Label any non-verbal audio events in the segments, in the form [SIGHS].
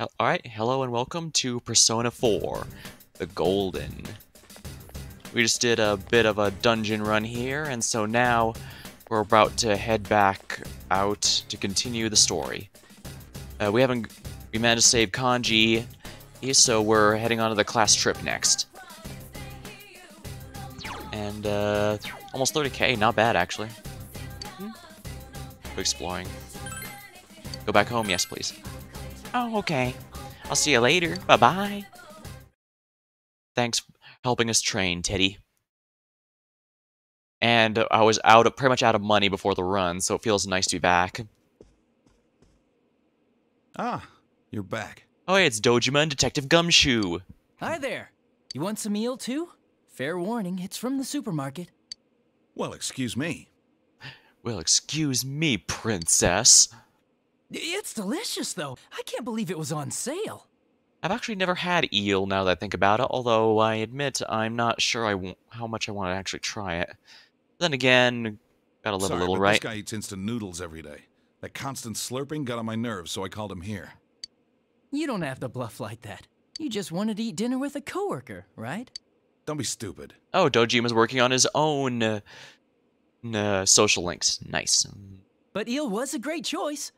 Alright, hello and welcome to Persona 4, The Golden. We just did a bit of a dungeon run here, and so now we're about to head back out to continue the story. Uh, we haven't... we managed to save Kanji, so we're heading on to the class trip next. And, uh, almost 30k, not bad actually. Hmm. Exploring. Go back home, yes please. Oh, okay. I'll see you later. Bye-bye. Thanks for helping us train, Teddy. And I was out of, pretty much out of money before the run, so it feels nice to be back. Ah, you're back. Oh, hey, it's Dojima and Detective Gumshoe. Hi there. You want some meal, too? Fair warning, it's from the supermarket. Well, excuse me. Well, excuse me, princess. It's delicious, though. I can't believe it was on sale. I've actually never had eel now that I think about it, although I admit I'm not sure I how much I want to actually try it. Then again, gotta live Sorry, a little, but right? This guy eats instant noodles every day. That constant slurping got on my nerves, so I called him here. You don't have to bluff like that. You just wanted to eat dinner with a coworker, right? Don't be stupid. Oh, Dojima's working on his own uh, uh, social links. Nice. But eel was a great choice.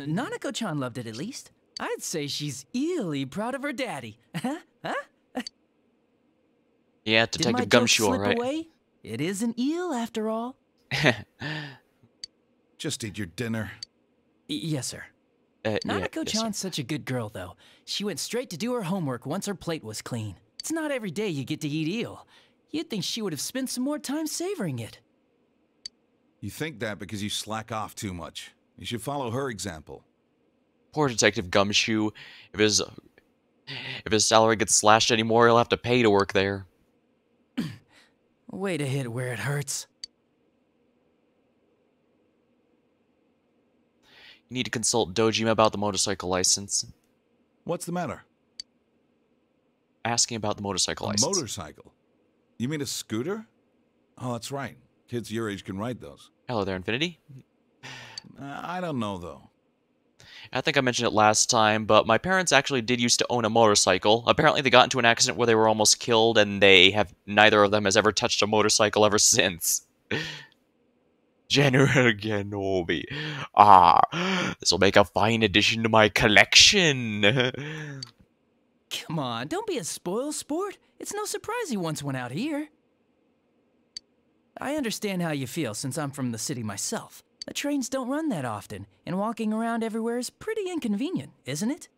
Nanako-chan loved it at least. I'd say she's eerily proud of her daddy. [LAUGHS] Huh? Huh? Yeah, Did my Detective joke Gumshoe, slip alright. away? It is an eel after all. [LAUGHS] Just eat your dinner. Y- yes, sir. Uh, Nanako-chan's yes, such a good girl, though. She went straight to do her homework once her plate was clean. It's not every day you get to eat eel. You'd think she would have spent some more time savoring it. You think that because you slack off too much. You should follow her example. Poor Detective Gumshoe. If his if his salary gets slashed anymore, he'll have to pay to work there. [CLEARS THROAT] Way to hit where it hurts. You need to consult Dojima about the motorcycle license. What's the matter? Asking about the motorcycle a license. motorcycle. You mean a scooter? Oh, that's right. Kids your age can ride those. Hello there, Infinity. Uh, I don't know, though. I think I mentioned it last time, but my parents actually did used to own a motorcycle. Apparently, they got into an accident where they were almost killed, and they have neither of them has ever touched a motorcycle ever [LAUGHS] since. General Kenobi. Ah, this will make a fine addition to my collection. [LAUGHS] Come on, don't be a spoil sport. It's no surprise you once went out here. I understand how you feel since I'm from the city myself. The trains don't run that often, and walking around everywhere is pretty inconvenient, isn't it?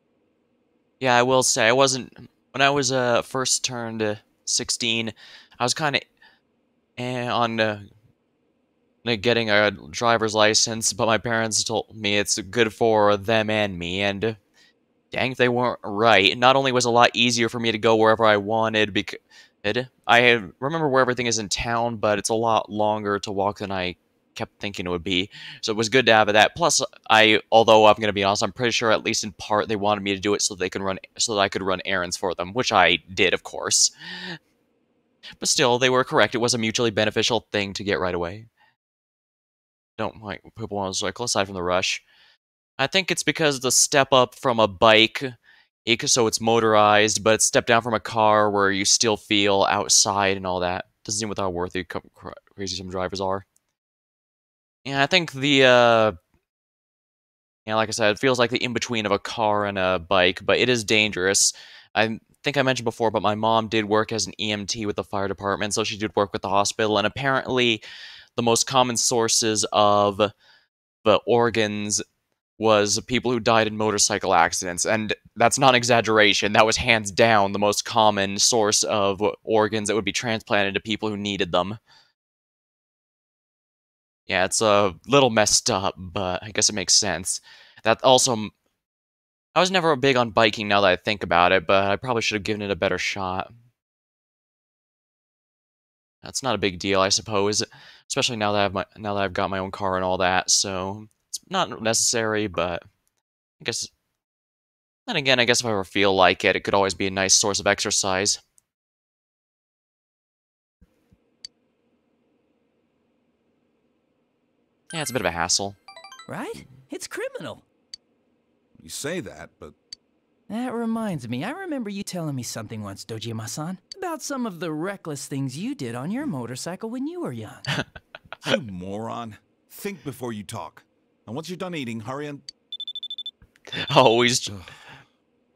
Yeah, I will say I wasn't when I was uh first turned uh, 16. I was kind of eh, on uh, getting a driver's license, but my parents told me it's good for them and me. And uh, dang, if they weren't right. Not only was it a lot easier for me to go wherever I wanted because I remember where everything is in town, but it's a lot longer to walk than I kept thinking it would be. So it was good to have that. Plus, I, although I'm gonna be honest, I'm pretty sure at least in part they wanted me to do it so they could run, so that I could run errands for them, which I did, of course. But still, they were correct. It was a mutually beneficial thing to get right away. Don't like people on a cycle aside from the rush. I think it's because the step up from a bike, so it's motorized, but it's step down from a car where you still feel outside and all that. Doesn't seem with how worthy crazy some drivers are. Yeah, I think the uh yeah, like I said, it feels like the in between of a car and a bike, but it is dangerous. I think I mentioned before, but my mom did work as an EMT with the fire department, so she did work with the hospital, and apparently the most common sources of the organs was people who died in motorcycle accidents, and that's not an exaggeration. That was hands down the most common source of organs that would be transplanted to people who needed them. Yeah, it's a little messed up, but I guess it makes sense. That also, I was never big on biking now that I think about it, but I probably should have given it a better shot. That's not a big deal, I suppose, especially now that I've my, now that I've got my own car and all that. So it's not necessary, but I guess. Then again, I guess if I ever feel like it, it could always be a nice source of exercise. Yeah, it's a bit of a hassle. Right? It's criminal. You say that, but That reminds me, I remember you telling me something once, Dojima-san, about some of the reckless things you did on your motorcycle when you were young. [LAUGHS] You moron. Think before you talk. And once you're done eating, hurry and... Always.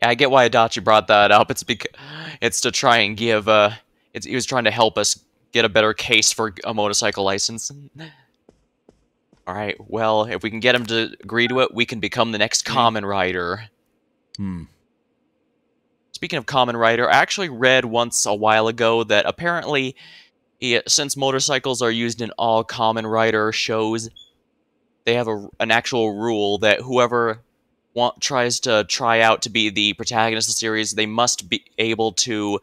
I get why Adachi brought that up. It's because it's to try and give. Uh, it's, he was trying to help us get a better case for a motorcycle license. All right. Well, if we can get him to agree to it, we can become the next Kamen Rider. Hmm. Speaking of Kamen Rider, I actually read once a while ago that apparently, since motorcycles are used in all Kamen Rider shows, they have a, an actual rule that whoever want, tries to try out to be the protagonist of the series, they must be able to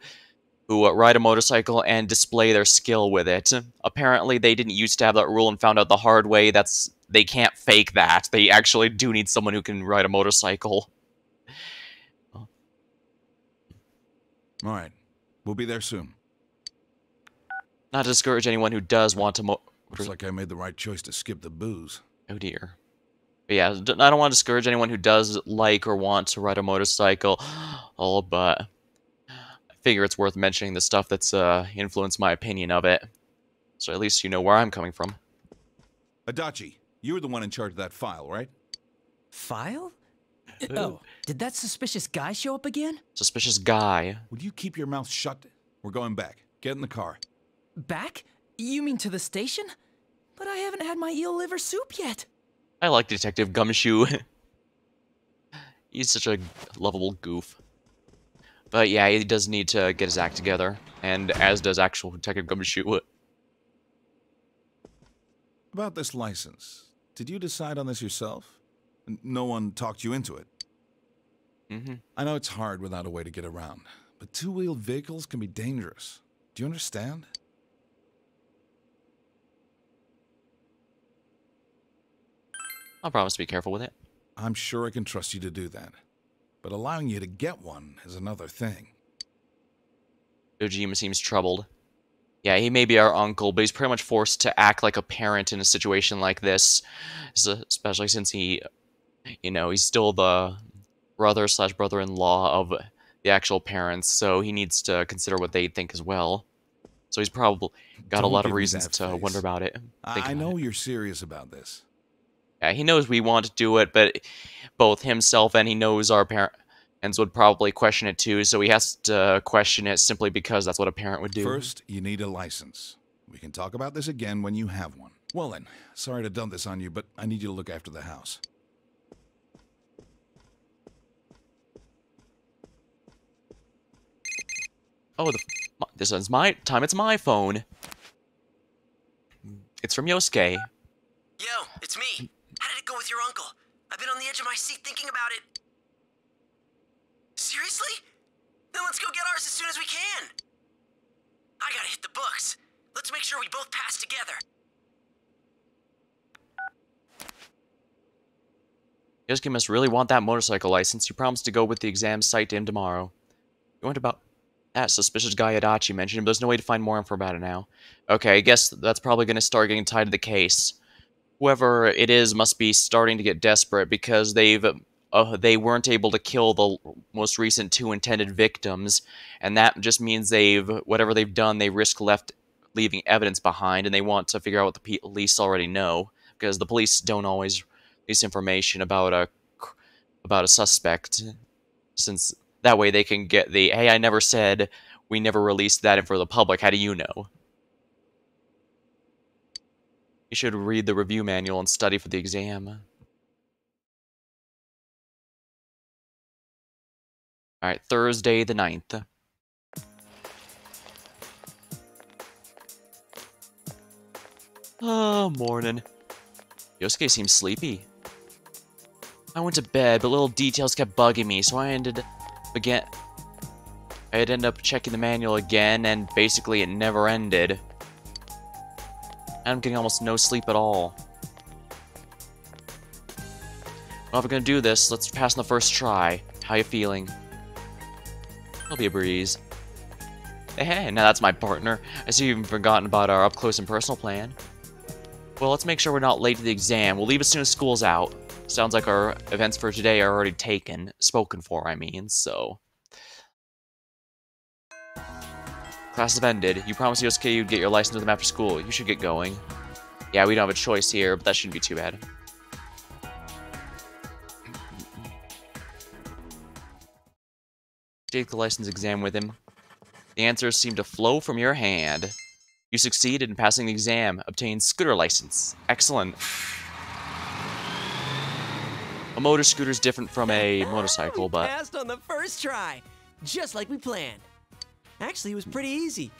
who uh, ride a motorcycle and display their skill with it. Apparently, they didn't used to have that rule and found out the hard way. That's they can't fake that. They actually do need someone who can ride a motorcycle. All right. We'll be there soon. Not to discourage anyone who does want to. Mo- Looks like I made the right choice to skip the booze. oh dear. But yeah, I don't want to discourage anyone who does like or want to ride a motorcycle. [GASPS] Oh, but figure it's worth mentioning the stuff that's uh, influenced my opinion of it. So at least you know where I'm coming from. Adachi, you were the one in charge of that file, right? File? Oh, did that suspicious guy show up again? Suspicious guy. Would you keep your mouth shut? We're going back. Get in the car. Back? You mean to the station? But I haven't had my eel liver soup yet. I like Detective Gumshoe. [LAUGHS] He's such a lovable goof. But yeah, he does need to get his act together, and as does actual Detective Gumshoe. About this license, did you decide on this yourself? No one talked you into it. hmm I know it's hard without a way to get around, but two-wheeled vehicles can be dangerous. Do you understand? I'll promise to be careful with it. I'm sure I can trust you to do that. But allowing you to get one is another thing. Dojima seems troubled. Yeah, he may be our uncle, but he's pretty much forced to act like a parent in a situation like this, especially since he, you know, he's still the brother slash brother-in-law of the actual parents, so he needs to consider what they think as well. So he's probably got a Don't lot of reasons to face. wonder about it. I know it. you're serious about this. Yeah, he knows we want to do it, but both himself and he knows our parents would probably question it too, so he has to question it simply because that's what a parent would do. First, you need a license. We can talk about this again when you have one. Well then, sorry to dump this on you, but I need you to look after the house. Oh, the, this one's my time. It's my phone. It's from Yosuke. Yo, it's me. How did it go with your uncle? I've been on the edge of my seat thinking about it. Seriously? Then let's go get ours as soon as we can. I gotta hit the books. Let's make sure we both pass together. Yosuke must really want that motorcycle license. You promised to go with the exam site to him tomorrow. You went about that suspicious guy Adachi mentioned, but there's no way to find more info about it now. Okay, I guess that's probably going to start getting tied to the case. Whoever it is must be starting to get desperate because they've uh, they weren't able to kill the most recent two intended victims, and that just means they've whatever they've done, they risk left leaving evidence behind, and they want to figure out what the police already know because the police don't always release information about a about a suspect, since that way they can get the hey, I never said we never released that for the public. How do you know? You should read the review manual and study for the exam. Alright, Thursday the 9th. Oh, ah, morning. Yosuke seems sleepy. I went to bed, but little details kept bugging me, so I ended again. I'd end up checking the manual again, and basically it never ended. I'm getting almost no sleep at all. Well, if we're gonna do this, let's pass on the first try. How you feeling? It'll be a breeze. Hey, hey, now that's my partner. I see you've forgotten about our up-close and personal plan. Well, let's make sure we're not late to the exam. We'll leave as soon as school's out. sounds like our events for today are already taken, spoken for, I mean, so. Class have ended. You promised Yosuke you'd get your license with him after school. You should get going. Yeah, we don't have a choice here, but that shouldn't be too bad. Take the license exam with him. The answers seem to flow from your hand. You succeeded in passing the exam, obtained scooter license. Excellent. A motor scooter is different from a motorcycle, but [LAUGHS] passed on the first try, just like we planned. Actually, it was pretty easy.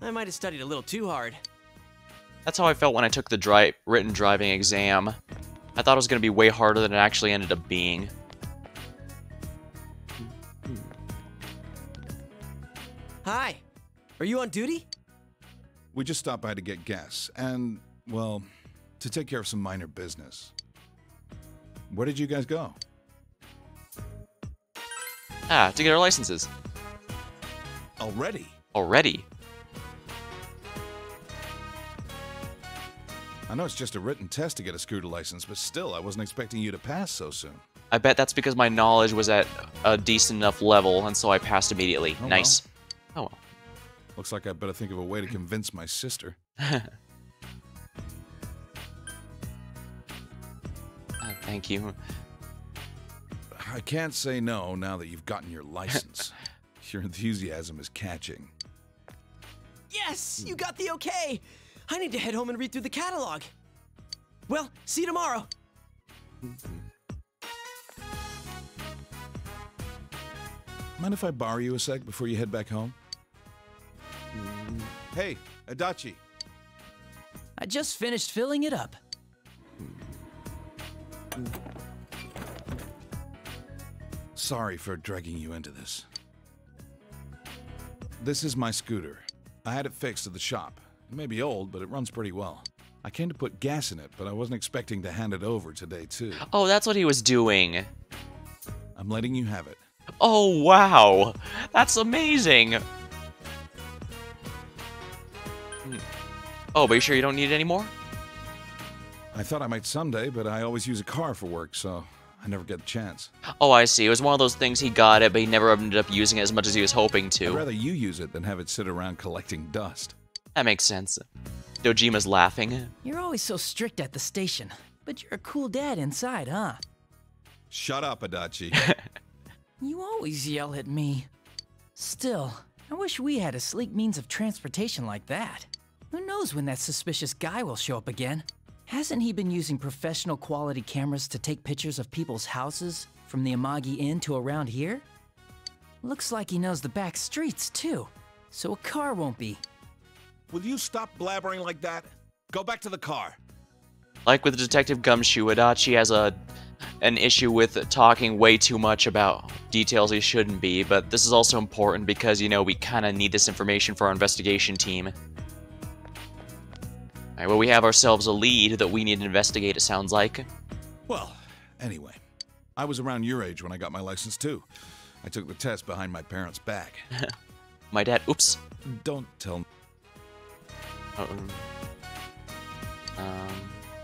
I might have studied a little too hard. that's how I felt when I took the dri written driving exam. I thought it was going to be way harder than it actually ended up being. Hi, are you on duty? We just stopped by to get gas and, well, to take care of some minor business. Where did you guys go? Ah, to get our licenses. Already? Already. I know it's just a written test to get a scooter license, but still, I wasn't expecting you to pass so soon. I bet that's because my knowledge was at a decent enough level, and so I passed immediately. Oh, nice. Oh well. Looks like I better think of a way to convince my sister. Ah, [LAUGHS] thank you. I can't say no now that you've gotten your license. [LAUGHS] your enthusiasm is catching. Yes, you got the okay. I need to head home and read through the catalog. Well, see you tomorrow. Mind if I borrow you a sec before you head back home? Hey, Adachi. I just finished filling it up. Sorry for dragging you into this. This is my scooter. I had it fixed at the shop. It may be old, but it runs pretty well. I came to put gas in it, but I wasn't expecting to hand it over today, too. Oh, that's what he was doing. I'm letting you have it. Oh, wow. That's amazing. Hmm. Oh, but you sure you don't need it anymore? I thought I might someday, but I always use a car for work, so I never get the chance. Oh, I see. It was one of those things he got it, but he never ended up using it as much as he was hoping to. I'd to. rather you use it than have it sit around collecting dust. That makes sense. Dojima's laughing. You're always so strict at the station, but you're a cool dad inside, huh? Shut up, Adachi. [LAUGHS] You always yell at me. Still, I wish we had a sleek means of transportation like that. Who knows when that suspicious guy will show up again? Hasn't he been using professional quality cameras to take pictures of people's houses from the Amagi Inn to around here? Looks like he knows the back streets too, so a car won't be. Will you stop blabbering like that? Go back to the car. Like with Detective Gumshoe, Adachi has a an issue with talking way too much about details he shouldn't be, but this is also important because, you know, we kind of need this information for our investigation team. Alright, well, we have ourselves a lead that we need to investigate, it sounds like. Well, anyway, I was around your age when I got my license too. I took the test behind my parents' back. [LAUGHS] My dad, oops. Don't tell Uh, um,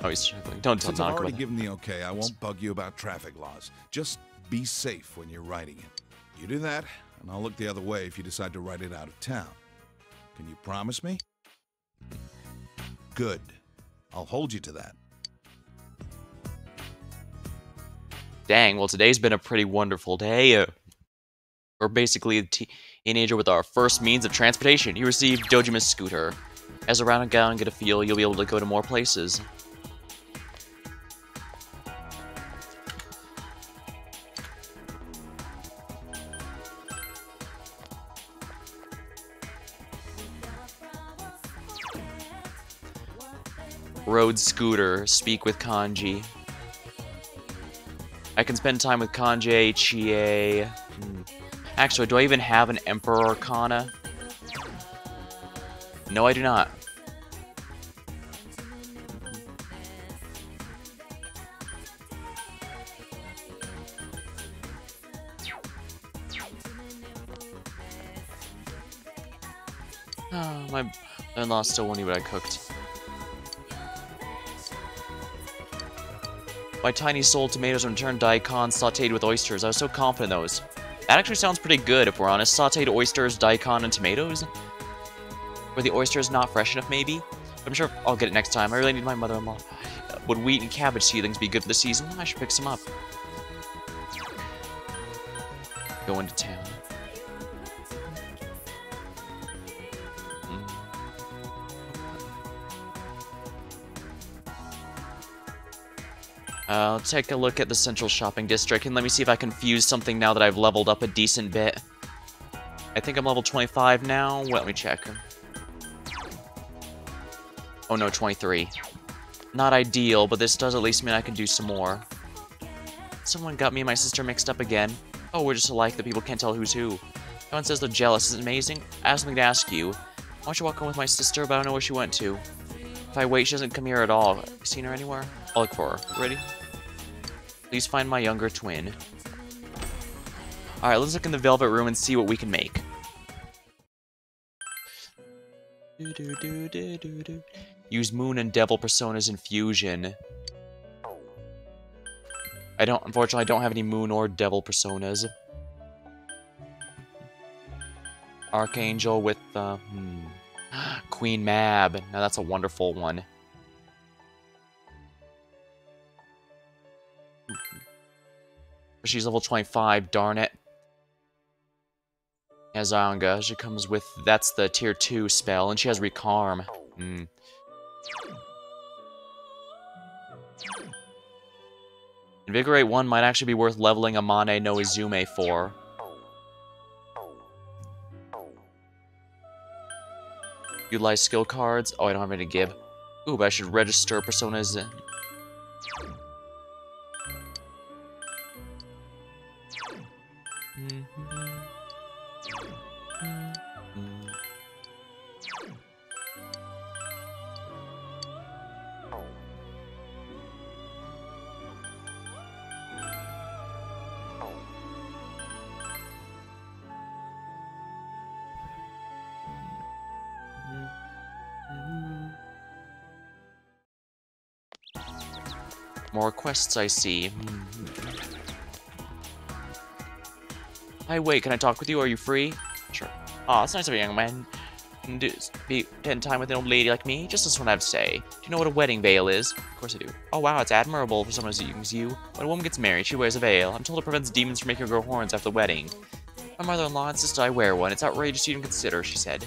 oh, he's struggling. Don't tell Since I've already given the okay, I won't bug you about traffic laws. Just be safe when you're riding it. You do that, and I'll look the other way if you decide to ride it out of town. Can you promise me? Good. I'll hold you to that. Dang, well, today's been a pretty wonderful day. Uh, we're basically a teenager with our first means of transportation. You received Dojima's scooter. As a round and gown get a feel, you'll be able to go to more places. Road scooter, speak with Kanji. I can spend time with Kanji, Chie. Hmm. Actually, do I even have an Emperor Arcana? No, I do not. Oh, [SIGHS] my in-law still won't eat what I cooked. My tiny soul tomatoes and turned daikon sauteed with oysters. I was so confident those. That actually sounds pretty good, if we're honest. Sauteed oysters, daikon, and tomatoes. Were the oysters not fresh enough, maybe? I'm sure I'll get it next time. I really need my mother-in-law. Would wheat and cabbage seedlings be good for the season? I should pick some up. Go into town. I'll take a look at the central shopping district and let me see if I can fuse something now that I've leveled up a decent bit. I think I'm level 25 now. Let me check. Oh no, 23. Not ideal, but this does at least mean I can do some more. Someone got me and my sister mixed up again. Oh, we're just alike that people can't tell who's who. No one says they're jealous. Is amazing? I have something to ask you. I want you walk home with my sister, but I don't know where she went to. If I wait, she doesn't come here at all. Seen her anywhere? I'll look for her. Ready? Please find my younger twin. Alright, let's look in the Velvet Room and see what we can make. Use Moon and Devil Personas in Fusion. I don't, unfortunately, I don't have any Moon or Devil Personas. Archangel with, uh, hmm. [GASPS] Queen Mab. Now that's a wonderful one. She's level 25, darn it. As Azanga, she comes with, that's the tier 2 spell, and she has Recarm. Hmm. Invigorate 1 might actually be worth leveling Ame no Uzume for. Utilize skill cards. Oh, I don't have any to give. Ooh, but I should register personas. More quests I see. Mm-hmm. Hi, wait, can I talk with you? Are you free? Sure. Aw, it's nice of a young man to spend time with an old lady like me. Just this one I have to say. Do you know what a wedding veil is? Of course I do. Oh wow, it's admirable for someone as young as you. When a woman gets married, she wears a veil. I'm told it prevents demons from making her grow horns after the wedding. My mother-in-law insisted I wear one. It's outrageous to even consider, she said.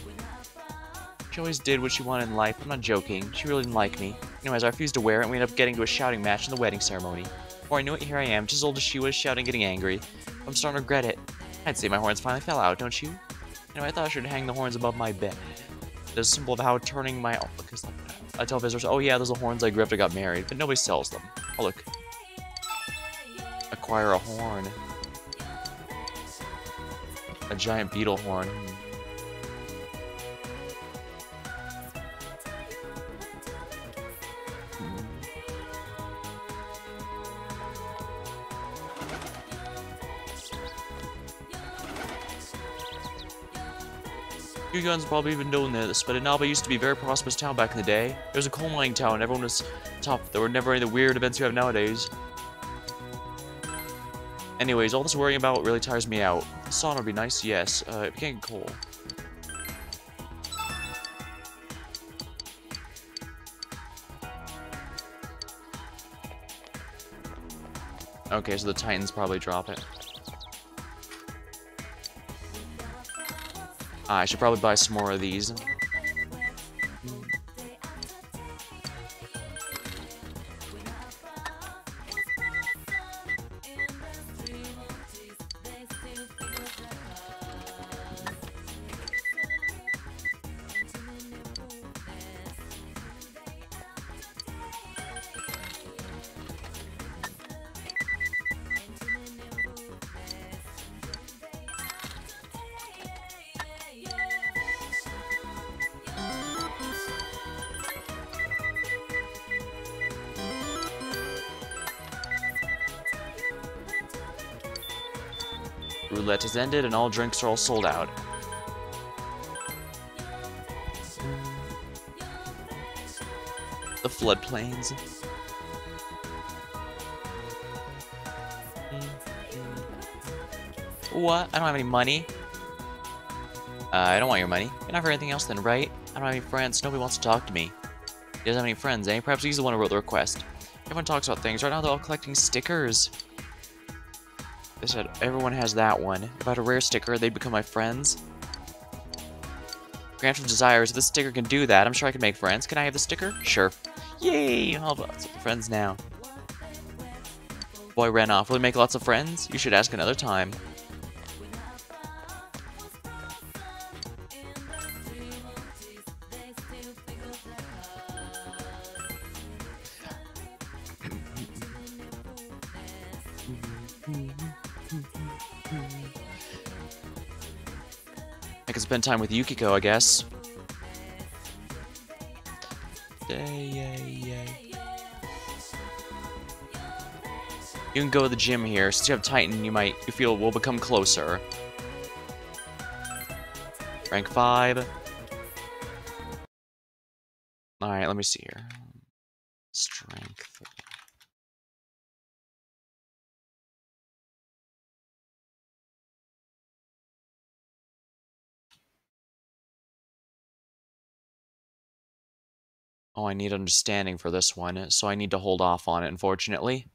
She always did what she wanted in life. I'm not joking. She really didn't like me. Anyways, I refused to wear it, and we ended up getting to a shouting match in the wedding ceremony. Before I knew it, here I am, just as old as she was, shouting, getting angry. I'm starting to regret it. I'd say my horns finally fell out, don't you? Anyway, I thought I should hang the horns above my bed. Is a symbol of how turning my... Oh, because I tell visitors, oh yeah, those are horns I grew after I got married, but nobody sells them. Oh, look. Acquire a horn. A giant beetle horn. Hmm. You guns probably even known this, but Inaba used to be a very prosperous town back in the day. It was a coal mining town, and everyone was tough. There were never any of the weird events you have nowadays. Anyways, all this worrying about really tires me out. The sauna would be nice, yes. Uh, it became coal. Okay, so the Titans probably drop it. Ah, I should probably buy some more of these. has ended and all drinks are all sold out. The floodplains. What? I don't have any money. Uh, I don't want your money. You're not for anything else then, right? I don't have any friends. Nobody wants to talk to me. He doesn't have any friends, eh? Perhaps he's the one who wrote the request. Everyone talks about things. Right now, they're all collecting stickers. They said everyone has that one. If I had a rare sticker, they'd become my friends. Grant of Desires. This sticker can do that, I'm sure I can make friends. Can I have the sticker? Sure. Yay! All about friends now. Boy ran off. Will he make lots of friends? You should ask another time. Spend time with Yukiko, I guess. You can go to the gym here. Since you have Titan, you might you feel will become closer. Rank 5. Alright, let me see here. Strength. Oh, I need understanding for this one, so I need to hold off on it, unfortunately.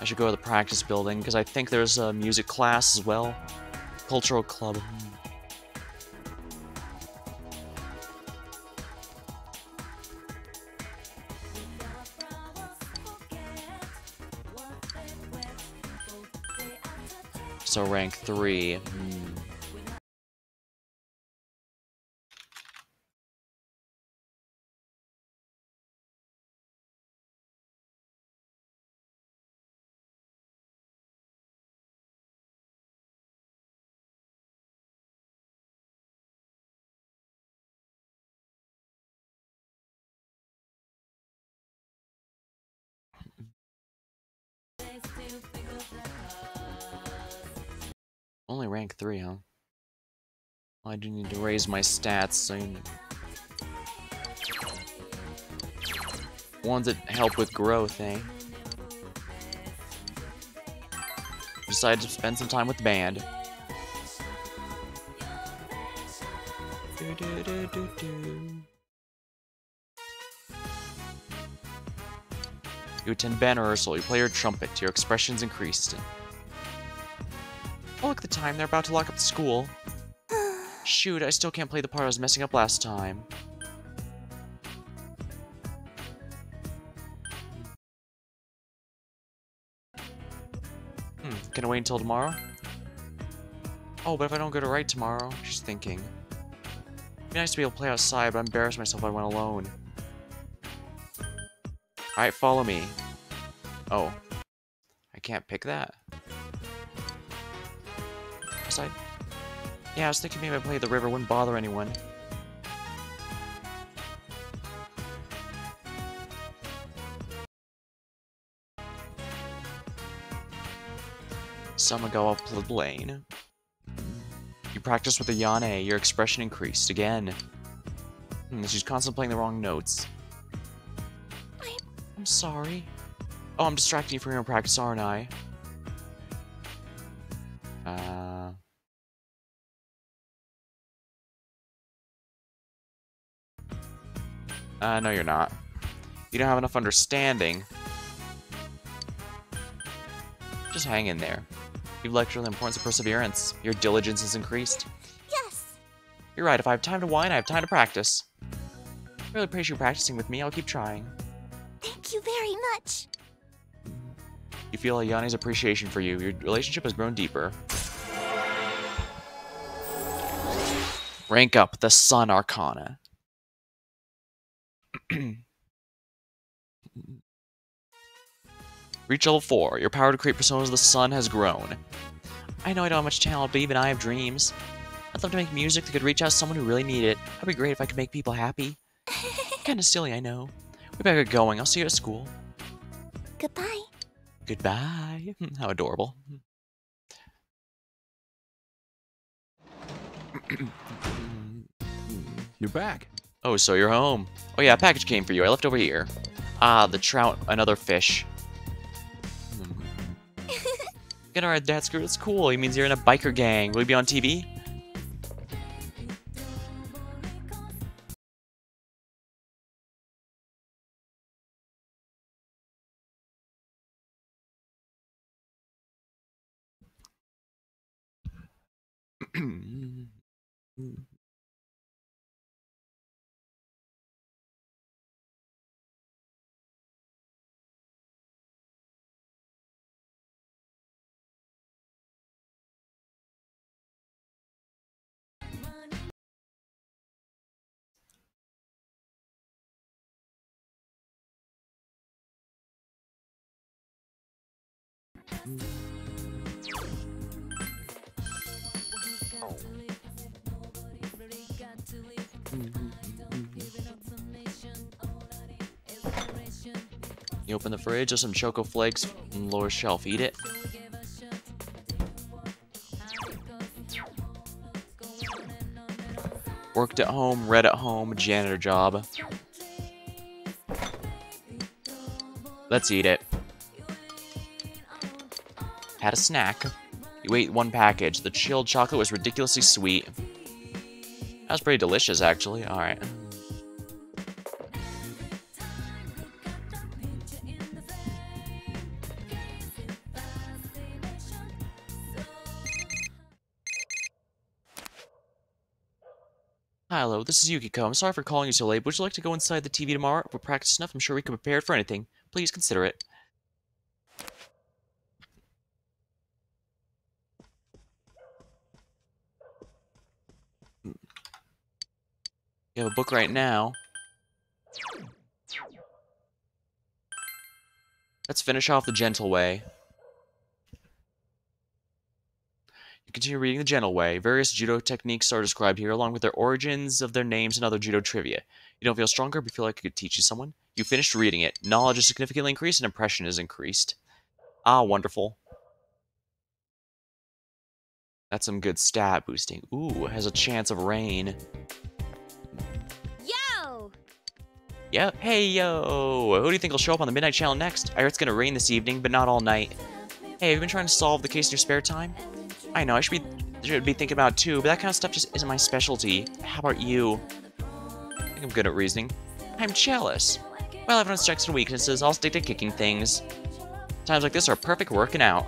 I should go to the practice building because I think there's a music class as well. Cultural club. So rank 3. Hmm. 3, huh? I do need to raise my stats, so you... Ones that help with growth, eh? Decided to spend some time with the band. Do, do, do, rehearsal, you play your trumpet, your expressions increased. Oh, look at the time, they're about to lock up the school. [SIGHS] Shoot, I still can't play the part I was messing up last time. Hmm, can I wait until tomorrow? Oh, but if I don't go to right tomorrow, she's thinking. It'd be nice to be able to play outside, but I embarrass myself if I went alone. Alright, follow me. Oh. I can't pick that? Was I... Yeah, I was thinking maybe I play the river wouldn't bother anyone. Some go up the lane. You practice with Ayane, your expression increased again. Hmm, she's constantly playing the wrong notes. I'm sorry. Oh, I'm distracting you from your practice, aren't I? Uh... Uh, no you're not. You don't have enough understanding. Just hang in there. You've lectured on the importance of perseverance. Your diligence has increased. Yes! You're right, if I have time to whine, I have time to practice. I Really appreciate you practicing with me, I'll keep trying. Thank you very much. You feel Ayane's appreciation for you. Your relationship has grown deeper. Rank up the Sun Arcana. Reach level 4. Your power to create personas of the sun has grown. I know I don't have much talent, but even I have dreams. I'd love to make music that could reach out to someone who really needed it. That'd be great if I could make people happy. [LAUGHS] Kinda silly, I know. We better get going. I'll see you at school. Goodbye. Goodbye. [LAUGHS] How adorable. [COUGHS] You're back. Oh, so you're home. Oh yeah, a package came for you. I left over here. Ah, the trout, another fish. Get our dad screwed. It's cool. He means you're in a biker gang. Will you be on TV? Mm-hmm. You open the fridge, there's some Choco Flakes the lower shelf. Eat it. Worked at home, read at home, janitor job. Let's eat it. Had a snack. You ate one package. The chilled chocolate was ridiculously sweet. That was pretty delicious, actually. Alright. Hi, hello, this is Yukiko. I'm sorry for calling you so late. Would you like to go inside the TV tomorrow? If we're practiced enough, I'm sure we can prepare for anything. Please consider it. You have a book right now. Let's finish off the gentle way. You continue reading the gentle way. Various judo techniques are described here, along with their origins of their names and other judo trivia. You don't feel stronger, but feel like you could teach you someone. You finished reading it. Knowledge is significantly increased, and impression is increased. Ah, wonderful. That's some good stat boosting. Ooh, has a chance of rain. Yeah. Hey, yo! Who do you think will show up on the Midnight Channel next? I heard it's gonna rain this evening, but not all night. Hey, have you been trying to solve the case in your spare time? I know, I should be, should be thinking about it too, but that kind of stuff just isn't my specialty. How about you? I think I'm good at reasoning. I'm jealous. Well, everyone's strengths and weaknesses. I'll stick to kicking things. Times like this are perfect working out.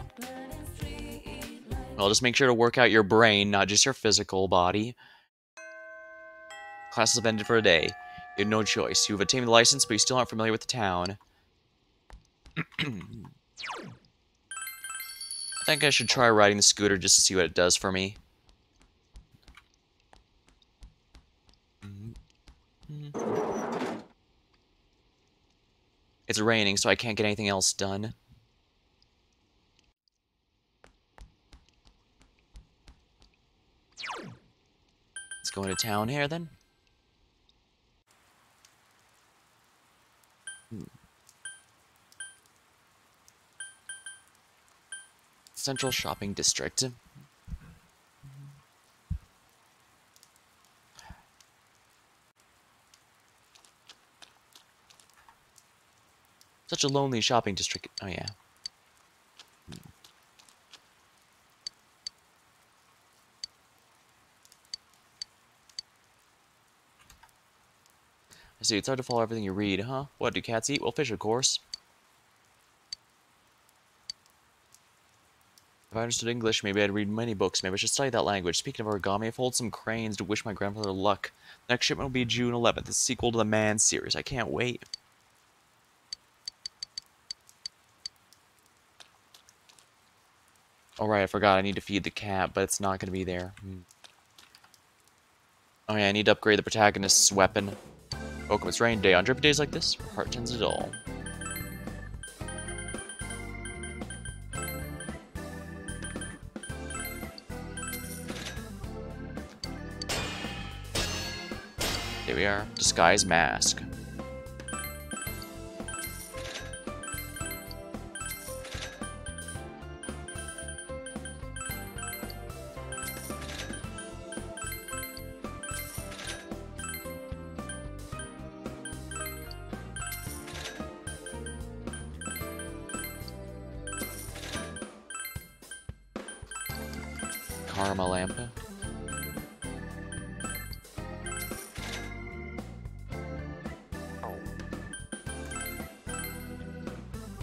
Well, just make sure to work out your brain, not just your physical body. Classes have ended for a day. You have no choice. You've obtained the license, but you still aren't familiar with the town. [CLEARS THROAT] I think I should try riding the scooter just to see what it does for me. It's raining, so I can't get anything else done. Let's go into town here, then. Central Shopping District. Such a lonely shopping district. Oh, yeah. I see, it's hard to follow everything you read, huh? What, do cats eat? Well, fish, of course. If I understood English, maybe I'd read many books. Maybe I should study that language. Speaking of origami, I've folded some cranes to wish my grandfather luck. Next shipment will be June 11th, the sequel to the Man series. I can't wait. Alright, I forgot. I need to feed the cat, but it's not going to be there. Hmm. Oh yeah, I need to upgrade the protagonist's weapon. Welcome, it's rain day. On drippy days like this, heart tends to dull. Here we are. Disguise mask.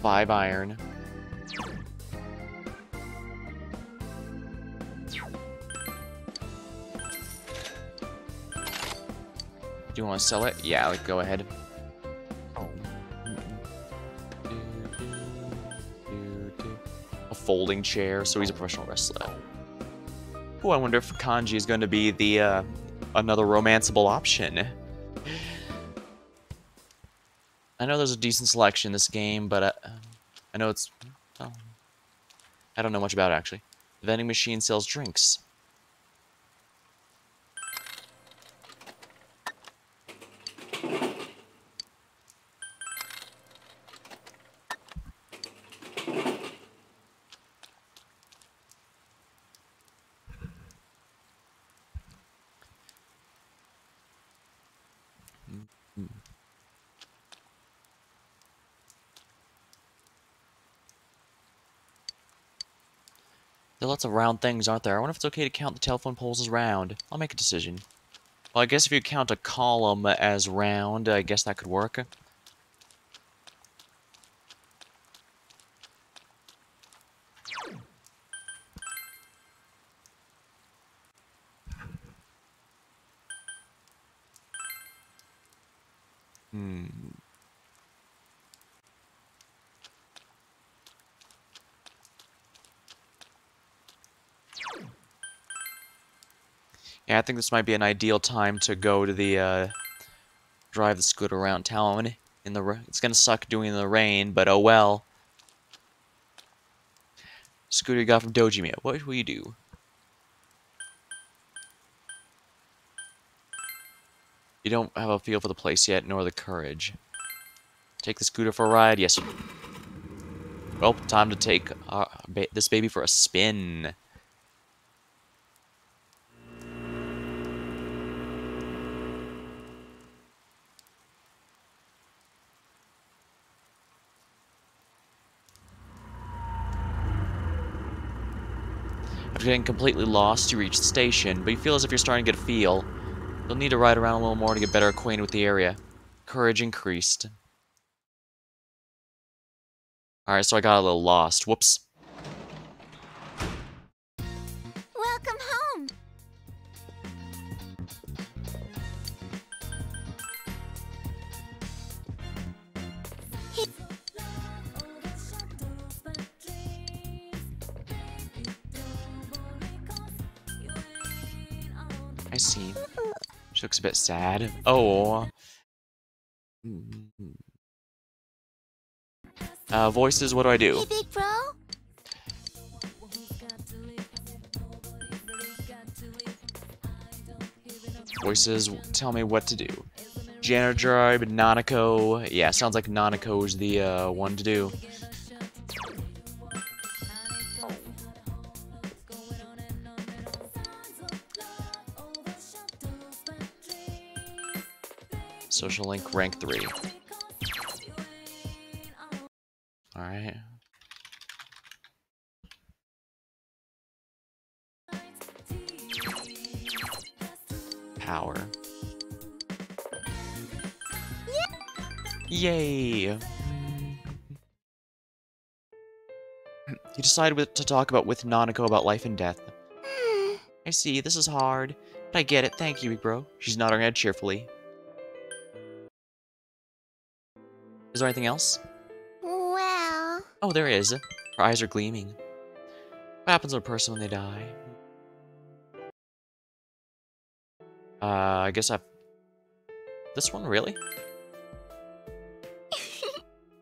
Five iron. Do you want to sell it? Yeah, like, go ahead. A folding chair, so he's a professional wrestler. Ooh, I wonder if kanji is going to be the, uh, another romanceable option. I know there's a decent selection in this game, but uh, know it's... I don't know much about it, actually. The vending machine sells drinks. Lots of round things, aren't there? I wonder if it's okay to count the telephone poles as round. I'll make a decision. Well, I guess if you count a column as round, I guess that could work. I think this might be an ideal time to go to the, uh, drive the scooter around town in the, it's gonna suck doing in the rain, but oh well. Scooter you got from Dojima, what will you do? You don't have a feel for the place yet, nor the courage. Take the scooter for a ride? Yes. Well, time to take uh, ba this baby for a spin. Getting completely lost, you reach the station, but you feel as if you're starting to get a feel. You'll need to ride around a little more to get better acquainted with the area. Courage increased. Alright, so I got a little lost. Whoops. A bit sad. Oh. Uh, voices, what do I do? Hey, big bro. Voices, tell me what to do. Janitor Drive, Nanako. Yeah, sounds like Nanako's the uh, one to do. Social link rank 3. Alright. Power. Yay! You decided with, to talk about with Nanako about life and death. Hmm. I see, this is hard. But I get it, thank you, bro. She's nodding her head cheerfully. There anything else? Well, Oh, there is. Her eyes are gleaming. What happens to a person when they die? Uh, I guess I've... This one, really? [LAUGHS]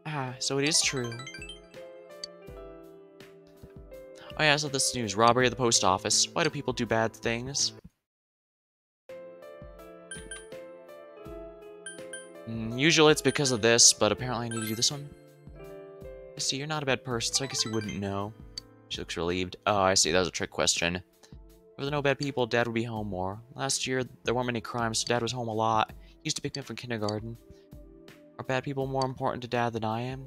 ah, so it is true. Oh yeah, I saw this news. Robbery at the post office. Why do people do bad things? Usually it's because of this, but apparently I need to do this one. I see, you're not a bad person, so I guess you wouldn't know. She looks relieved. Oh, I see, that was a trick question. If there were no bad people, Dad would be home more. Last year, there weren't many crimes, so Dad was home a lot. He used to pick me up from kindergarten. Are bad people more important to Dad than I am?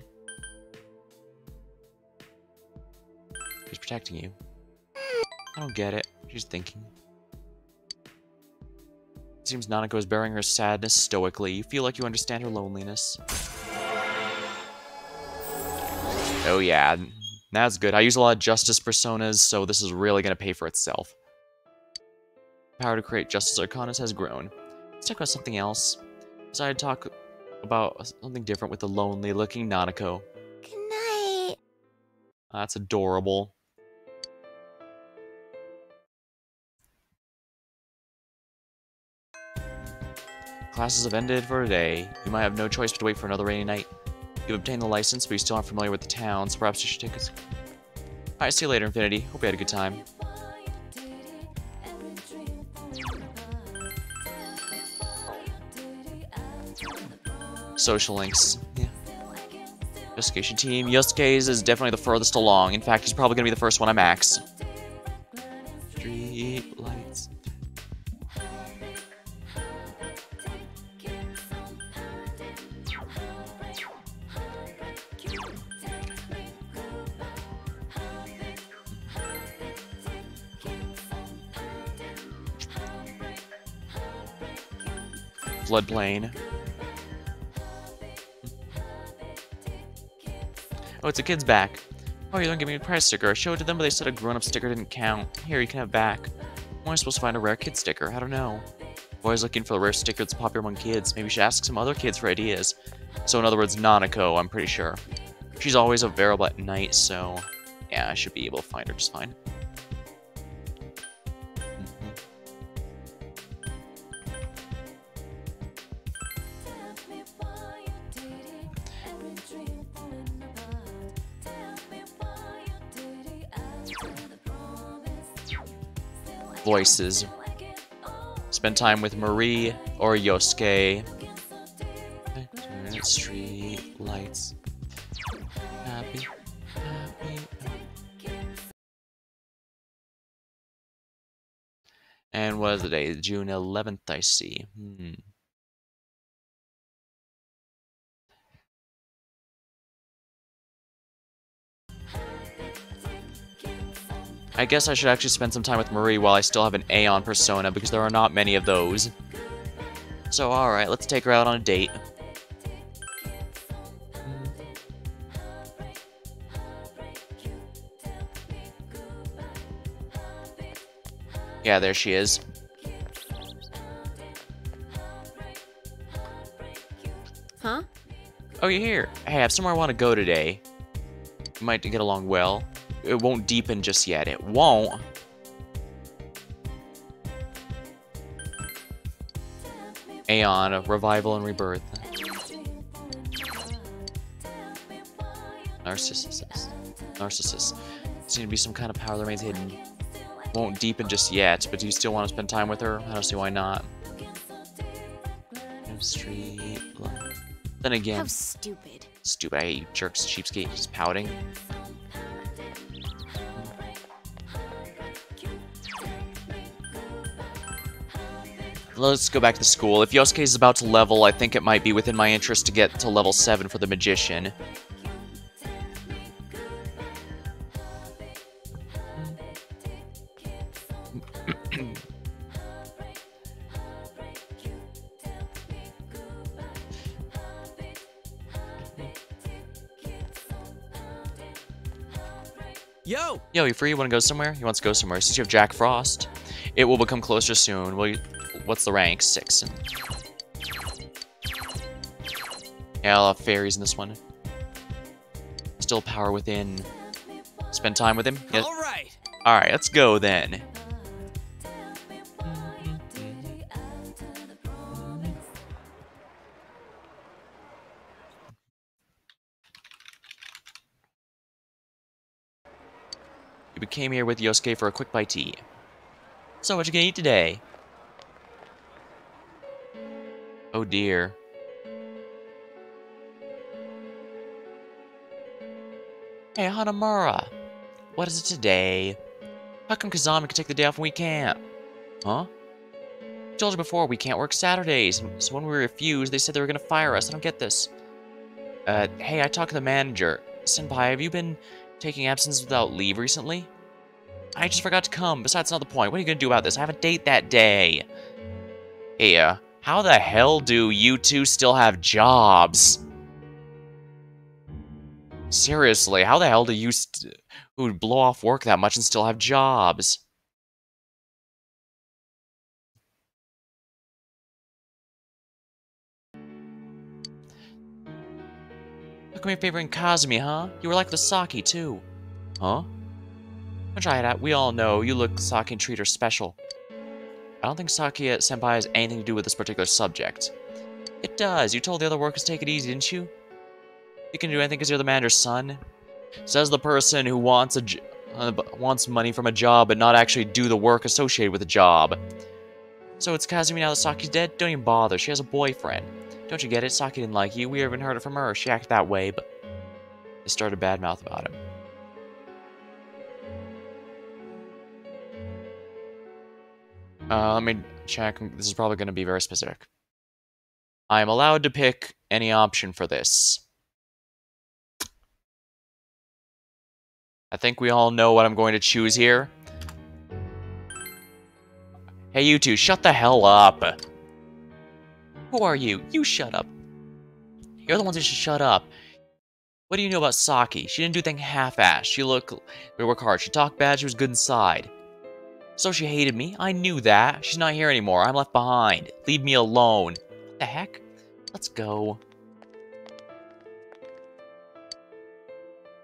He's protecting you. I don't get it. She's thinking. Seems Nanako is bearing her sadness stoically. You feel like you understand her loneliness. Oh yeah, that's good. I use a lot of justice personas, so this is really going to pay for itself. Power to create justice arcanas has grown. Let's talk about something else. Decided to talk about something different with the lonely-looking Nanako. Good night. That's adorable. Classes have ended for today. You might have no choice but to wait for another rainy night. You've obtained the license, but you still aren't familiar with the town, so perhaps you should take a... Alright, see you later, Infinity. Hope you had a good time. Social links. Yeah. Investigation team. Yosuke's is definitely the furthest along. In fact, he's probably going to be the first one I max. Oh, it's a kid's back. Oh, you don't give me a prize sticker. I showed it to them, but they said a grown-up sticker didn't count. Here, you can have back. How am I supposed to find a rare kid sticker? I don't know. Always looking for the rare sticker that's popular among kids. Maybe we should ask some other kids for ideas. So in other words, Nanako, I'm pretty sure. She's always available at night, so... Yeah, I should be able to find her just fine. Voices. Spend time with Marie or Yosuke. Street lights. Happy, happy. And what is the day? June 11th, I see. Hmm. I guess I should actually spend some time with Marie while I still have an Aeon persona, because there are not many of those. So alright, let's take her out on a date. Yeah, there she is. Huh? Oh, you're here. Hey, I have somewhere I want to go today. Might get along well. It won't deepen just yet. It won't. Aeon, of Revival and Rebirth. Narcissus. Narcissus. Seems to be some kind of power that remains hidden. Won't deepen just yet, but do you still want to spend time with her? I don't see why not. Street. Then again, How stupid. stupid. I hate you jerks, cheapskate, just pouting. Let's go back to school. If Yosuke is about to level, I think it might be within my interest to get to level 7 for the Magician. Yo! Yo, you free? You want to go somewhere? He wants to go somewhere. Since you have Jack Frost, it will become closer soon. Well, you, what's the rank? Six. And... Yeah, I'll have fairies in this one. Still power within. Spend time with him? Yeah. All right. Alright, let's go then. We came here with Yosuke for a quick bite to eat. So, what you gonna eat today? Oh dear. Hey, Hanamura. What is it today? How come Kazami can take the day off and we can't? Huh? I told you before, we can't work Saturdays. So when we refused, they said they were gonna fire us. I don't get this. Uh, hey, I talked to the manager. Senpai, have you been taking absence without leave recently? I just forgot to come. Besides, not the point. What are you gonna do about this? I have a date that day. Hey, uh, how the hell do you two still have jobs? Seriously, how the hell do you who blow off work that much and still have jobs? How come you're favoring Kazumi, huh? You were like the Saki, too. Huh? Try it out. We all know you look Saki and treat her special. I don't think Saki Senpai has anything to do with this particular subject. It does. You told the other workers to take it easy, didn't you? You can do anything because you're the manager's son. Says the person who wants a uh, wants money from a job but not actually do the work associated with the job. So it's Kazumi now that Saki's dead? Don't even bother. She has a boyfriend. Don't you get it? Saki didn't like you. We even heard it from her. She acted that way, but they started a bad mouth about him. Uh, let me check. This is probably going to be very specific. I am allowed to pick any option for this. I think we all know what I'm going to choose here. Hey, you two, shut the hell up. Who are you? You shut up. You're the ones who should shut up. What do you know about Saki? She didn't do anything half-assed. She looked... We work hard. She talked bad. She was good inside. So she hated me. I knew that. She's not here anymore. I'm left behind. Leave me alone. What the heck? Let's go.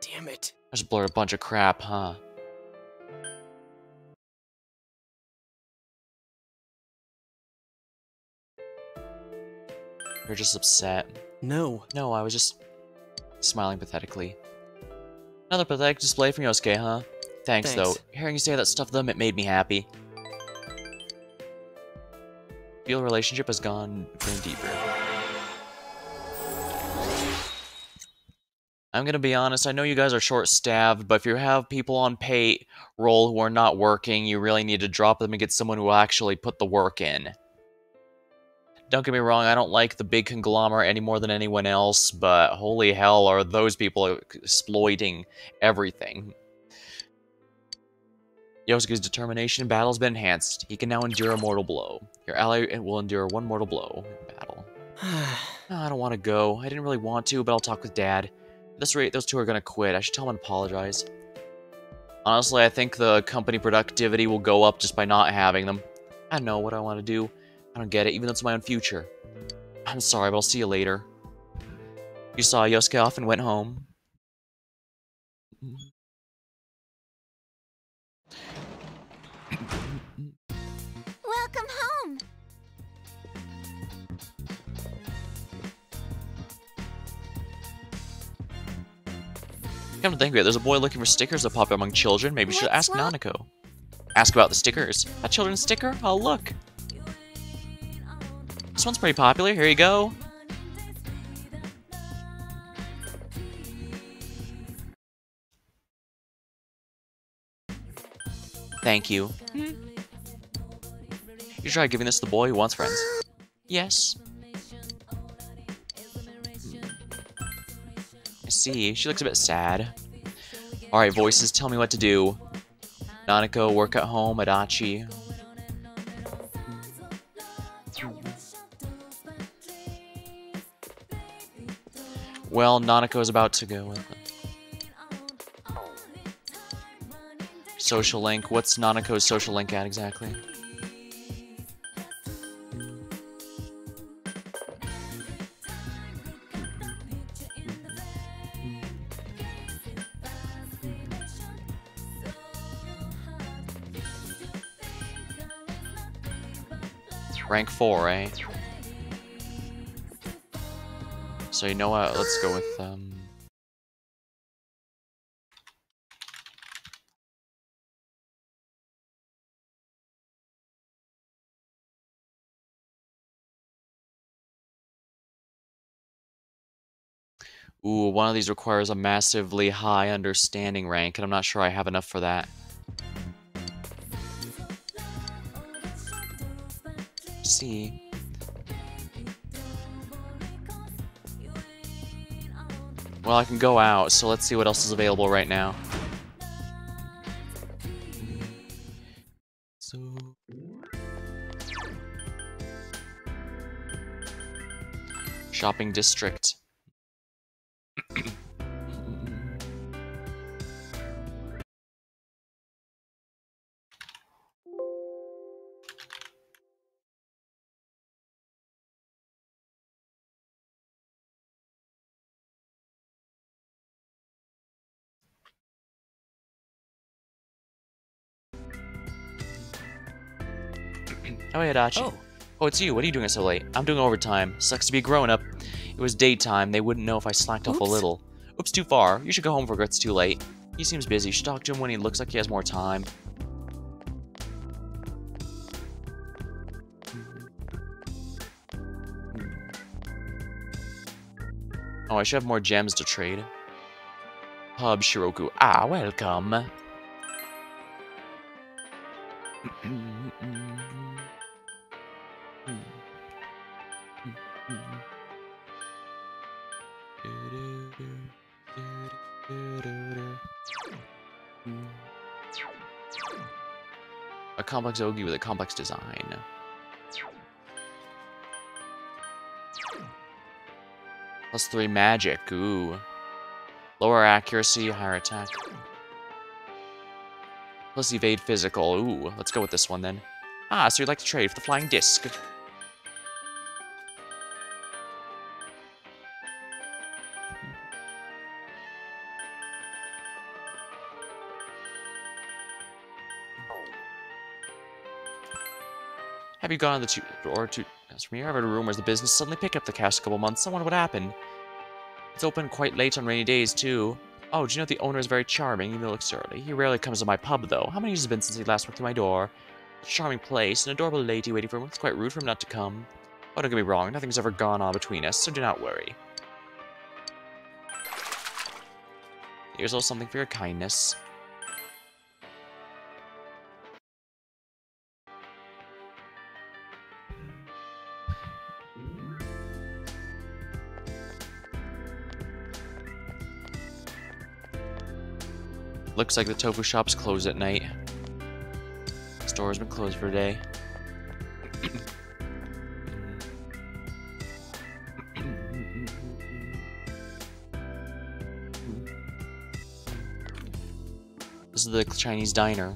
Damn it. I just blurred a bunch of crap, huh? You're just upset. No. No, I was just smiling pathetically. Another pathetic display from Yosuke, huh? Thanks, Thanks. though. Hearing you say that stuff to them, it made me happy. Feel relationship has gone deeper. I'm gonna be honest, I know you guys are short-staffed, but if you have people on pay payroll who are not working, you really need to drop them and get someone who will actually put the work in. Don't get me wrong, I don't like the big conglomerate any more than anyone else, but holy hell are those people exploiting everything. Yosuke's determination in battle has been enhanced. He can now endure a mortal blow. Your ally will endure one mortal blow in battle. [SIGHS] No, I don't want to go. I didn't really want to, but I'll talk with Dad. At this rate, those two are gonna quit. I should tell them to apologize. Honestly, I think the company productivity will go up just by not having them. I don't know what I want to do. I don't get it, even though it's my own future. I'm sorry, but I'll see you later. You saw Yosuke off and went home. Come to think of it, there's a boy looking for stickers that pop up among children. Maybe you should ask wrong? Nanako. Ask about the stickers. A children's sticker? Oh, look. This one's pretty popular. Here you go. Thank you. Hmm? You try giving this to the boy who wants friends. [GASPS] Yes. See. She looks a bit sad. Alright, voices, tell me what to do. Nanako, work at home, Adachi. Well, Nanako is about to go. Social link. What's Nanako's social link at exactly? Rank 4, eh? So you know what? Let's go with, um... Ooh, one of these requires a massively high understanding rank, and I'm not sure I have enough for that. see. Well, I can go out, so let's see what else is available right now. So... Shopping district. Oh, hey, Adachi. Oh, Oh, it's you. What are you doing so late? I'm doing overtime. Sucks to be a grown up. It was daytime. They wouldn't know if I slacked off a little. Oops, too far. You should go home before it's too late. He seems busy. You should talk to him when he looks like he has more time. Oh, I should have more gems to trade. Hub Shiroku. Ah, welcome. Complex Ogi with a complex design. Plus three magic. Ooh. Lower accuracy, higher attack. Plus evade physical. Ooh, let's go with this one then. Ah, so you'd like to trade for the flying disc. Have you gone to the two or to as from here? I've heard rumors the business suddenly picked up the past couple months. Someone what happened. It's open quite late on rainy days too. Oh, do you know the owner is very charming, even though looks early? He rarely comes to my pub though. How many years has it been since he last walked through my door? A charming place, an adorable lady waiting for him. It's quite rude for him not to come. Oh, don't get me wrong, nothing's ever gone on between us, so do not worry. Here's also something for your kindness. Looks like the tofu shop's closed at night. Store's been closed for a day. This is the Chinese diner.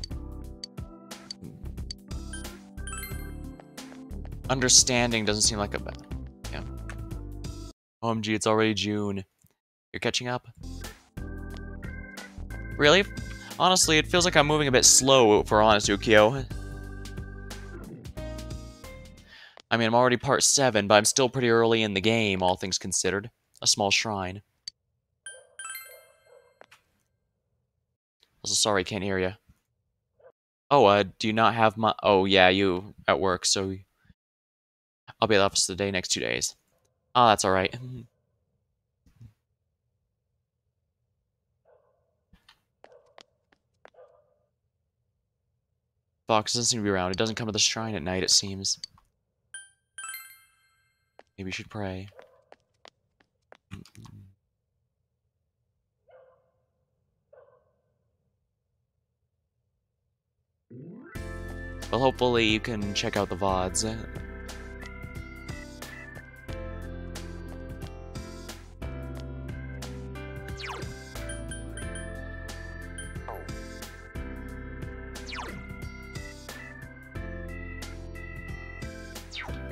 Understanding doesn't seem like a bad. Yeah. OMG, it's already June. You're catching up? Really? Honestly, it feels like I'm moving a bit slow, for honest, Ukio. I mean, I'm already part 7, but I'm still pretty early in the game, all things considered. A small shrine. Also, sorry, can't hear you. Oh, uh, do you not have my... Oh, yeah, you at work, so... I'll be at the office the day next two days. Ah, that's alright. [LAUGHS] Fox doesn't seem to be around. It doesn't come to the shrine at night, it seems. Maybe you should pray. Well, hopefully you can check out the VODs.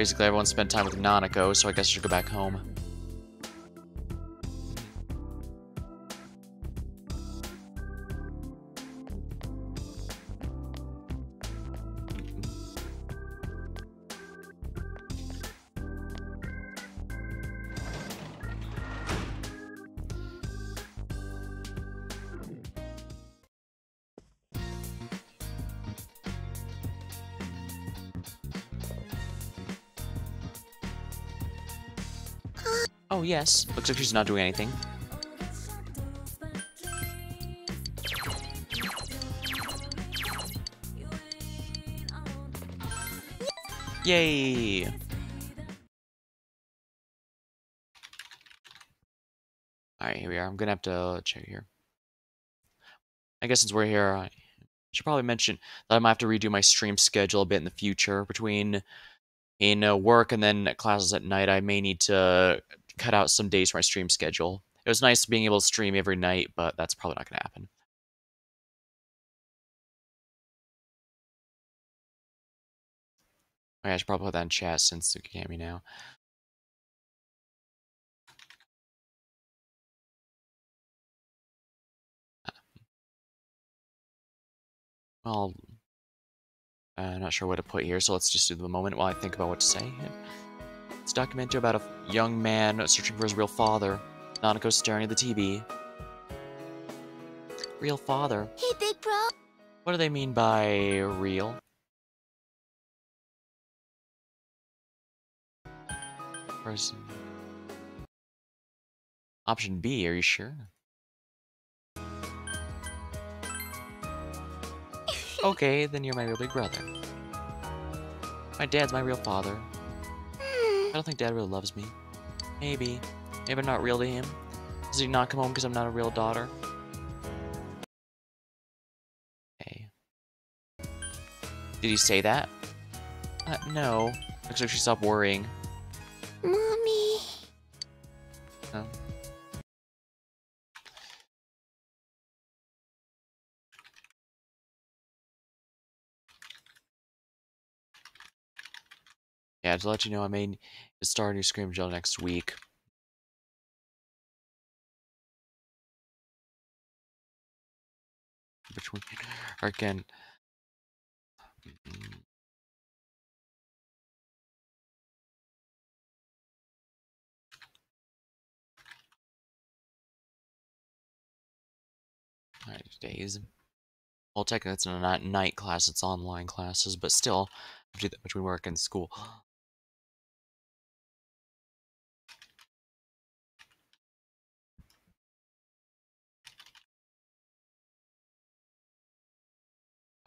Basically, everyone spent time with Nanako, so I guess I should go back home. Looks like she's not doing anything. Yay! Alright, here we are. I'm gonna have to check here. I guess since we're here, I Should probably mention that I might have to redo my stream schedule a bit in the future between in uh, work and then classes at night. I may need to cut out some days from my stream schedule. It was nice being able to stream every night, but that's probably not going to happen. Okay, I should probably put that in chat since you can't me now. Well, uh, I'm not sure what to put here, so let's just do the moment while I think about what to say. It's a documentary about a young man searching for his real father. Nanako staring at the TV. Real father? Hey, big bro. What do they mean by real? Person. Option B, are you sure? [LAUGHS] Okay, then you're my real big brother. My dad's my real father. I don't think dad really loves me. Maybe. Maybe I'm not real to him. Does he not come home because I'm not a real daughter? Okay. Did he say that? Uh, no. Looks like she stopped worrying. Mommy. Oh. Yeah, to let you know, I may start a new Scream Gel next week. Between, or again, mm, Alright, days. Well, technically, it's not night class, it's online classes, but still, I have to do that between work and school.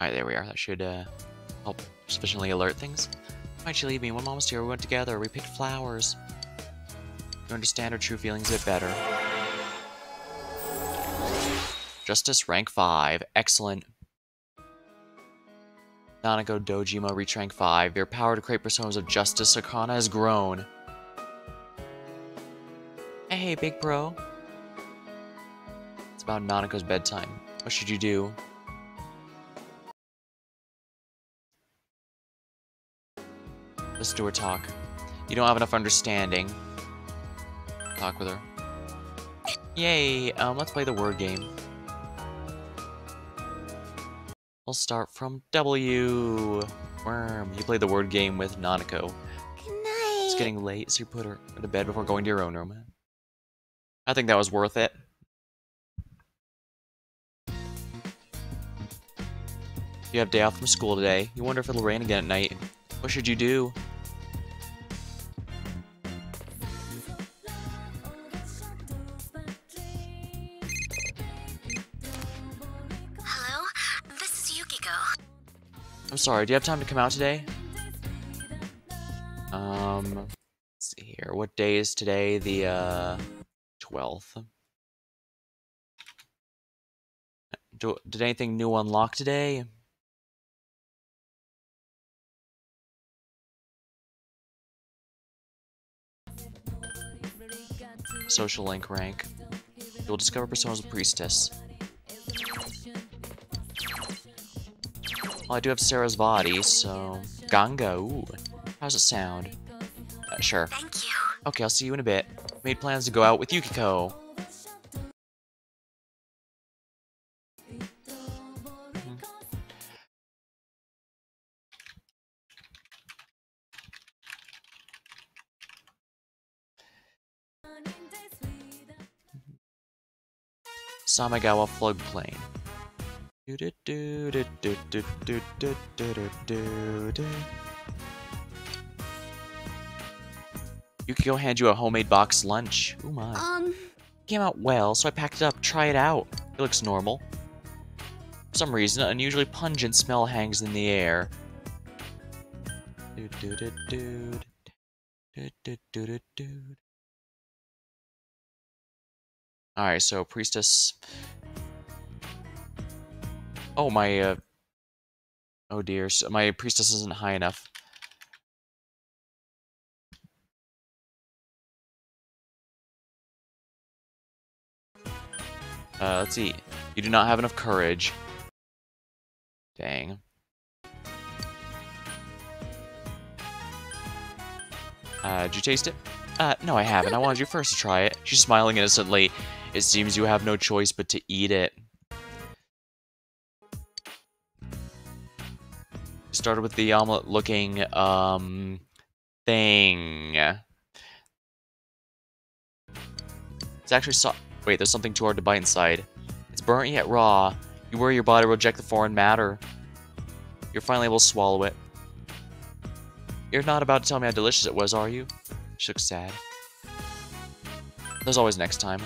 Alright, there we are. That should uh, help sufficiently alert things. Why'd you leave me? When mom was here, we went together. We picked flowers. You understand her true feelings a bit better. Justice rank 5. Excellent. Nanako Dojima reach rank 5. Your power to create personas of Justice Arcana has grown. Hey, big bro. It's about Nanako's bedtime. What should you do? Listen to her talk. You don't have enough understanding. Talk with her. Yay! Um, let's play the word game. We'll start from W. Worm. You play the word game with Nanako. Good night. It's getting late, so you put her to bed before going to your own room. I think that was worth it. You have day off from school today. You wonder if it'll rain again at night. What should you do? Hello, this is Yukiko. I'm sorry, do you have time to come out today? Um, let's see here. What day is today? The, uh, 12th. Do, did anything new unlock today? Social link rank. You'll discover personas of priestess. Well, I do have Sarasvati, so... Ganga, ooh. How's it sound? Uh, sure. Thank you. Okay, I'll see you in a bit. Made plans to go out with Yukiko. Samegawa floodplain. go hand you a homemade box lunch. Oh my. Um. Came out well, so I packed it up. Try it out. It looks normal. For some reason, an unusually pungent smell hangs in the air. Dude, dude, dude, dude. Dude, dude, dude, dude. Alright, so priestess. Oh, my uh, Oh dear, so my priestess isn't high enough. Uh, let's see. You do not have enough courage. Dang. Uh, did you taste it? Uh, no, I haven't. I wanted you first to try it. She's smiling innocently. It seems you have no choice but to eat it. Started with the omelet looking, um, thing. It's actually so- Wait, there's something too hard to bite inside. It's burnt yet raw. You worry your body will reject the foreign matter. You're finally able to swallow it. You're not about to tell me how delicious it was, are you? She looks sad. There's always next time.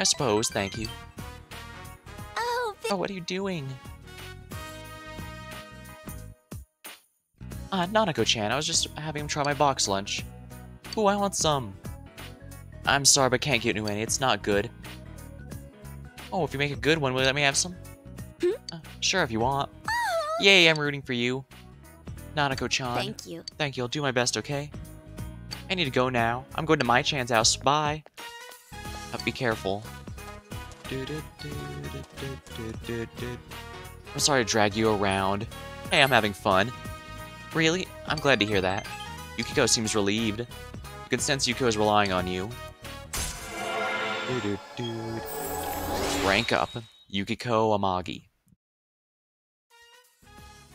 I suppose, thank you. Oh, Oh, what are you doing? Uh, Nanako-chan, I was just having him try my box lunch. Ooh, I want some. I'm sorry, but can't get you any. It's not good. Oh, if you make a good one, will you let me have some? Uh, sure, if you want. Yay, I'm rooting for you. Nanako-chan. thank you. Thank you, I'll do my best, okay? I need to go now. I'm going to my Chan's house. Bye. Uh, be careful. I'm sorry to drag you around. Hey, I'm having fun. Really? I'm glad to hear that. Yukiko seems relieved. You can sense Yukiko is relying on you. Rank up. Yukiko Amagi.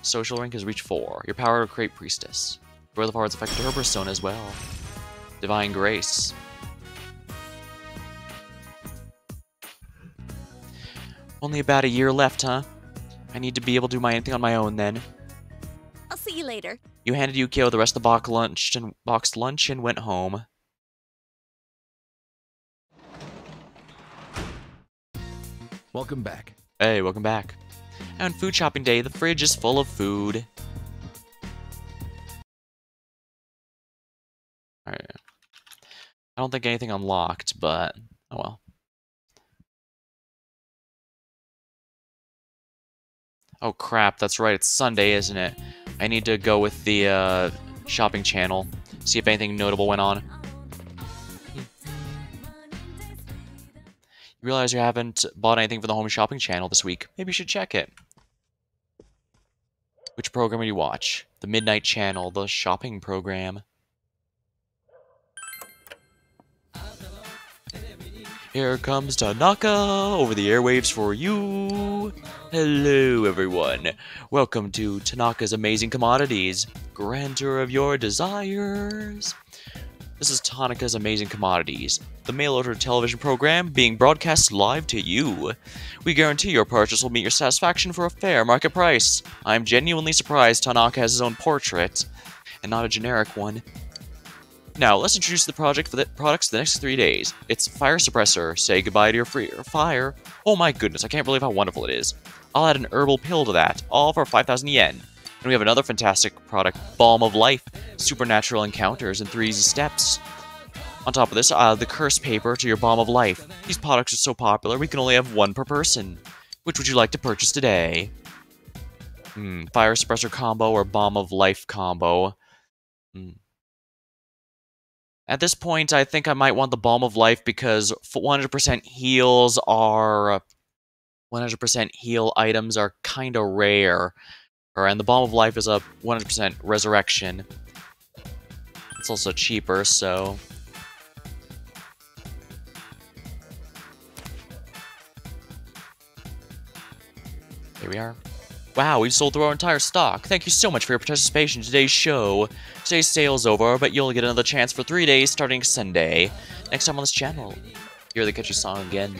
Social rank has reached 4. Your power to create Priestess. Growth of Hearts affected her persona as well. Divine Grace. Only about a year left, huh? I need to be able to do my anything on my own then. I'll see you later. You handed Yukiko the rest of the box lunch and boxed lunch and went home. Welcome back. Hey, welcome back. On food shopping day, the fridge is full of food. Alright. I don't think anything unlocked, but oh well. Oh crap, that's right, it's Sunday, isn't it? I need to go with the uh, shopping channel, see if anything notable went on. You realize you haven't bought anything for the home shopping channel this week. Maybe you should check it. Which program do you watch? The Midnight Channel, the shopping program. Here comes Tanaka over the airwaves for you. Hello, everyone. Welcome to Tanaka's Amazing Commodities, grantor of your desires. This is Tanaka's Amazing Commodities, the mail order television program being broadcast live to you. We guarantee your purchase will meet your satisfaction for a fair market price. I'm genuinely surprised Tanaka has his own portrait, and not a generic one. Now, let's introduce the project for the products for the next three days. It's Fire Suppressor. Say goodbye to your free fire. Oh my goodness, I can't believe how wonderful it is. I'll add an herbal pill to that, all for 5,000 yen. And we have another fantastic product, Balm of Life. Supernatural encounters in three easy steps. On top of this, uh, the curse paper to your Balm of Life. These products are so popular, we can only have one per person. Which would you like to purchase today? Hmm, Fire Suppressor combo or Balm of Life combo? Hmm. At this point, I think I might want the Balm of Life because 100% heals are uh, 100% heal items are kind of rare. And the Balm of Life is a 100% resurrection. It's also cheaper, so Here we are. Wow, we've sold through our entire stock. Thank you so much for your participation in today's show. Today's sale's over, but you'll get another chance for three days starting Sunday. Next time on this channel. Hear the catchy song again.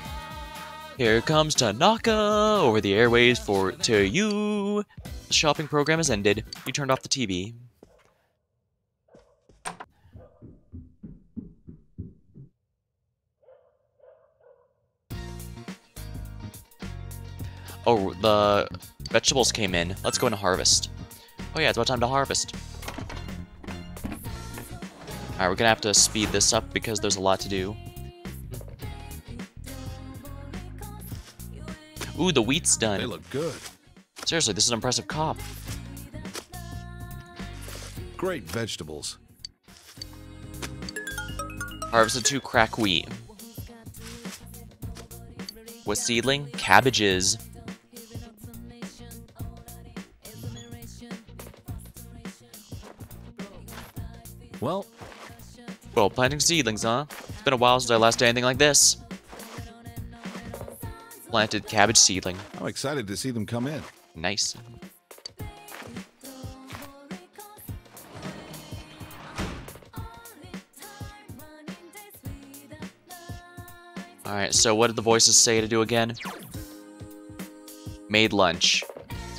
Here comes Tanaka over the airways for to you. The shopping program has ended. You turned off the TV. Oh, the vegetables came in. Let's go and harvest. Oh yeah, it's about time to harvest. Alright, we're gonna have to speed this up because there's a lot to do. Ooh, the wheat's done. They look good. Seriously, this is an impressive cop. Great vegetables. Harvested two crack wheat. What seedling? Cabbages. Well, Well, planting seedlings, huh? It's been a while since I last did anything like this. Planted cabbage seedling. I'm excited to see them come in. Nice. Alright, so what did the voices say to do again? Made lunch.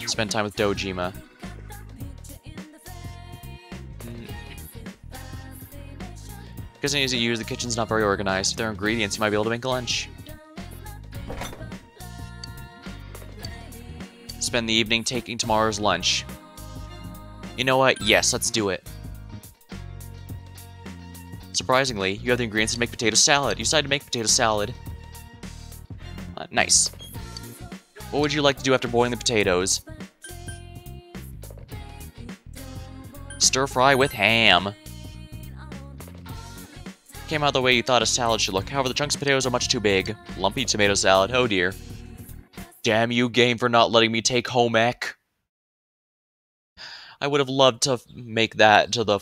Spend time with Dojima. Because as you use the kitchen's not very organized. If there are ingredients, you might be able to make lunch. Spend the evening taking tomorrow's lunch. You know what? Yes, let's do it. Surprisingly, you have the ingredients to make potato salad. You decided to make potato salad. Uh, nice. What would you like to do after boiling the potatoes? Stir fry with ham. Came out the way you thought a salad should look. However, the chunks of potatoes are much too big. Lumpy tomato salad. Oh dear. Damn you, game, for not letting me take home ec. I would have loved to make that to the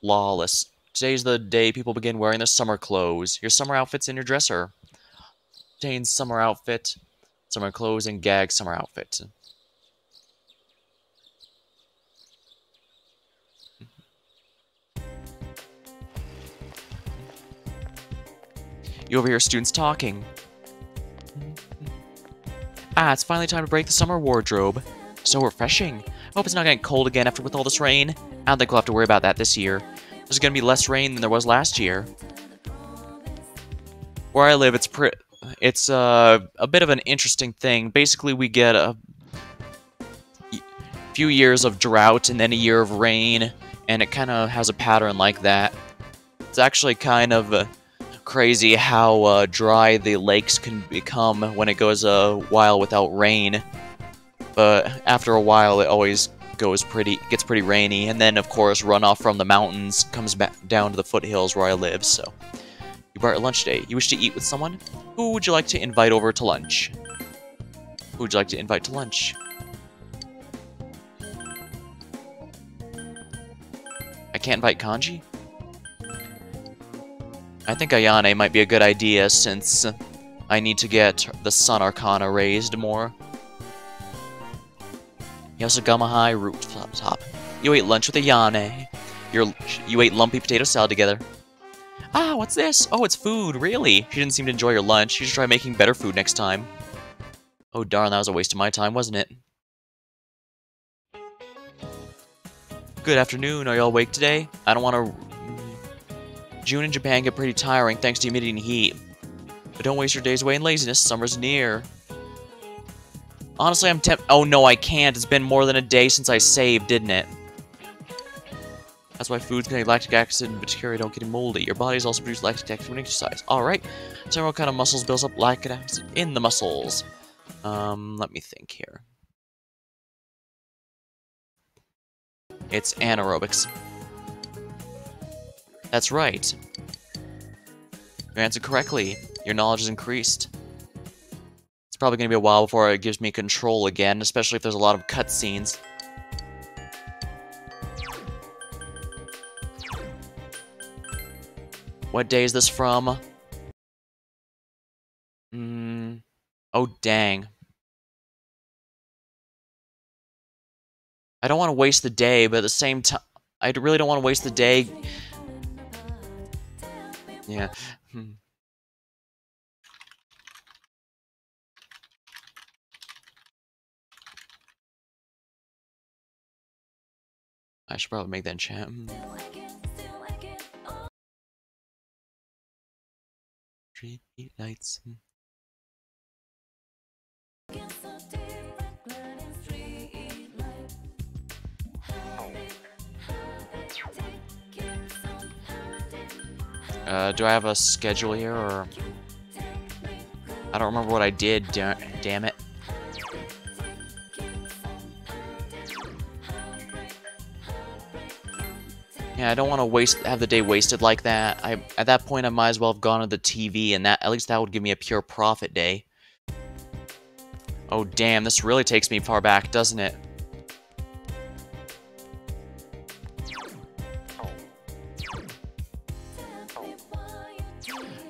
flawless. Today's the day people begin wearing their summer clothes. Your summer outfit's in your dresser. Dane's summer outfit, summer clothes, and gag summer outfit. You overhear students talking. Ah, it's finally time to break the summer wardrobe. So refreshing. I hope it's not getting cold again after with all this rain. I don't think we'll have to worry about that this year. There's gonna be less rain than there was last year. Where I live, it's it's uh, a bit of an interesting thing. Basically, we get a few years of drought and then a year of rain, and it kind of has a pattern like that. It's actually kind of uh, crazy how uh, dry the lakes can become when it goes a while without rain. But after a while, it always goes pretty gets pretty rainy, and then of course runoff from the mountains comes back down to the foothills where I live. So, you brought your lunch today. You wish to eat with someone? Who would you like to invite over to lunch? Who would you like to invite to lunch? I can't invite Kanji? I think Ayane might be a good idea since I need to get the Sun Arcana raised more. Yasogami High rooftop. You ate lunch with Ayane. You're, you ate lumpy potato salad together. Ah, what's this? Oh, it's food, really? She didn't seem to enjoy your lunch. You should try making better food next time. Oh darn, that was a waste of my time, wasn't it? Good afternoon, are you all awake today? I don't want to... June in Japan get pretty tiring thanks to humidity and heat. But don't waste your days away in laziness, summer's near. Honestly, I'm temp- Oh no, I can't. It's been more than a day since I saved, didn't it? That's why foods containing lactic acid and bacteria don't get moldy. Your bodies also produce lactic acid when exercise. Alright. Several kind of muscles builds up lactic acid in the muscles. Um, let me think here. It's anaerobics. That's right. You answered correctly. Your knowledge has increased. It's probably going to be a while before it gives me control again, especially if there's a lot of cutscenes. What day is this from? Hmm. Oh, dang. I don't want to waste the day, but at the same time, I really don't want to waste the day. Yeah. Hmm. I should probably make that. Hmm. Street lights. Uh, do I have a schedule here, or... I don't remember what I did, da damn it. Yeah, I don't want to waste have the day wasted like that. I At that point, I might as well have gone to the TV, and that at least that would give me a pure profit day. Oh, damn, this really takes me far back, doesn't it?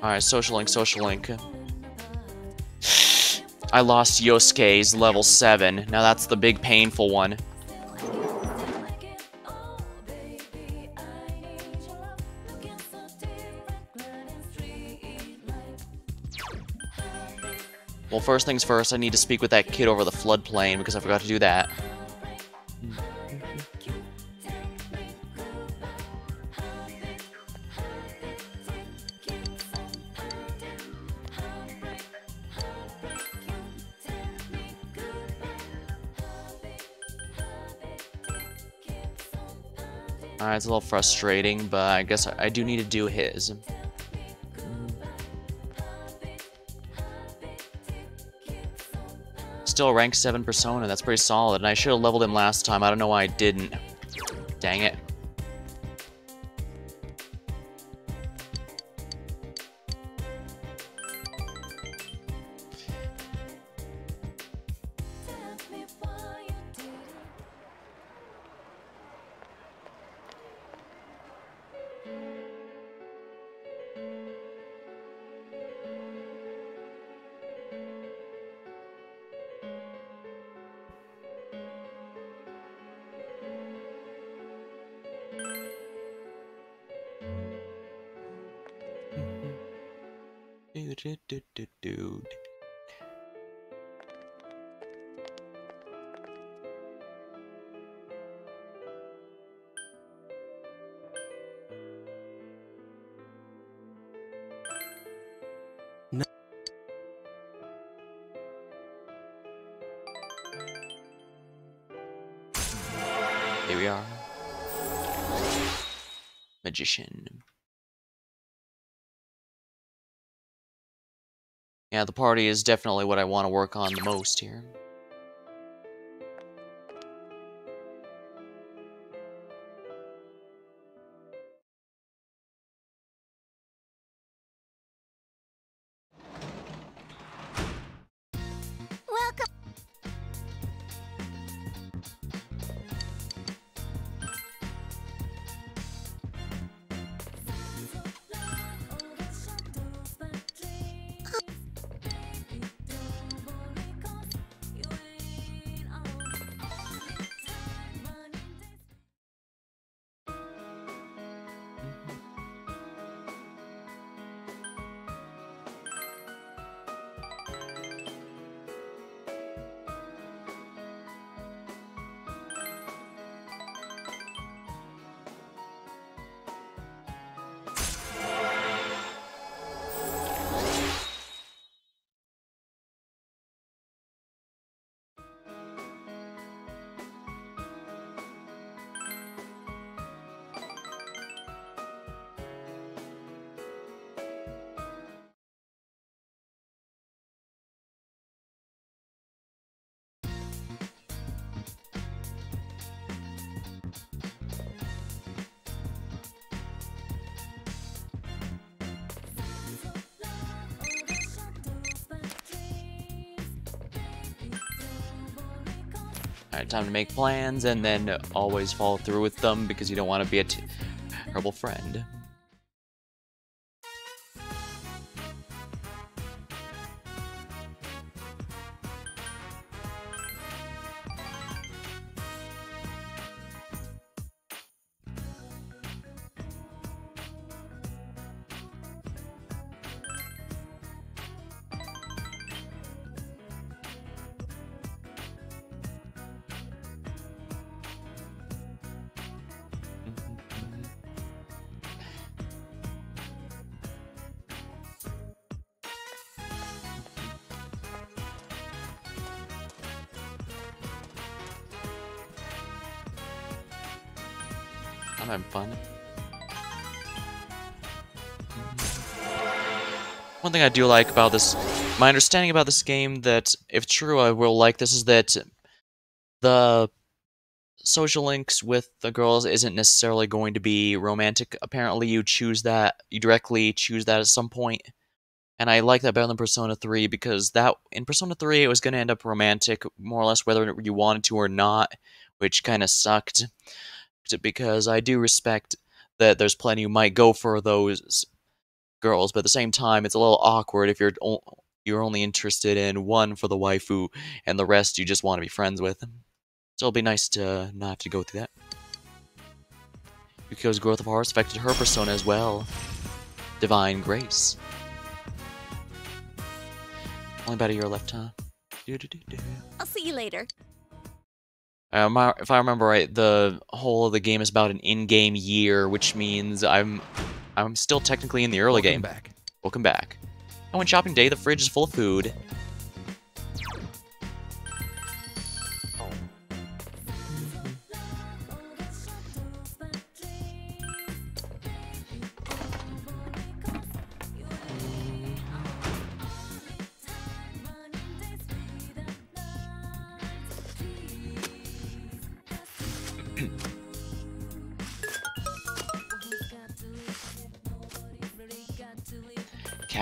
Alright, social link, social link. [SIGHS] I lost Yosuke's level 7. Now that's the big painful one. Well, first things first, I need to speak with that kid over the floodplain because I forgot to do that. It's a little frustrating, but I guess I, I do need to do his. Still rank 7 Persona, that's pretty solid, and I should have leveled him last time, I don't know why I didn't. Dang it. Yeah, the party is definitely what I want to work on the most here. Time to make plans and then always follow through with them because you don't want to be a terrible friend. One thing I do like about this, my understanding about this game that, if true, I will like this is that the social links with the girls isn't necessarily going to be romantic. Apparently, you choose that, you directly choose that at some point. And I like that better than Persona 3 because that in Persona 3 it was going to end up romantic more or less whether you wanted to or not, which kind of sucked because I do respect that there's plenty who might go for those girls, but at the same time it's a little awkward if you're you're only interested in one for the waifu and the rest you just want to be friends with. So it'll be nice to not have to go through that. Because growth of hearts affected her persona as well. Divine Grace. Only about a year left, huh? I'll see you later. Um, if I remember right, the whole of the game is about an in-game year, which means I'm I'm still technically in the early Welcome game. back. Welcome back. I went shopping day. The fridge is full of food.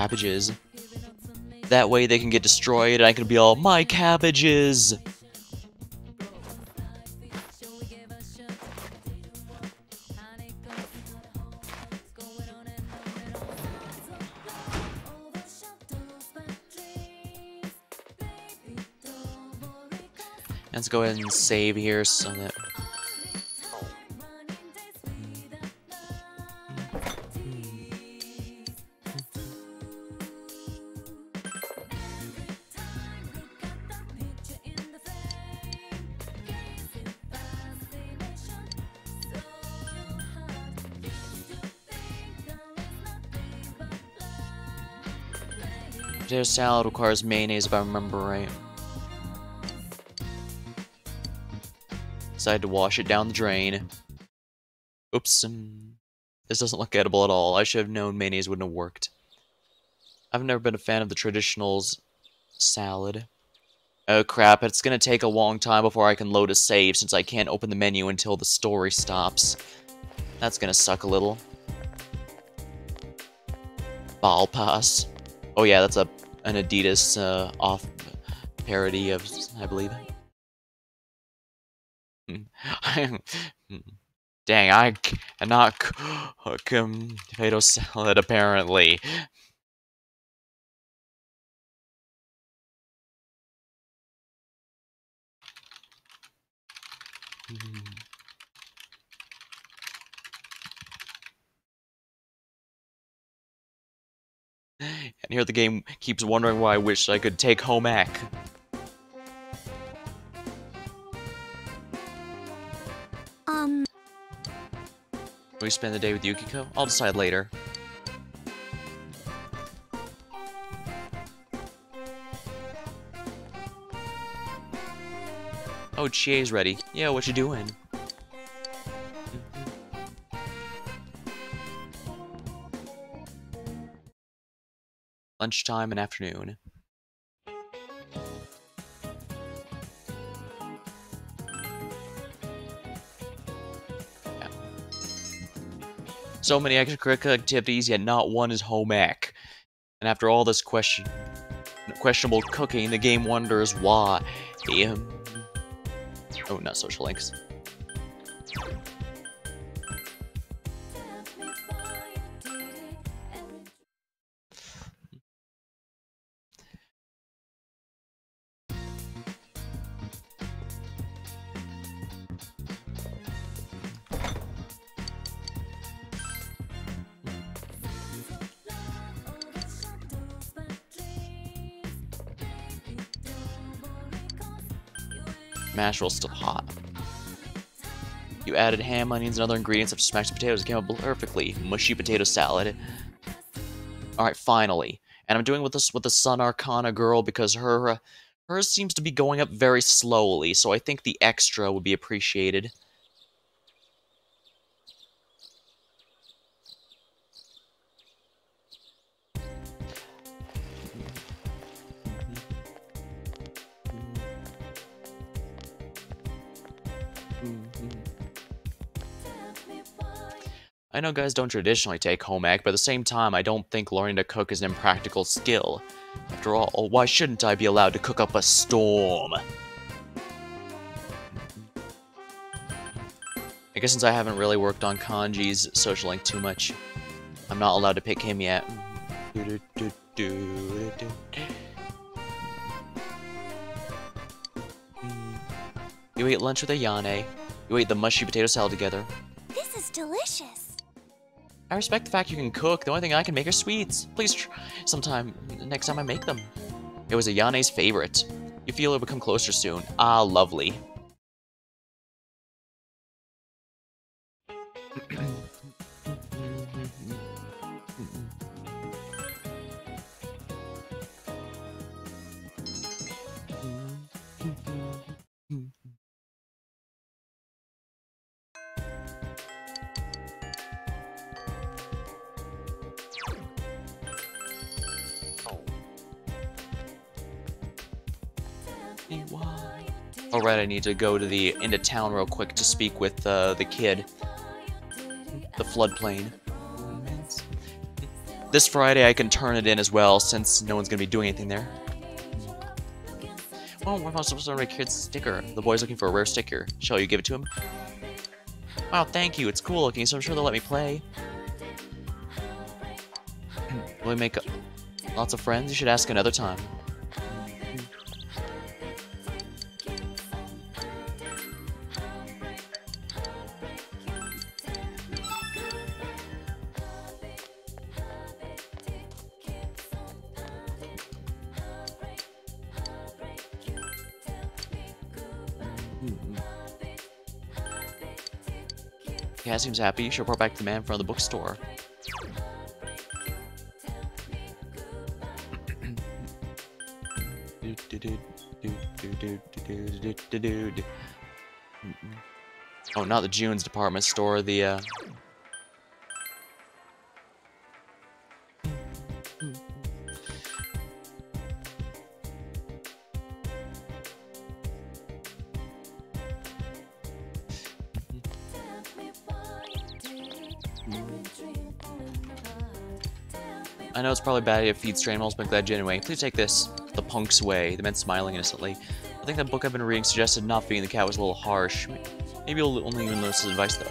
Cabbages. That way they can get destroyed and I can be all, my cabbages! Let's go ahead and save here so that potato salad requires mayonnaise if I remember right. Decided to wash it down the drain. Oops, this doesn't look edible at all. I should have known mayonnaise wouldn't have worked. I've never been a fan of the traditionals salad. Oh crap, it's gonna take a long time before I can load a save since I can't open the menu until the story stops. That's gonna suck a little. Ball pass. Oh yeah, that's a an Adidas uh, off parody of, I believe. [LAUGHS] Dang, I cannot cook um, potato salad apparently. And here the game keeps wondering why I wish I could take home ec. Um, Will we spend the day with Yukiko? I'll decide later. Oh, Chie's ready. Yeah, what you doing? Lunchtime and afternoon. So many extracurricular activities, yet not one is home ec. And after all this question, questionable cooking, the game wonders why. Oh, not social links. Roll's still hot. You added ham, onions, and other ingredients as smashed potatoes. It came out perfectly. Mushy potato salad. Alright, finally. And I'm doing with this with the Sun Arcana girl because her uh, hers seems to be going up very slowly, so I think the extra would be appreciated. I know guys don't traditionally take home ec, but at the same time, I don't think learning to cook is an impractical skill. After all, oh, why shouldn't I be allowed to cook up a storm? I guess since I haven't really worked on Kanji's social link too much, I'm not allowed to pick him yet. You ate lunch with Ayane. You ate the mushy potato salad together. This is delicious. I respect the fact you can cook. The only thing I can make are sweets. Please try sometime next time I make them. It was Ayane's favorite. You feel it'll become closer soon. Ah, lovely. [CLEARS THROAT] Alright, I need to go to the into town real quick to speak with uh, the kid. The floodplain. This Friday I can turn it in as well, since no one's gonna be doing anything there. Well, what am I supposed to write kid's sticker? The boy's looking for a rare sticker. Shall you give it to him? Wow, thank you. It's cool looking, so I'm sure they'll let me play. Will we make lots of friends? You should ask another time. Seems happy. She'll report back to the man from the bookstore. [COUGHS] Oh, not the Junes department store, the, uh... probably bad to feed stray animals, but glad you anyway. Please take this. The Punk's Way. The man smiling innocently. I think that book I've been reading suggested not feeding the cat was a little harsh. Maybe you'll only even notice his advice, though.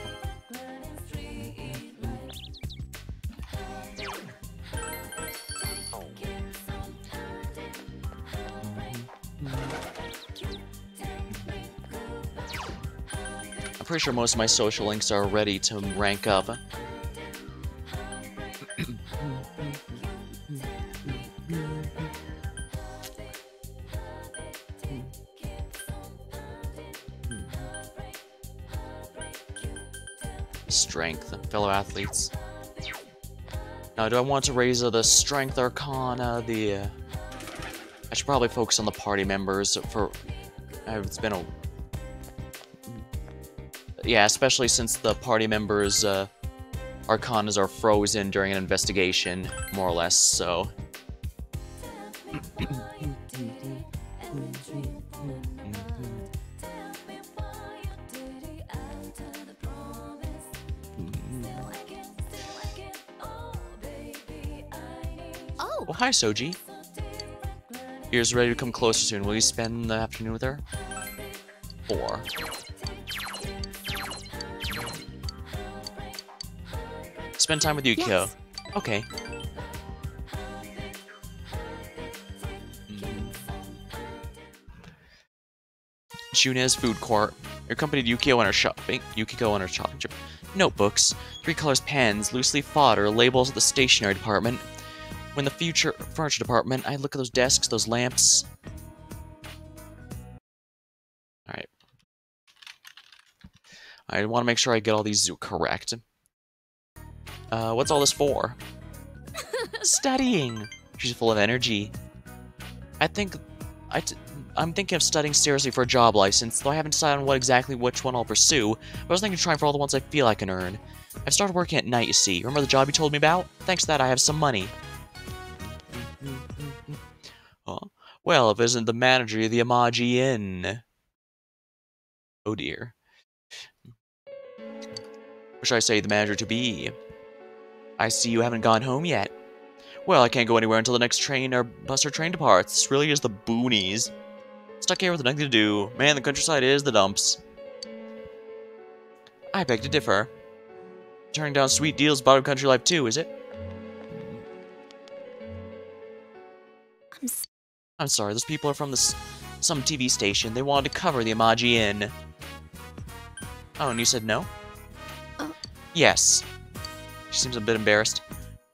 I'm pretty sure most of my social links are ready to rank up. Fellow athletes. Now, do I want to raise uh, the Strength Arcana, the... Uh, I should probably focus on the party members for... Uh, it's been a... Yeah, especially since the party members' uh, Arcanas are frozen during an investigation, more or less, so... hi, Soji. Here's ready to come closer soon. Will you spend the afternoon with her? Four. Spend time with Yukio. Yes. Okay. Junes Food Court. You're accompanied Yukio on her shopping. Yukiko on her shopping trip. Notebooks, three colors pens, loosely fodder, labels at the stationery department. When the future furniture department, I look at those desks, those lamps. Alright. I want to make sure I get all these correct. Uh, what's all this for? [LAUGHS] Studying! She's full of energy. I think... I t I'm thinking of studying seriously for a job license, though I haven't decided on what exactly which one I'll pursue, but I was thinking of trying for all the ones I feel I can earn. I've started working at night, you see. Remember the job you told me about? Thanks to that, I have some money. Well, if it isn't the manager of the Amagi Inn. Oh dear. should I say the manager to be? I see you haven't gone home yet. Well, I can't go anywhere until the next train or bus or train departs. This really is the boonies. Stuck here with nothing to do. Man, the countryside is the dumps. I beg to differ. Turning down sweet deals, bottom country life too, is it? I'm sorry, those people are from this some TV station. They wanted to cover the Amagi Inn. Oh, and you said no? Uh. Yes. She seems a bit embarrassed.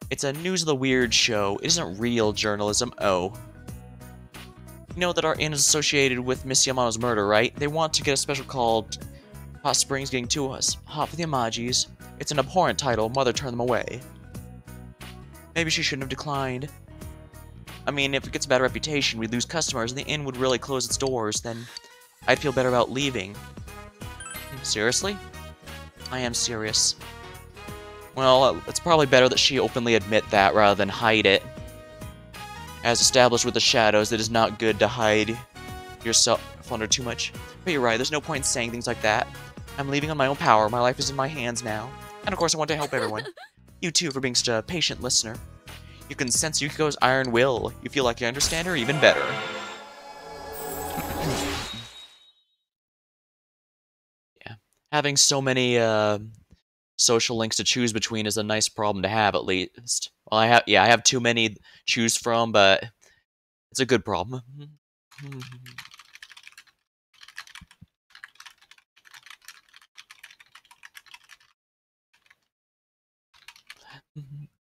It's a News of the Weird show. It isn't real journalism. Oh. You know that our inn is associated with Miss Yamano's murder, right? They want to get a special called Hot Springs Getting to Us. Hot for the Amagis. It's an abhorrent title. Mother turned them away. Maybe she shouldn't have declined. I mean, if it gets a bad reputation, we'd lose customers, and the inn would really close its doors, then I'd feel better about leaving. Seriously? I am serious. Well, uh, it's probably better that she openly admit that rather than hide it. As established with the shadows, it is not good to hide yourself under too much. But you're right, there's no point in saying things like that. I'm leaving on my own power, my life is in my hands now. And of course I want to help everyone. [LAUGHS] you too for being such a patient listener. You can sense Yukiko's iron will. You feel like you understand her even better. [LAUGHS] yeah. Having so many uh, social links to choose between is a nice problem to have, at least. Well, I have, yeah, I have too many to choose from, but it's a good problem.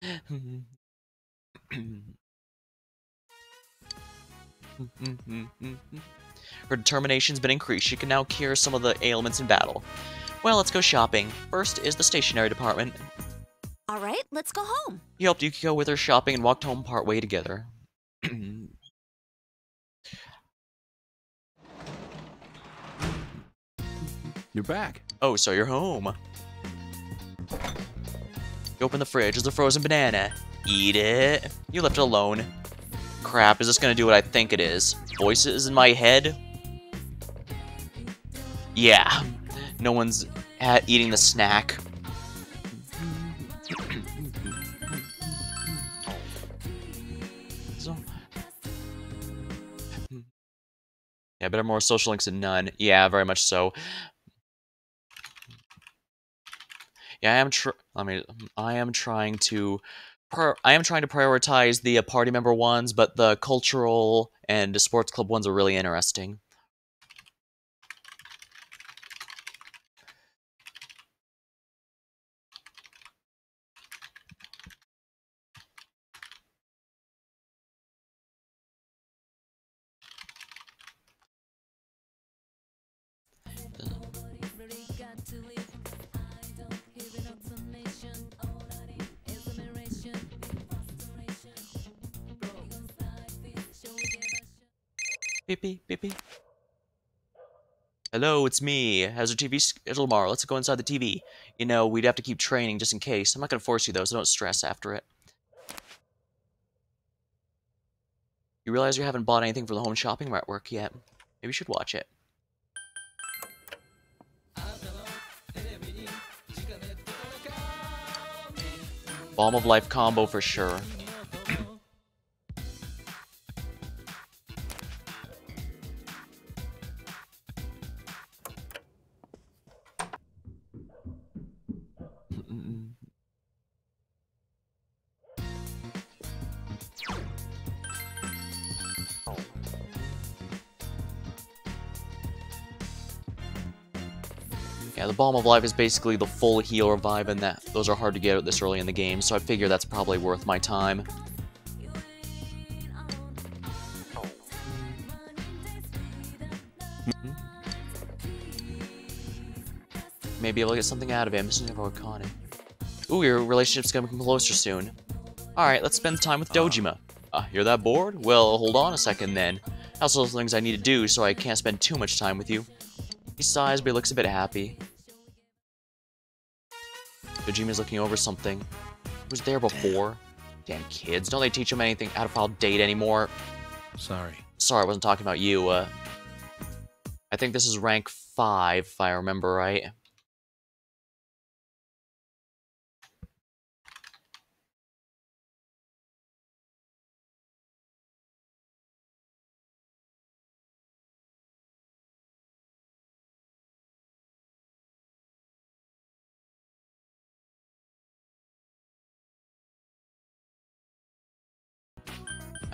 [LAUGHS] [CLEARS THROAT] Her determination's been increased. She can now cure some of the ailments in battle. Well, let's go shopping. First is the stationery department. All right, let's go home. He helped Yukiko with her shopping and walked home partway together. [CLEARS THROAT] You're back. oh, so you're home. You open the fridge. There's a frozen banana. Eat it. You left it alone. Crap, is this gonna do what I think it is? Voices in my head? Yeah. No one's eating the snack. Yeah, better more social links than none. Yeah, very much so. Yeah, I am tr- I mean, I am trying to I am trying to prioritize the uh, party member ones, but the cultural and sports club ones are really interesting. Beep beep beep beep. Hello, it's me. How's your TV schedule tomorrow? Let's go inside the TV. You know, we'd have to keep training just in case. I'm not gonna force you though, so don't stress after it. You realize you haven't bought anything for the home shopping network yet. Maybe you should watch it. Balm of Life combo for sure. Yeah, the Balm of Life is basically the full heal revive, and that those are hard to get this early in the game, so I figure that's probably worth my time. Mhm. Maybe I'll get something out of him. This is never Akane. Ooh, your relationship's gonna come closer soon. Alright, let's spend time with Dojima. Uh, you're that bored? Well, hold on a second then. I also have things I need to do, so I can't spend too much time with you. He sighs, but he looks a bit happy. Dojima's looking over something. He was there before. Damn kids, don't they teach them anything out of file date anymore? Sorry. Sorry, I wasn't talking about you. Uh, I think this is rank 5, if I remember right.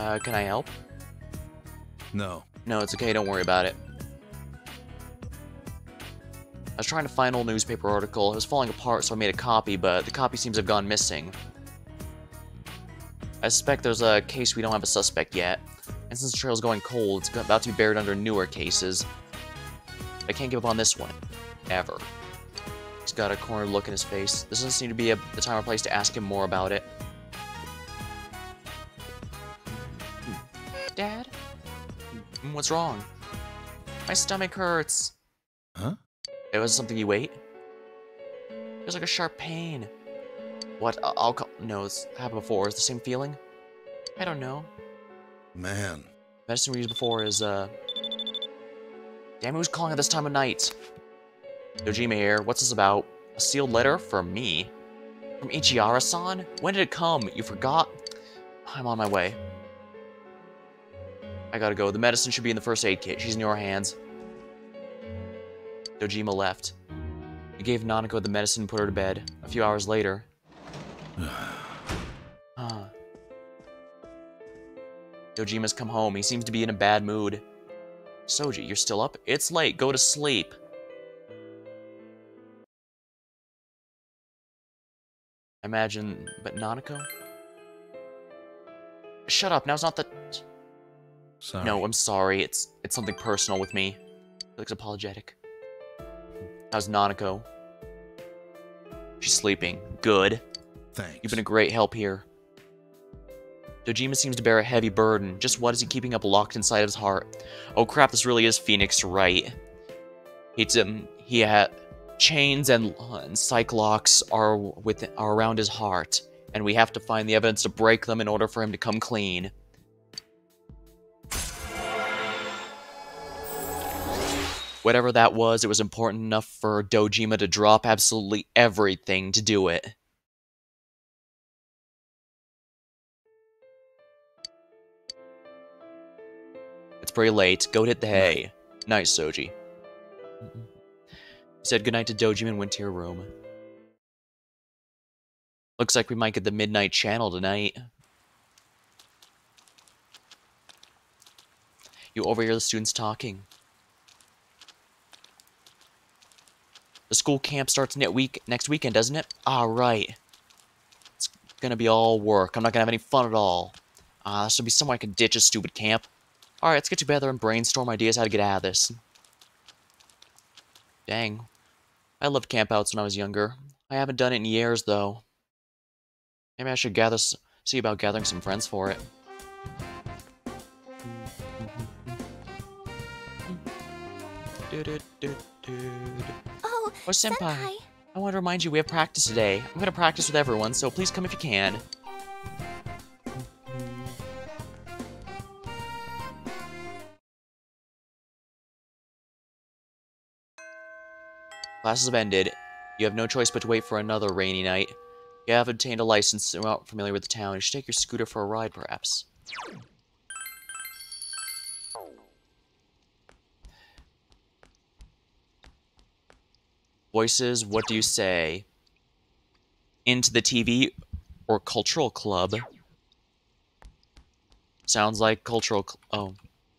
Uh, can I help? No. No, it's okay, don't worry about it. I was trying to find an old newspaper article. It was falling apart, so I made a copy, but the copy seems to have gone missing. I suspect there's a case we don't have a suspect yet, and since the trail's going cold, it's about to be buried under newer cases. I can't give up on this one. Ever. He's got a cornered look in his face. This doesn't seem to be a, the time or place to ask him more about it. What's wrong? My stomach hurts. Huh? It was something you ate? There's like a sharp pain. What? I'll call. No, it's happened before. Is the same feeling? I don't know. Man. Medicine we used before is, uh... Damn, who's calling at this time of night? Dojima here. What's this about? A sealed letter? For me? From Ichiara-san? When did it come? You forgot? I'm on my way. I gotta go. The medicine should be in the first aid kit. She's in your hands. Dojima left. He gave Nanako the medicine and put her to bed. A few hours later... [SIGHS] Huh. Dojima's come home. He seems to be in a bad mood. Soji, you're still up? It's late. Go to sleep. Imagine, but Nanako? Shut up. Now's not the. Sorry. No, I'm sorry. It's it's something personal with me. He looks apologetic. How's Nanako? She's sleeping. Good. Thanks. You've been a great help here. Dojima seems to bear a heavy burden. Just what is he keeping up locked inside of his heart? Oh crap, this really is Phoenix Wright. It's um he had chains and, uh, and Psyche-Locks are with are around his heart, and we have to find the evidence to break them in order for him to come clean. Whatever that was, it was important enough for Dojima to drop absolutely everything to do it. It's pretty late. Go hit the hay. Nice, Soji. Said goodnight to Dojima and went to your room. Looks like we might get the Midnight Channel tonight. You overhear the students talking. The school camp starts next week next weekend, doesn't it? All right. It's gonna be all work. I'm not gonna have any fun at all. Uh, this should be somewhere I can ditch a stupid camp. Alright, let's get together and brainstorm ideas how to get out of this. Dang. I loved campouts when I was younger. I haven't done it in years, though. Maybe I should gather, see about gathering some friends for it. Oh, Oh, senpai. senpai. I want to remind you we have practice today. I'm going to practice with everyone, so please come if you can. Classes have ended. You have no choice but to wait for another rainy night. You have obtained a license and are not familiar with the town. You should take your scooter for a ride, perhaps. Voices, what do you say? Into the TV or cultural club? Sounds like cultural. Oh,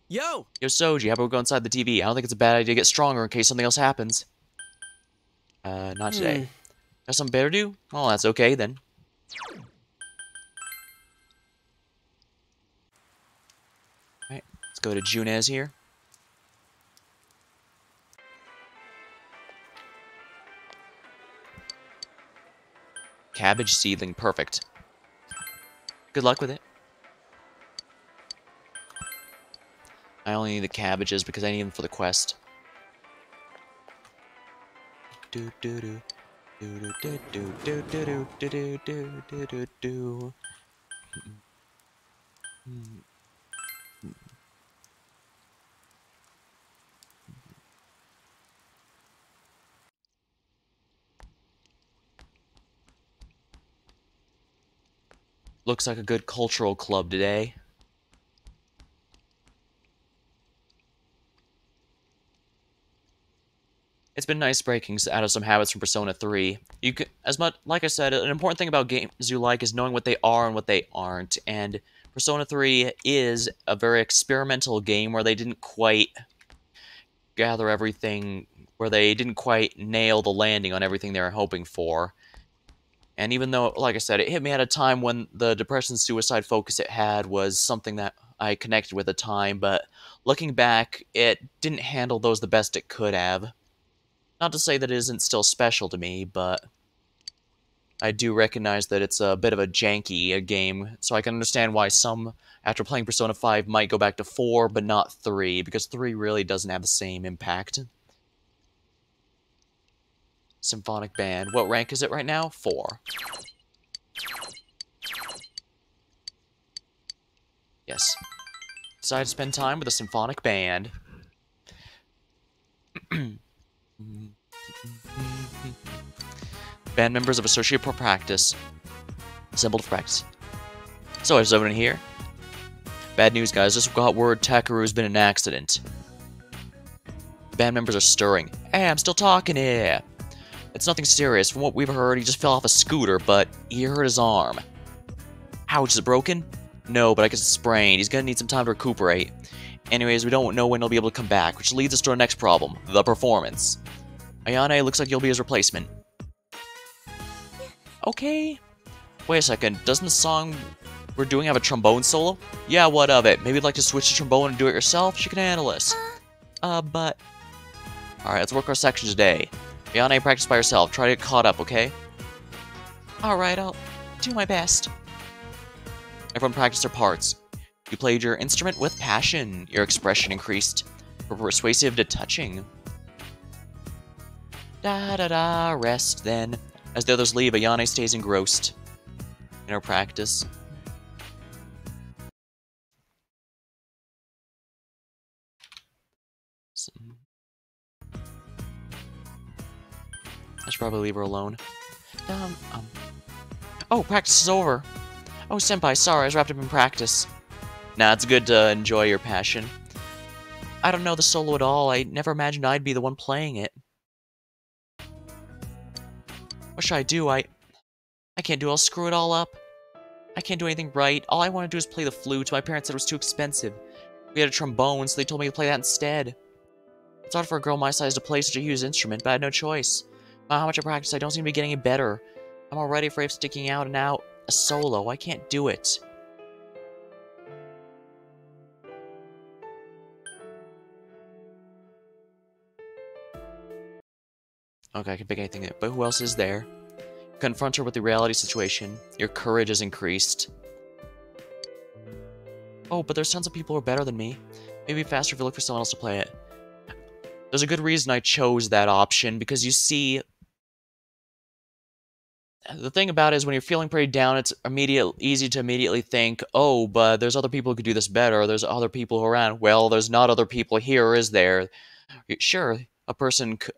Yo! yo, Soji, how about we go inside the TV? I don't think it's a bad idea to get stronger in case something else happens. Uh, not today. Hmm. Got something better to do? Well, that's okay then. Alright, let's go to Junes here. Cabbage seedling, perfect. Good luck with it. I only need the cabbages because I need them for the quest. Do do do. Do do do do do do do do do do do do. Looks like a good cultural club today. It's been nice breaking out of some habits from Persona 3. You can, as much like I said, an important thing about games you like is knowing what they are and what they aren't. And Persona 3 is a very experimental game where they didn't quite gather everything, where they didn't quite nail the landing on everything they were hoping for. And even though, like I said, it hit me at a time when the depression suicide focus it had was something that I connected with at the time, but looking back, it didn't handle those the best it could have. Not to say that it isn't still special to me, but I do recognize that it's a bit of a janky a game, so I can understand why some, after playing Persona 5, might go back to 4, but not 3, because 3 really doesn't have the same impact. Symphonic Band. What rank is it right now? 4. Yes. Decided to spend time with a symphonic band. Band members of Associate for Practice. Assembled for practice. So, is everyone here? Bad news, guys. Just got word Takaru's been in an accident. Band members are stirring. Hey, I'm still talking here. It's nothing serious. From what we've heard, he just fell off a scooter, but he hurt his arm. Ouch, is it broken? No, but I guess it's sprained. He's gonna need some time to recuperate. Anyways, we don't know when he'll be able to come back, which leads us to our next problem, the performance. Ayane, looks like you'll be his replacement. Okay. Wait a second, doesn't the song we're doing have a trombone solo? Yeah, what of it? Maybe you'd like to switch to trombone and do it yourself? She can handle this. Uh, but... Alright, let's work our section today. Ayane, practice by yourself. Try to get caught up, okay? Alright, I'll do my best. Everyone practice their parts. You played your instrument with passion. Your expression increased from persuasive to touching. Da da da, rest then. As the others leave, Ayane stays engrossed in her practice. Should probably leave her alone. Um, um. Oh, practice is over. Oh, Senpai, sorry, I was wrapped up in practice. Nah, it's good to enjoy your passion. I don't know the solo at all. I never imagined I'd be the one playing it. What should I do? I... I can't do it. I'll screw it all up. I can't do anything right. All I want to do is play the flute. My parents said it was too expensive. We had a trombone, so they told me to play that instead. It's hard for a girl my size to play such a huge instrument, but I had no choice. No how much I practice, I don't seem to be getting any better. I'm already afraid of sticking out and out a solo. I can't do it. Okay, I can pick anything, but who else is there? Confront her with the reality situation. Your courage has increased. Oh, but there's tons of people who are better than me. Maybe faster if you look for someone else to play it. There's a good reason I chose that option, because you see... The thing about it is when you're feeling pretty down, it's immediate, easy to immediately think, oh, but there's other people who could do this better, there's other people around. Well, there's not other people here, is there? Sure, a person c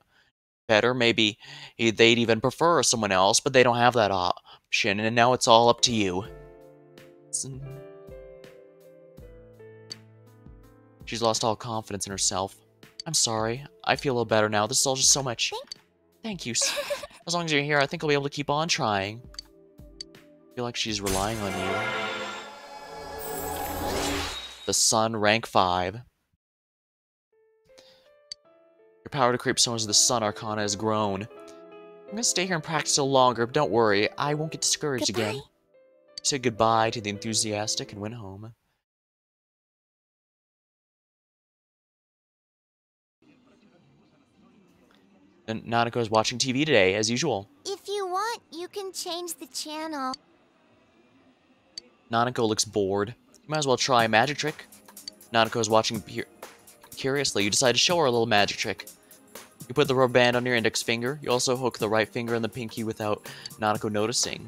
better, maybe they'd even prefer someone else, but they don't have that option, and now it's all up to you. She's lost all confidence in herself. I'm sorry. I feel a little better now. This is all just so much. Thank you. As long as you're here, I think I'll be able to keep on trying. I feel like she's relying on you. The Sun, rank 5. Your power to create personas of the Sun Arcana has grown. I'm gonna stay here and practice a little longer, but don't worry, I won't get discouraged Goodbye. again. Say goodbye to the enthusiastic and went home. And Nanako is watching TV today, as usual. If you want, you can change the channel. Nanako looks bored. You might as well try a magic trick. Nanako is watching curiously. You decide to show her a little magic trick. You put the rubber band on your index finger. You also hook the right finger and the pinky without Nanako noticing.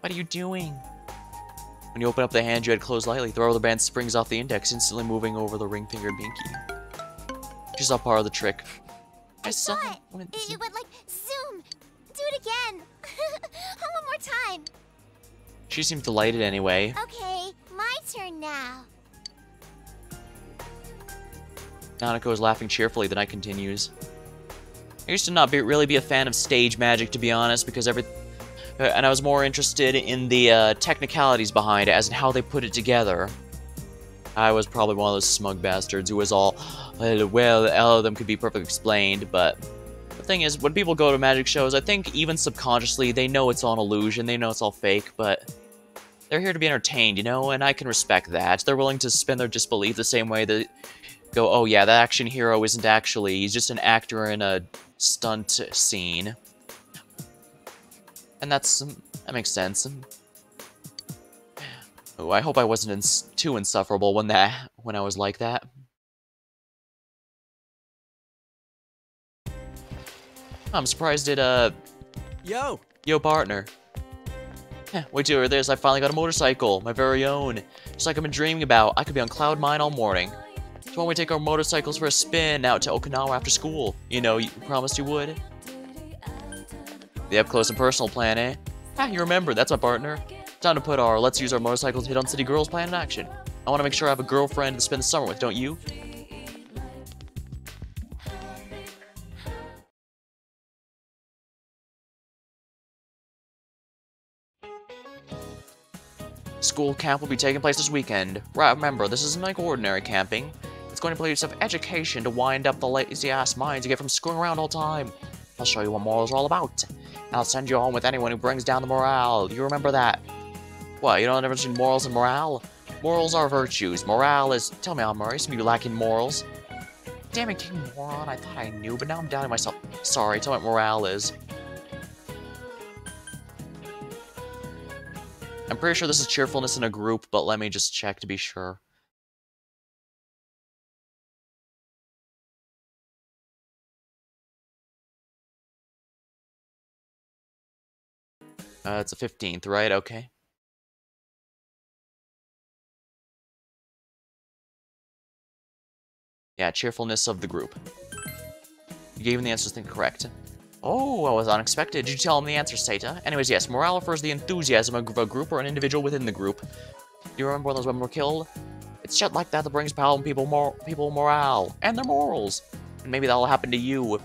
What are you doing? When you open up the hand you had closed lightly, the rubber band springs off the index, instantly moving over the ring finger and pinky. She saw part of the trick. I saw it. It, it went like zoom. Do it again. [LAUGHS] One more time. She seemed delighted anyway. Okay, my turn now. Nanako is laughing cheerfully. The night continues. I used to not be, really be a fan of stage magic, to be honest, because every uh, and I was more interested in the uh, technicalities behind it, as in how they put it together. I was probably one of those smug bastards who was all, well, all of them could be perfectly explained, but the thing is, when people go to magic shows, I think even subconsciously they know it's all an illusion, they know it's all fake, but they're here to be entertained, you know, and I can respect that. They're willing to suspend their disbelief the same way that go, oh yeah, that action hero isn't actually, he's just an actor in a stunt scene. And that's, that makes sense. Oh, I hope I wasn't ins too insufferable when that, when I was like that. I'm surprised it, uh... Yo! Yo, partner. wait till this, I finally got a motorcycle, my very own. Just like I've been dreaming about, I could be on Cloud Nine all morning. So why don't we take our motorcycles for a spin out to Okina after school? You know, you promised you would. The up close and personal plan, eh? Ah, you remember, that's my partner. Time to put our let's use our motorcycles to hit on city girls plan in action. I want to make sure I have a girlfriend to spend the summer with, don't you? School camp will be taking place this weekend. Right, Remember, this isn't like ordinary camping. It's going to be some education to wind up the lazy-ass minds you get from screwing around all the time. I'll show you what morals are all about. And I'll send you home with anyone who brings down the morale. You remember that? What, you don't difference between morals and morale? Morals are virtues. Morale is... Tell me, of you lacking morals. Damn it, King Moron. I thought I knew, but now I'm doubting myself. Sorry, tell me what morale is. I'm pretty sure this is cheerfulness in a group, but let me just check to be sure. Uh, it's a 15th, right? Okay. Yeah, cheerfulness of the group. You gave him the answers correct. Oh, that was unexpected. Did you tell him the answer, Seta? Anyways, yes, morale refers to the enthusiasm of a group or an individual within the group. Do you remember when those women were killed? It's shit like that that brings power and people mor people morale and their morals. And maybe that'll happen to you.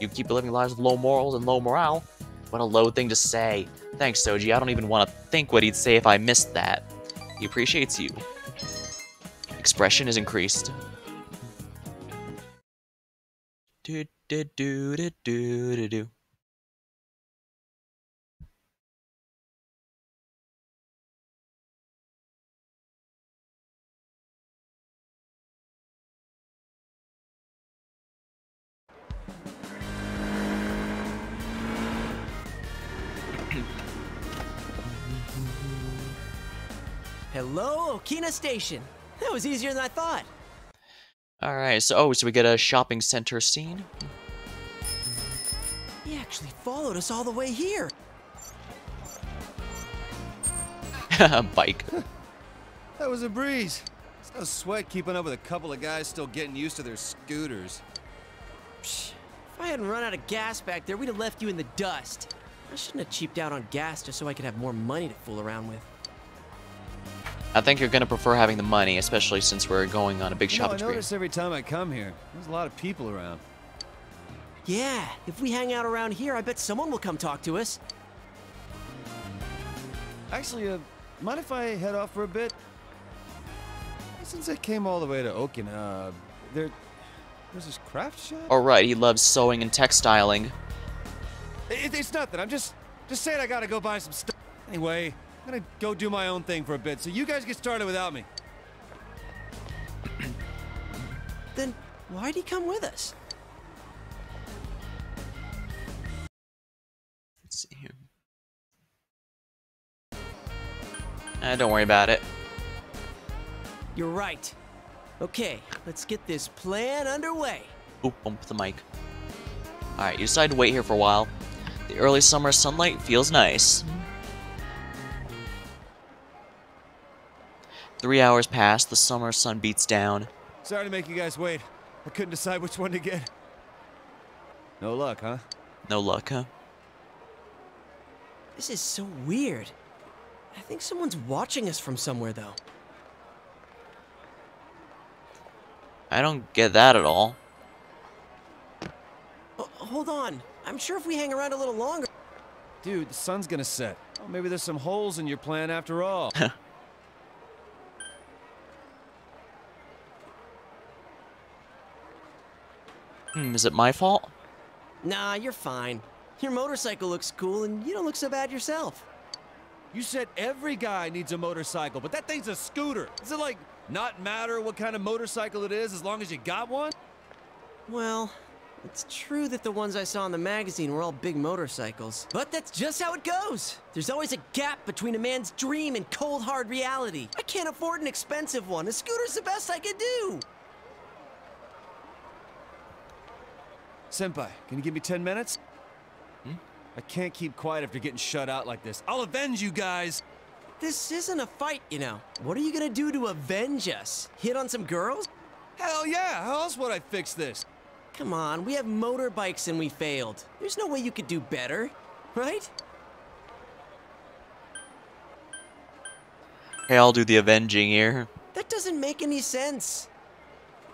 You keep living lives with low morals and low morale. What a low thing to say. Thanks, Soji. I don't even want to think what he'd say if I missed that. He appreciates you. Expression is increased. Do do do do do do do. Hello, Okina Station. That was easier than I thought. Alright, so, oh, so we get a shopping center scene? He actually followed us all the way here. [LAUGHS] Bike. [LAUGHS] that was a breeze. It's no sweat keeping up with a couple of guys still getting used to their scooters. Psh, if I hadn't run out of gas back there, we'd have left you in the dust. I shouldn't have cheaped out on gas just so I could have more money to fool around with. I think you're gonna prefer having the money, especially since we're going on a big you shopping know, I notice every time I come here, there's a lot of people around. Yeah, if we hang out around here, I bet someone will come talk to us. Actually, uh, mind if I head off for a bit? Since I came all the way to Okina, there, there's this craft shop? Alright, he loves sewing and textiling. It, it's nothing, I'm just, just saying I gotta go buy some stuff. Anyway, I'm gonna go do my own thing for a bit, so you guys get started without me. [CLEARS THROAT] then why'd he come with us? Let's see here. Eh, don't worry about it. You're right. Okay, let's get this plan underway. Oop, bump the mic. Alright, you decide to wait here for a while. The early summer sunlight feels nice. Three hours pass, the summer sun beats down. Sorry to make you guys wait. I couldn't decide which one to get. No luck, huh? No luck, huh? This is so weird. I think someone's watching us from somewhere, though. I don't get that at all. Uh, hold on. I'm sure if we hang around a little longer... Dude, the sun's gonna set. Oh, maybe there's some holes in your plan after all. [LAUGHS] Hmm, is it my fault? Nah, you're fine. Your motorcycle looks cool, and you don't look so bad yourself. You said every guy needs a motorcycle, but that thing's a scooter. Does it, like, not matter what kind of motorcycle it is as long as you got one? Well, it's true that the ones I saw in the magazine were all big motorcycles. But that's just how it goes. There's always a gap between a man's dream and cold, hard reality. I can't afford an expensive one. A scooter's the best I can do. Senpai, can you give me 10 minutes? Hmm? I can't keep quiet after getting shut out like this. I'll avenge you guys! This isn't a fight, you know. What are you gonna do to avenge us? Hit on some girls? Hell yeah! How else would I fix this? Come on, we have motorbikes and we failed. There's no way you could do better, right? Okay, I'll do the avenging here. That doesn't make any sense.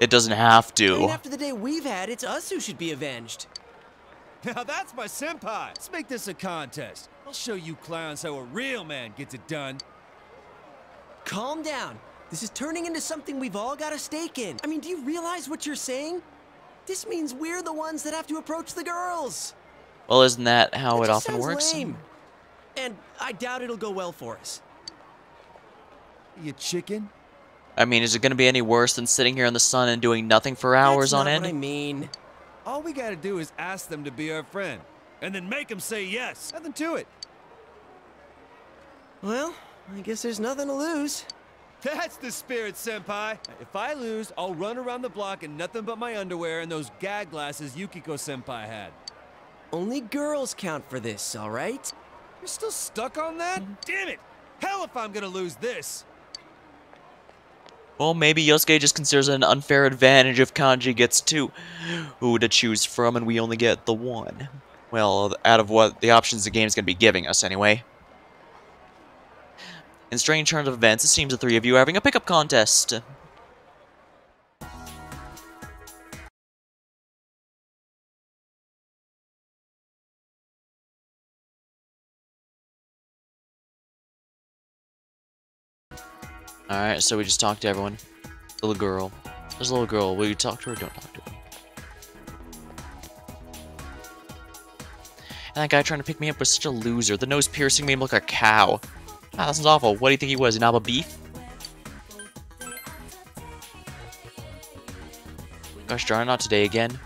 It doesn't have I mean, to. after the day we've had, it's us who should be avenged. Now that's my senpai! Let's make this a contest. I'll show you clowns how a real man gets it done. Calm down. This is turning into something we've all got a stake in. I mean, do you realize what you're saying? This means we're the ones that have to approach the girls. Well, isn't that how That it just often sounds works? lame. And I doubt it'll go well for us. You chicken? I mean, is it going to be any worse than sitting here in the sun and doing nothing for hours That's on not end? What I mean. All we gotta do is ask them to be our friend. And then make them say yes. Nothing to it. Well, I guess there's nothing to lose. That's the spirit, Senpai. If I lose, I'll run around the block in nothing but my underwear and those gag glasses Yukiko Senpai had. Only girls count for this, all right? You're still stuck on that? Mm-hmm. Damn it! Hell if I'm gonna lose this! Well, maybe Yosuke just considers it an unfair advantage if Kanji gets two who to choose from and we only get the one. Well, out of what the options the game's going to be giving us, anyway. In strange turns of events, it seems the three of you are having a pickup contest. Alright, so we just talked to everyone. Little girl. There's a little girl. Will you talk to her? Or don't talk to her. And that guy trying to pick me up was such a loser. The nose piercing made him look like a cow. Ah, that sounds awful. What do you think he was? An Alba beef? Gosh darn, not today again.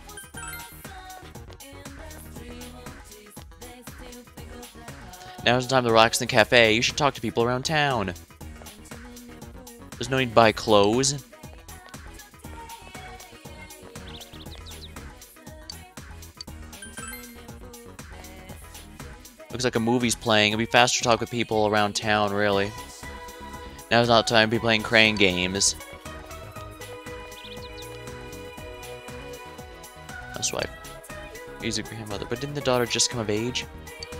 Now's the time to relax in the cafe. You should talk to people around town. There's no need to buy clothes. Looks like a movie's playing. It'd be faster to talk with people around town, really. Now's not time to be playing crane games. Housewife. A grandmother. But didn't the daughter just come of age?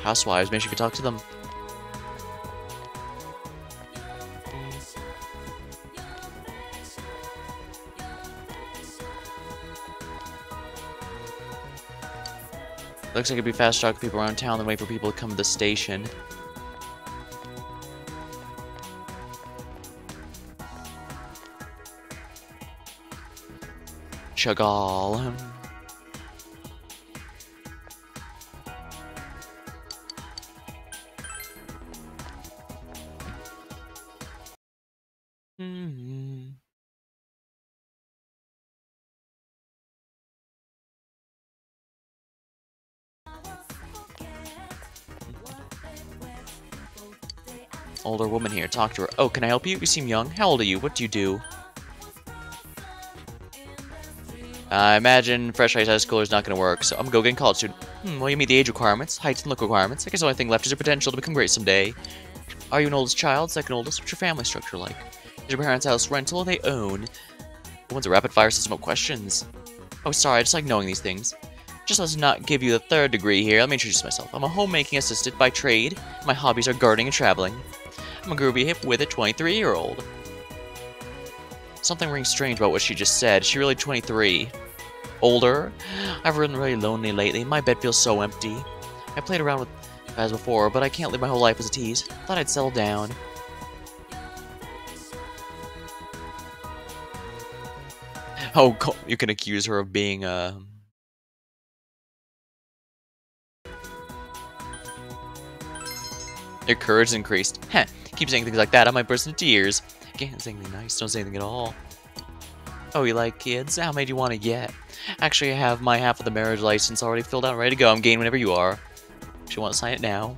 Housewives, maybe she could talk to them. Looks like it'd be faster to talk to people around town than wait for people to come to the station. Chagall. Talk to her. Oh, can I help you? You seem young. How old are you? What do you do? I imagine fresh high schooler is not going to work, so I'm going to go get a college student. Hmm, well, you meet the age requirements, height and look requirements. I guess the only thing left is your potential to become great someday. Are you an oldest child, second oldest? What's your family structure like? Is your parents' house rental or they own? What's a rapid fire system of questions? Oh, sorry, I just like knowing these things. Just let's not give you the third degree here. Let me introduce myself. I'm a homemaking assistant by trade. My hobbies are gardening and traveling. Hip with a 23 year old. Something rings strange about what she just said. She really 23? Older? I've been really lonely lately. My bed feels so empty. I played around with as before, but I can't live my whole life as a tease. Thought I'd settle down. Oh, you can accuse her of being, uh... Your courage increased. Heh, keep saying things like that, I might burst into tears. Can't say anything nice, don't say anything at all. Oh, you like kids? How many do you want to get? Actually, I have my half of the marriage license already filled out ready to go. I'm game whenever you are. If you want to sign it now.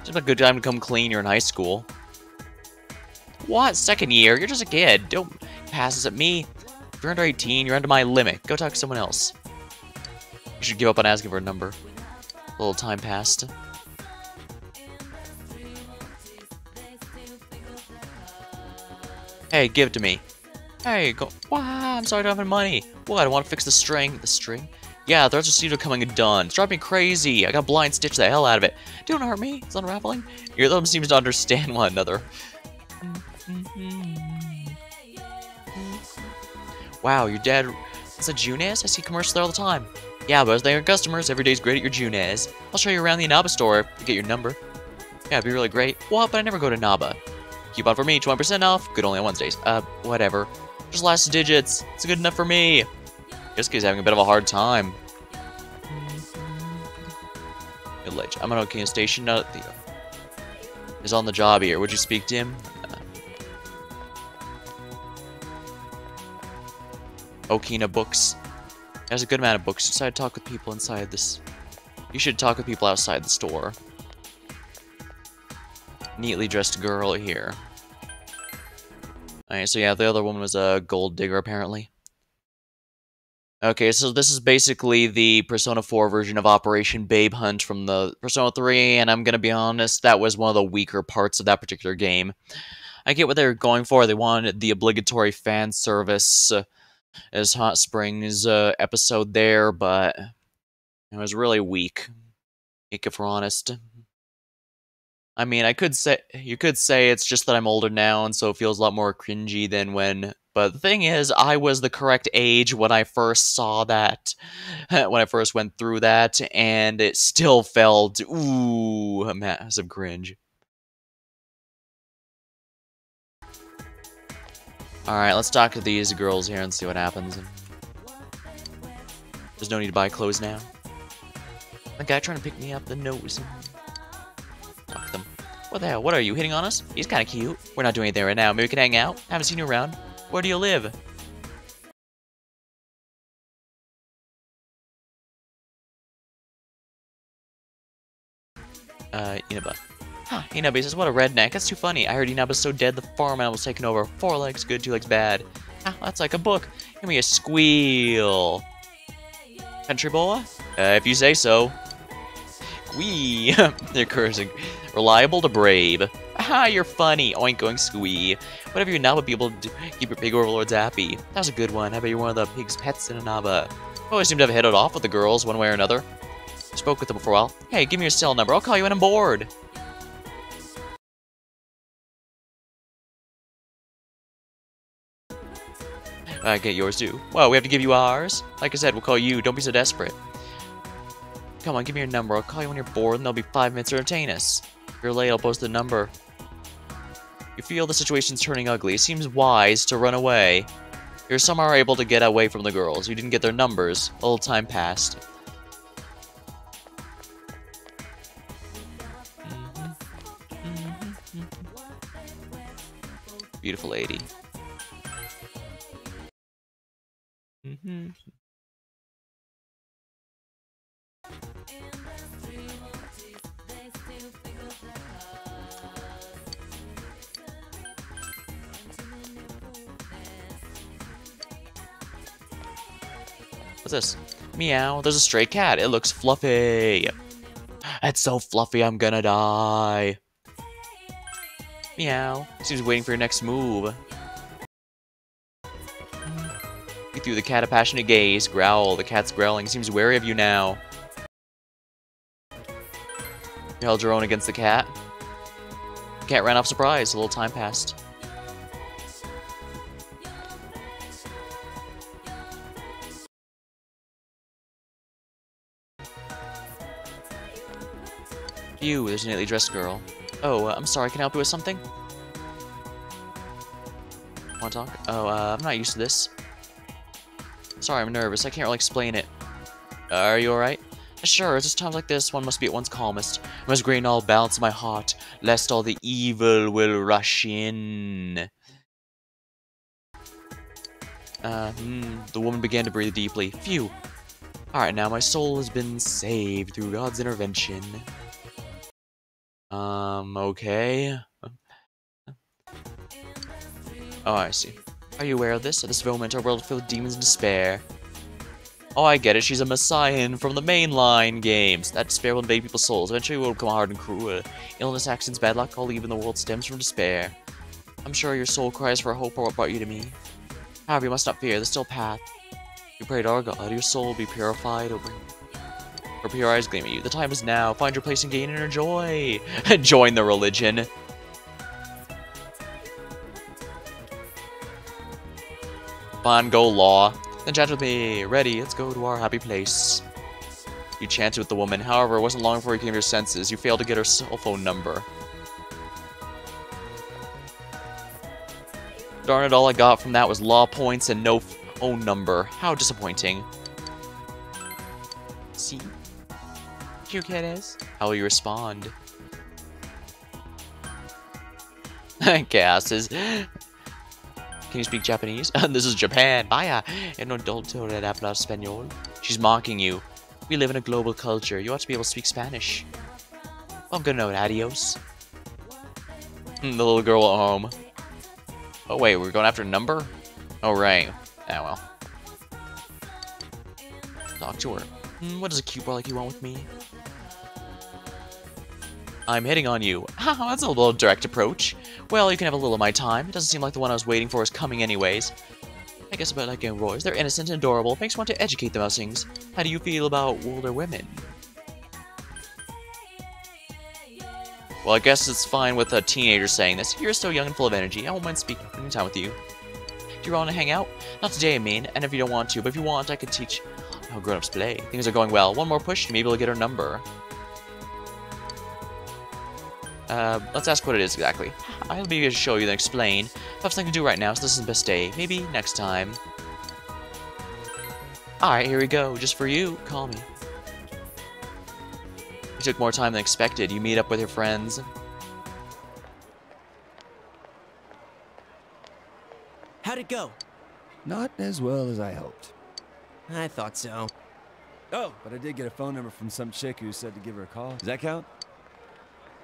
It's a good time to come clean. You're in high school. What? Second year? You're just a kid. Don't pass this at me. If you're under 18, you're under my limit. Go talk to someone else. You should give up on asking for a number. A little time passed. Hey, give it to me. Hey, go. Wow, I'm sorry I don't have any money. What, I want to fix the string. The string? Yeah, the rest of coming done. It's driving me crazy. I got blind stitch the hell out of it. Don't hurt me. It's unraveling. Your thumb seems to understand one another. wow, your dad is a Junes? I see commercials there all the time. Yeah, but as they're customers. Every day's great at your Junes. I'll show you around the Inaba store to get your number. Yeah, it'd be really great. What? But I never go to Naba. Coupon for me, 20% off. Good only on Wednesdays. Uh, whatever. Just last digits. It's good enough for me. Yosuke's having a bit of a hard time. Village. I'm on Okina Station. No, the, is on the job here. Would you speak to him? Uh, Okina Books. There's a good amount of books. You decided to talk with people inside this. You should talk with people outside the store. Neatly dressed girl here. Alright, so yeah, the other woman was a gold digger, apparently. Okay, so this is basically the Persona 4 version of Operation Babe Hunt from the Persona 3, and I'm gonna be honest, that was one of the weaker parts of that particular game. I get what they were going for, they wanted the obligatory fan service uh, as Hot Springs uh, episode there, but it was really weak, if we're honest. I mean, I could say you could say it's just that I'm older now, and so it feels a lot more cringy than when but the thing is, I was the correct age when I first saw that, [LAUGHS] when I first went through that, and it still felt, ooh, a massive cringe. Alright, let's talk to these girls here and see what happens. There's no need to buy clothes now. The guy trying to pick me up the nose. To them. What the hell? What are you, hitting on us? He's kind of cute. We're not doing anything right now. Maybe we can hang out? Haven't seen you around. Where do you live? Uh, Inaba. Huh, Inaba says, what a redneck. That's too funny. I heard Inaba's so dead the farm animal's taken over. Four legs good, two legs bad. Ah, that's like a book. Give me a squeal. Country boy? Uh, if you say so. Wee! They're cursing. Reliable to brave. Ah, you're funny. Oink going squee. Whatever you now would be able to keep your pig overlords happy. That was a good one. How about you're one of the pig's pets in Inaba. Always seem to have hit it off with the girls one way or another. Spoke with them for a while. Hey, give me your cell number. I'll call you when I'm bored. I get yours too. Well, we have to give you ours? Like I said, we'll call you. Don't be so desperate. Come on, give me your number. I'll call you when you're bored, and there'll be five minutes to entertain us. If you're late, I'll post the number. You feel the situation's turning ugly. It seems wise to run away. You're somehow able to get away from the girls. You didn't get their numbers. A little time passed. Beautiful lady. Mm -hmm. What's this? Meow. There's a stray cat. It looks fluffy. It's so fluffy, I'm gonna die. Meow. Seems waiting for your next move. You threw the cat a passionate gaze. Growl. The cat's growling. Seems wary of you now. You held your own against the cat. Cat ran off surprised. A little time passed. You, there's an neatly dressed girl. Oh, uh, I'm sorry, can I help you with something? Wanna talk? Oh, uh, I'm not used to this. Sorry, I'm nervous. I can't really explain it. Uh, are you alright? Sure, it's just times like this one must be at one's calmest. Must grain all balance in my heart, lest all the evil will rush in. Uh, hmm, the woman began to breathe deeply. Phew. Alright, now my soul has been saved through God's intervention. Um, okay. Oh, I see. Are you aware of this? At this moment, our world filled with demons and despair. Oh, I get it. She's a Messiah from the mainline games. That despair will invade people's souls. Eventually, it will become hard and cruel. Illness, accidents, bad luck, all even the world stems from despair. I'm sure your soul cries for hope or what brought you to me. However, you must not fear. There's still path. You pray to our God. Your soul will be purified. Over. Her pure eyes gleam at you. The time is now. Find your place and gain inner joy. [LAUGHS] Join the religion. Fine, go law. Then chant with me. Ready, let's go to our happy place. You chanted with the woman. However, it wasn't long before you came to your senses. You failed to get her cell phone number. Darn it, all I got from that was law points and no phone number. How disappointing. See? Cute kid is. How will you respond? [LAUGHS] Gases. Can you speak Japanese? And [LAUGHS] this is Japan. Vaya. No adulto red habla español. She's mocking you. We live in a global culture. You ought to be able to speak Spanish. I'm gonna. Adios. Hmm, the little girl at home. Oh, wait. We're going after a number? Oh, right. Ah, well. Talk to her. Hmm, what does a cute boy like you want with me? I'm hitting on you. [LAUGHS] That's a little direct approach. Well, you can have a little of my time. It doesn't seem like the one I was waiting for is coming anyways. I guess about like Boys. They're innocent and adorable. Makes me want to educate the mousings. How do you feel about older women? Well, I guess it's fine with a teenager saying this. You're still young and full of energy. I won't mind speaking time with you. Do you want to hang out? Not today, I mean. And if you don't want to, but if you want, I could teach how grown-ups play. Things are going well. One more push, maybe we'll get her number. Uh, let's ask what it is exactly. I'll be here to show you and explain. I have something to do right now, so this is the best day. Maybe next time. Alright, here we go. Just for you. Call me. It took more time than expected. You meet up with your friends. How'd it go? Not as well as I hoped. I thought so. Oh, but I did get a phone number from some chick who said to give her a call. Does that count?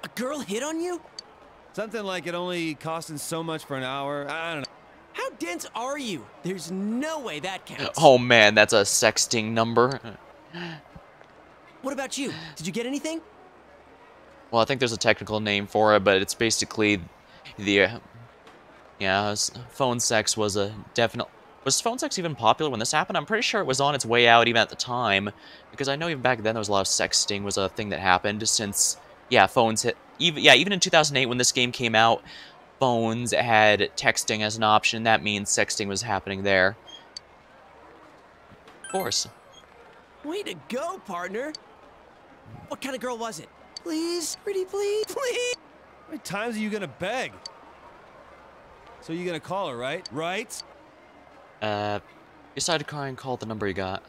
A girl hit on you? Something like it only costing so much for an hour. I don't know. How dense are you? There's no way that counts. Oh man, that's a sexting number. What about you? Did you get anything? Well, I think there's a technical name for it, but it's basically the uh, yeah, phone sex was a definite. Was phone sex even popular when this happened? I'm pretty sure it was on its way out even at the time, because I know even back then there was a lot of sexting was a thing that happened since yeah, phones hit even yeah, even in 2008 when this game came out, phones had texting as an option. That means sexting was happening there. Of course. Way to go, partner. What kind of girl was it? Please, pretty please, [LAUGHS] please. How many times are you gonna beg? So you're gonna call her, right? Right? Uh, decide to cry and call the number you got.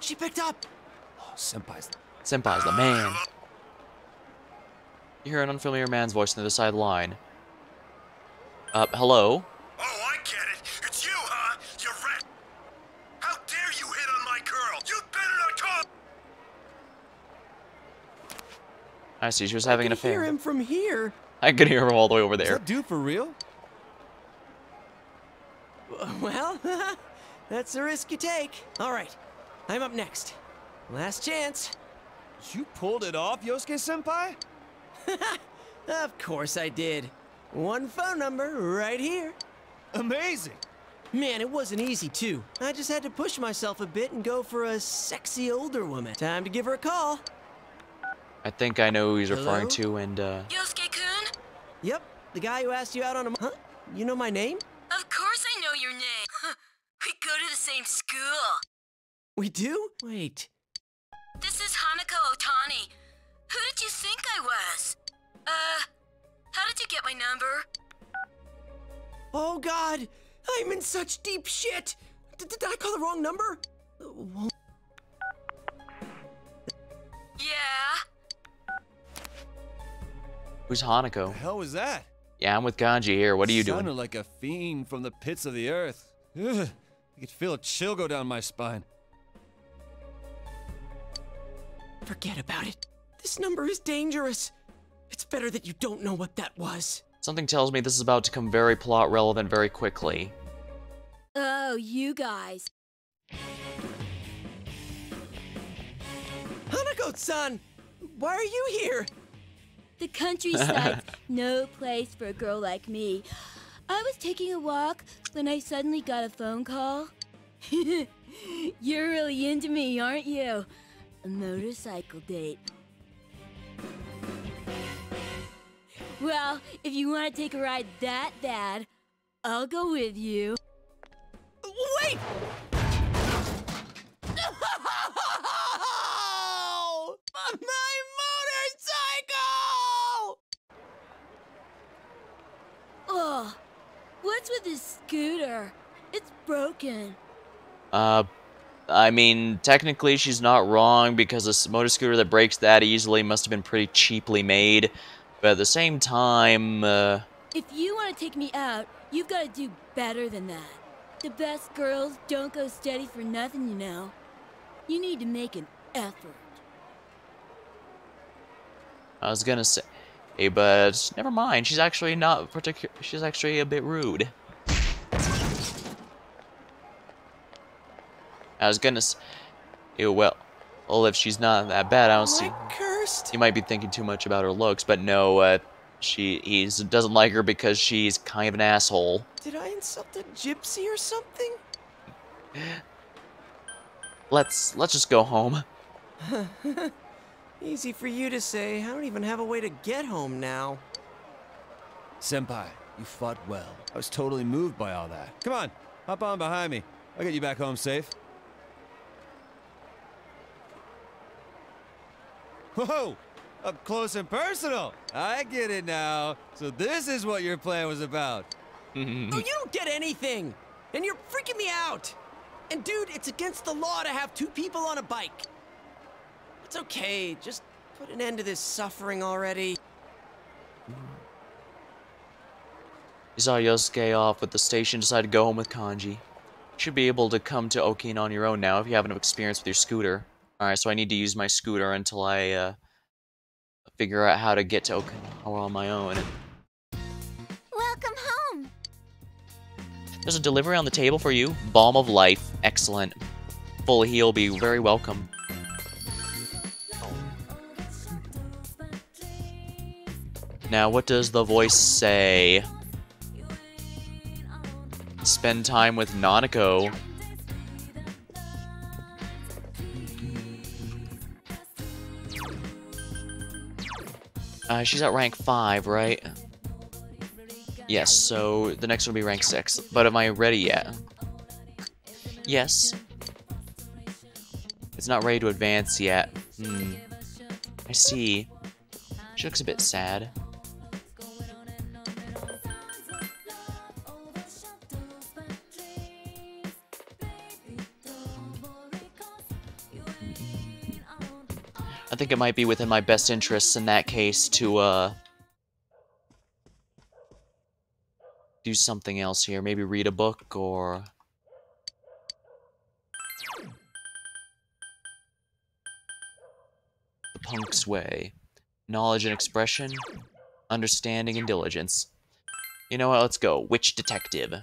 She picked up. Senpai's. Senpai's the man. You hear an unfamiliar man's voice on the other side of the line. Uh, hello? Oh, I get it. It's you, huh? You rat. How dare you hit on my girl? You better not call. I see, she was having an I can hear him from here. I could hear him all the way over Is there. that dude for real? [LAUGHS] Well, [LAUGHS] that's the risk you take. All right, I'm up next. Last chance. You pulled it off, Yosuke senpai? [LAUGHS] Of course I did. One phone number right here. Amazing. Man, it wasn't easy, too. I just had to push myself a bit and go for a sexy older woman. Time to give her a call. I think I know who he's referring to, and, uh... Yosuke-kun? Yep, the guy who asked you out on a... Huh? You know my name? Of course I know your name. [LAUGHS] we go to the same school. We do? Wait. This is Hanako Otani. Who did you think I was? Uh, how did you get my number? Oh god, I'm in such deep shit! D did I call the wrong number? Yeah. Who's Hanako? The hell was that? Yeah, I'm with Kanji here. What are you Sounded doing? Sounded like a fiend from the pits of the earth. Ugh, I could feel a chill go down my spine. Forget about it. This number is dangerous. It's better that you don't know what that was. Something tells me this is about to come very plot relevant very quickly. Oh, you guys. Hanako-san! Why are you here? The countryside's [LAUGHS] no place for a girl like me. I was taking a walk when I suddenly got a phone call. [LAUGHS] You're really into me, aren't you? A motorcycle date. Well, if you want to take a ride that bad, I'll go with you. Wait! No! [LAUGHS] My motorcycle! Ugh. What's with this scooter? It's broken. Uh, I mean, technically she's not wrong because a motor scooter that breaks that easily must have been pretty cheaply made. But at the same time, uh, If you want to take me out, you've got to do better than that. The best girls don't go steady for nothing, you know. You need to make an effort. I was gonna say, hey, but never mind. She's actually not particular. She's actually a bit rude. I was gonna say, well, well, if she's not that bad, I don't see. Cursed? You might be thinking too much about her looks, but no, uh, she he doesn't like her because she's kind of an asshole. Did I insult a gypsy or something? [SIGHS] Let's let's just go home. [LAUGHS] Easy for you to say. I don't even have a way to get home now. Senpai, you fought well. I was totally moved by all that. Come on, hop on behind me. I'll get you back home safe. Whoa! Up close and personal! I get it now. So this is what your plan was about. [LAUGHS] Oh, you don't get anything! And you're freaking me out! And dude, it's against the law to have two people on a bike. It's okay, just put an end to this suffering already. You saw Yosuke off with the station, decided to go home with Kanji. You should be able to come to Okin on your own now if you have enough experience with your scooter. Alright, so I need to use my scooter until I uh, figure out how to get to Okina on my own. Welcome home. There's a delivery on the table for you. Balm of Life. Excellent. Full heal be very welcome. Now, what does the voice say? Spend time with Nanako. Uh, she's at rank 5, right? Yes, so the next one will be rank 6. But am I ready yet? Yes. It's not ready to advance yet. Hmm. I see. She looks a bit sad. Think it might be within my best interests in that case to, uh... Do something else here. Maybe read a book, or... The Punk's Way. Knowledge and expression, understanding and diligence. You know what, let's go. Witch Detective.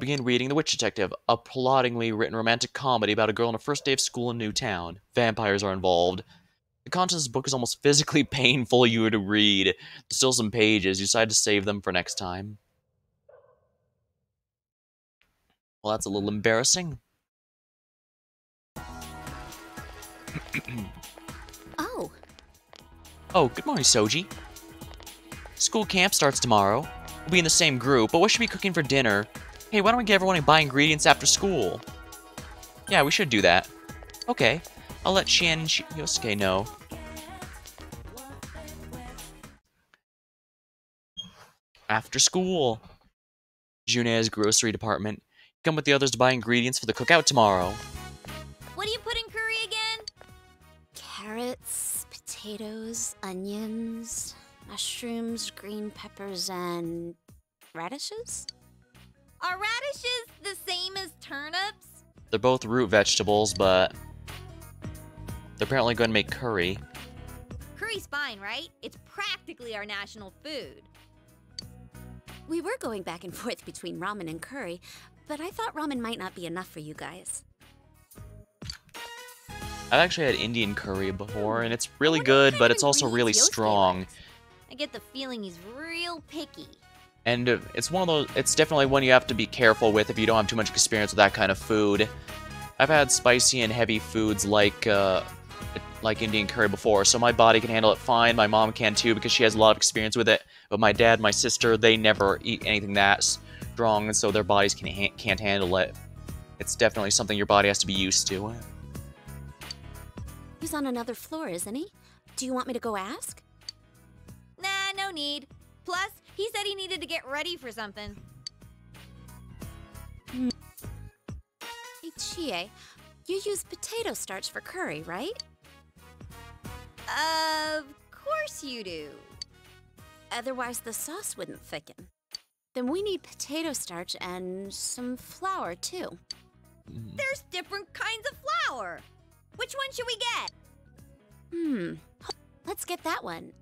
Begin reading The Witch Detective, a ploddingly written romantic comedy about a girl on her first day of school in New Town. Vampires are involved. The content of this book is almost [LAUGHS] physically painful you to read. There's still some pages. You decide to save them for next time. Well, that's a little embarrassing. [CLEARS THROAT] Oh, Oh, good morning, Soji. School camp starts tomorrow. We'll be in the same group, but what should we be cooking for dinner? Hey, why don't we get everyone to buy ingredients after school? Yeah, we should do that. Okay, I'll let Chie and Yosuke know. after school. Junes grocery department. Come with the others to buy ingredients for the cookout tomorrow. What do you put in curry again? Carrots, potatoes, onions, mushrooms, green peppers, and radishes? Are radishes the same as turnips? They're both root vegetables, but they're apparently going to make curry. Curry's fine, right? It's practically our national food. We were going back and forth between ramen and curry, but I thought ramen might not be enough for you guys. I've actually had Indian curry before, and it's really good, but it's also really strong. I get the feeling he's real picky. And it's one of those, it's definitely one you have to be careful with if you don't have too much experience with that kind of food. I've had spicy and heavy foods like, uh, like Indian curry before, so my body can handle it fine. My mom can too because she has a lot of experience with it. But my dad, my sister, they never eat anything that strong, and so their bodies can ha can't handle it. It's definitely something your body has to be used to. He's on another floor, isn't he? Do you want me to go ask? Nah, no need. Plus, he said he needed to get ready for something. Hey, Chie, you use potato starch for curry, right? Of course you do. Otherwise, the sauce wouldn't thicken. Then we need potato starch and some flour, too. There's different kinds of flour. Which one should we get? Hmm. Let's get that one.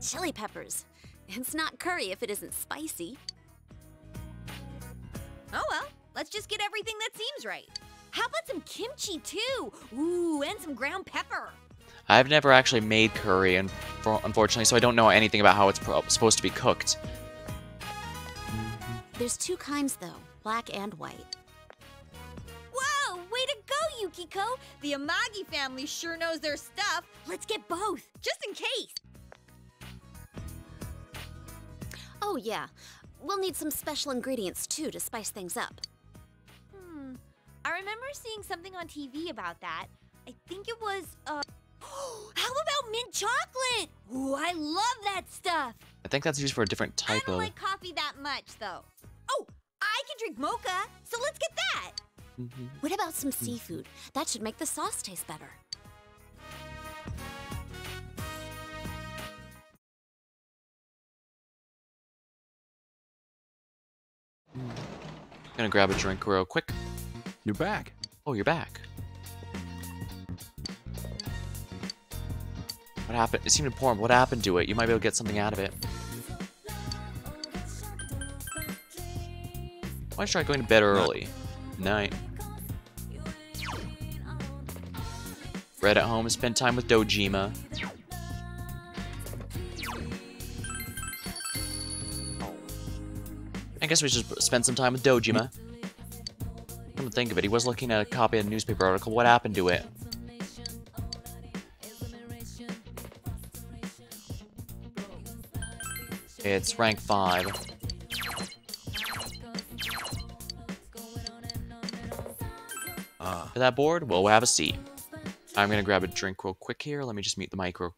Chili peppers. It's not curry if it isn't spicy. Oh well, let's just get everything that seems right. How about some kimchi too? Ooh, and some ground pepper. I've never actually made curry, and unfortunately, so I don't know anything about how it's supposed to be cooked. There's two kinds though, black and white. Whoa, way to go, Yukiko! The Amagi family sure knows their stuff. Let's get both, just in case. Oh yeah, we'll need some special ingredients too to spice things up. Hmm, I remember seeing something on TV about that. I think it was, uh... [GASPS] How about mint chocolate? Ooh, I love that stuff. I think that's used for a different type of... I don't of... like coffee that much, though. Oh, I can drink mocha, so let's get that. Mm-hmm. What about some seafood? That should make the sauce taste better. Gonna grab a drink real quick. You're back. Oh, you're back. What happened? It seemed important. What happened to it? You might be able to get something out of it. Why try going to bed early? Night. Red at home, spend time with Dojima. Guess we should spend some time with Dojima. Come to think of it, he was looking at a copy of a newspaper article. What happened to it? It's rank 5. Ah. that board? Well, we'll have a seat. I'm gonna grab a drink real quick here. Let me just mute the mic real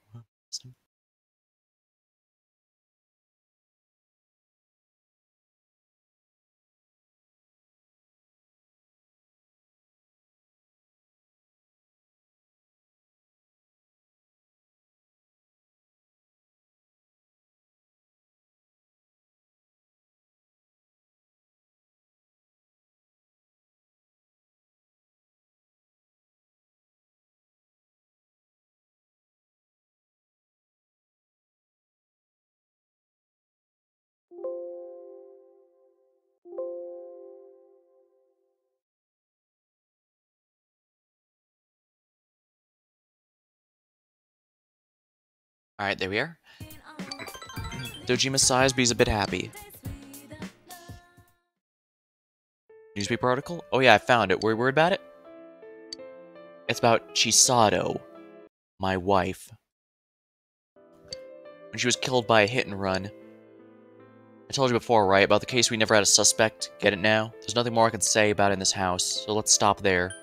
Alright, there we are. Dojima sighs, but he's a bit happy. Newspaper article? Oh yeah, I found it. Were you worried about it? It's about Chisato, my wife. When she was killed by a hit and run. I told you before, right, about the case we never had a suspect? Get it now? There's nothing more I can say about it in this house, so let's stop there.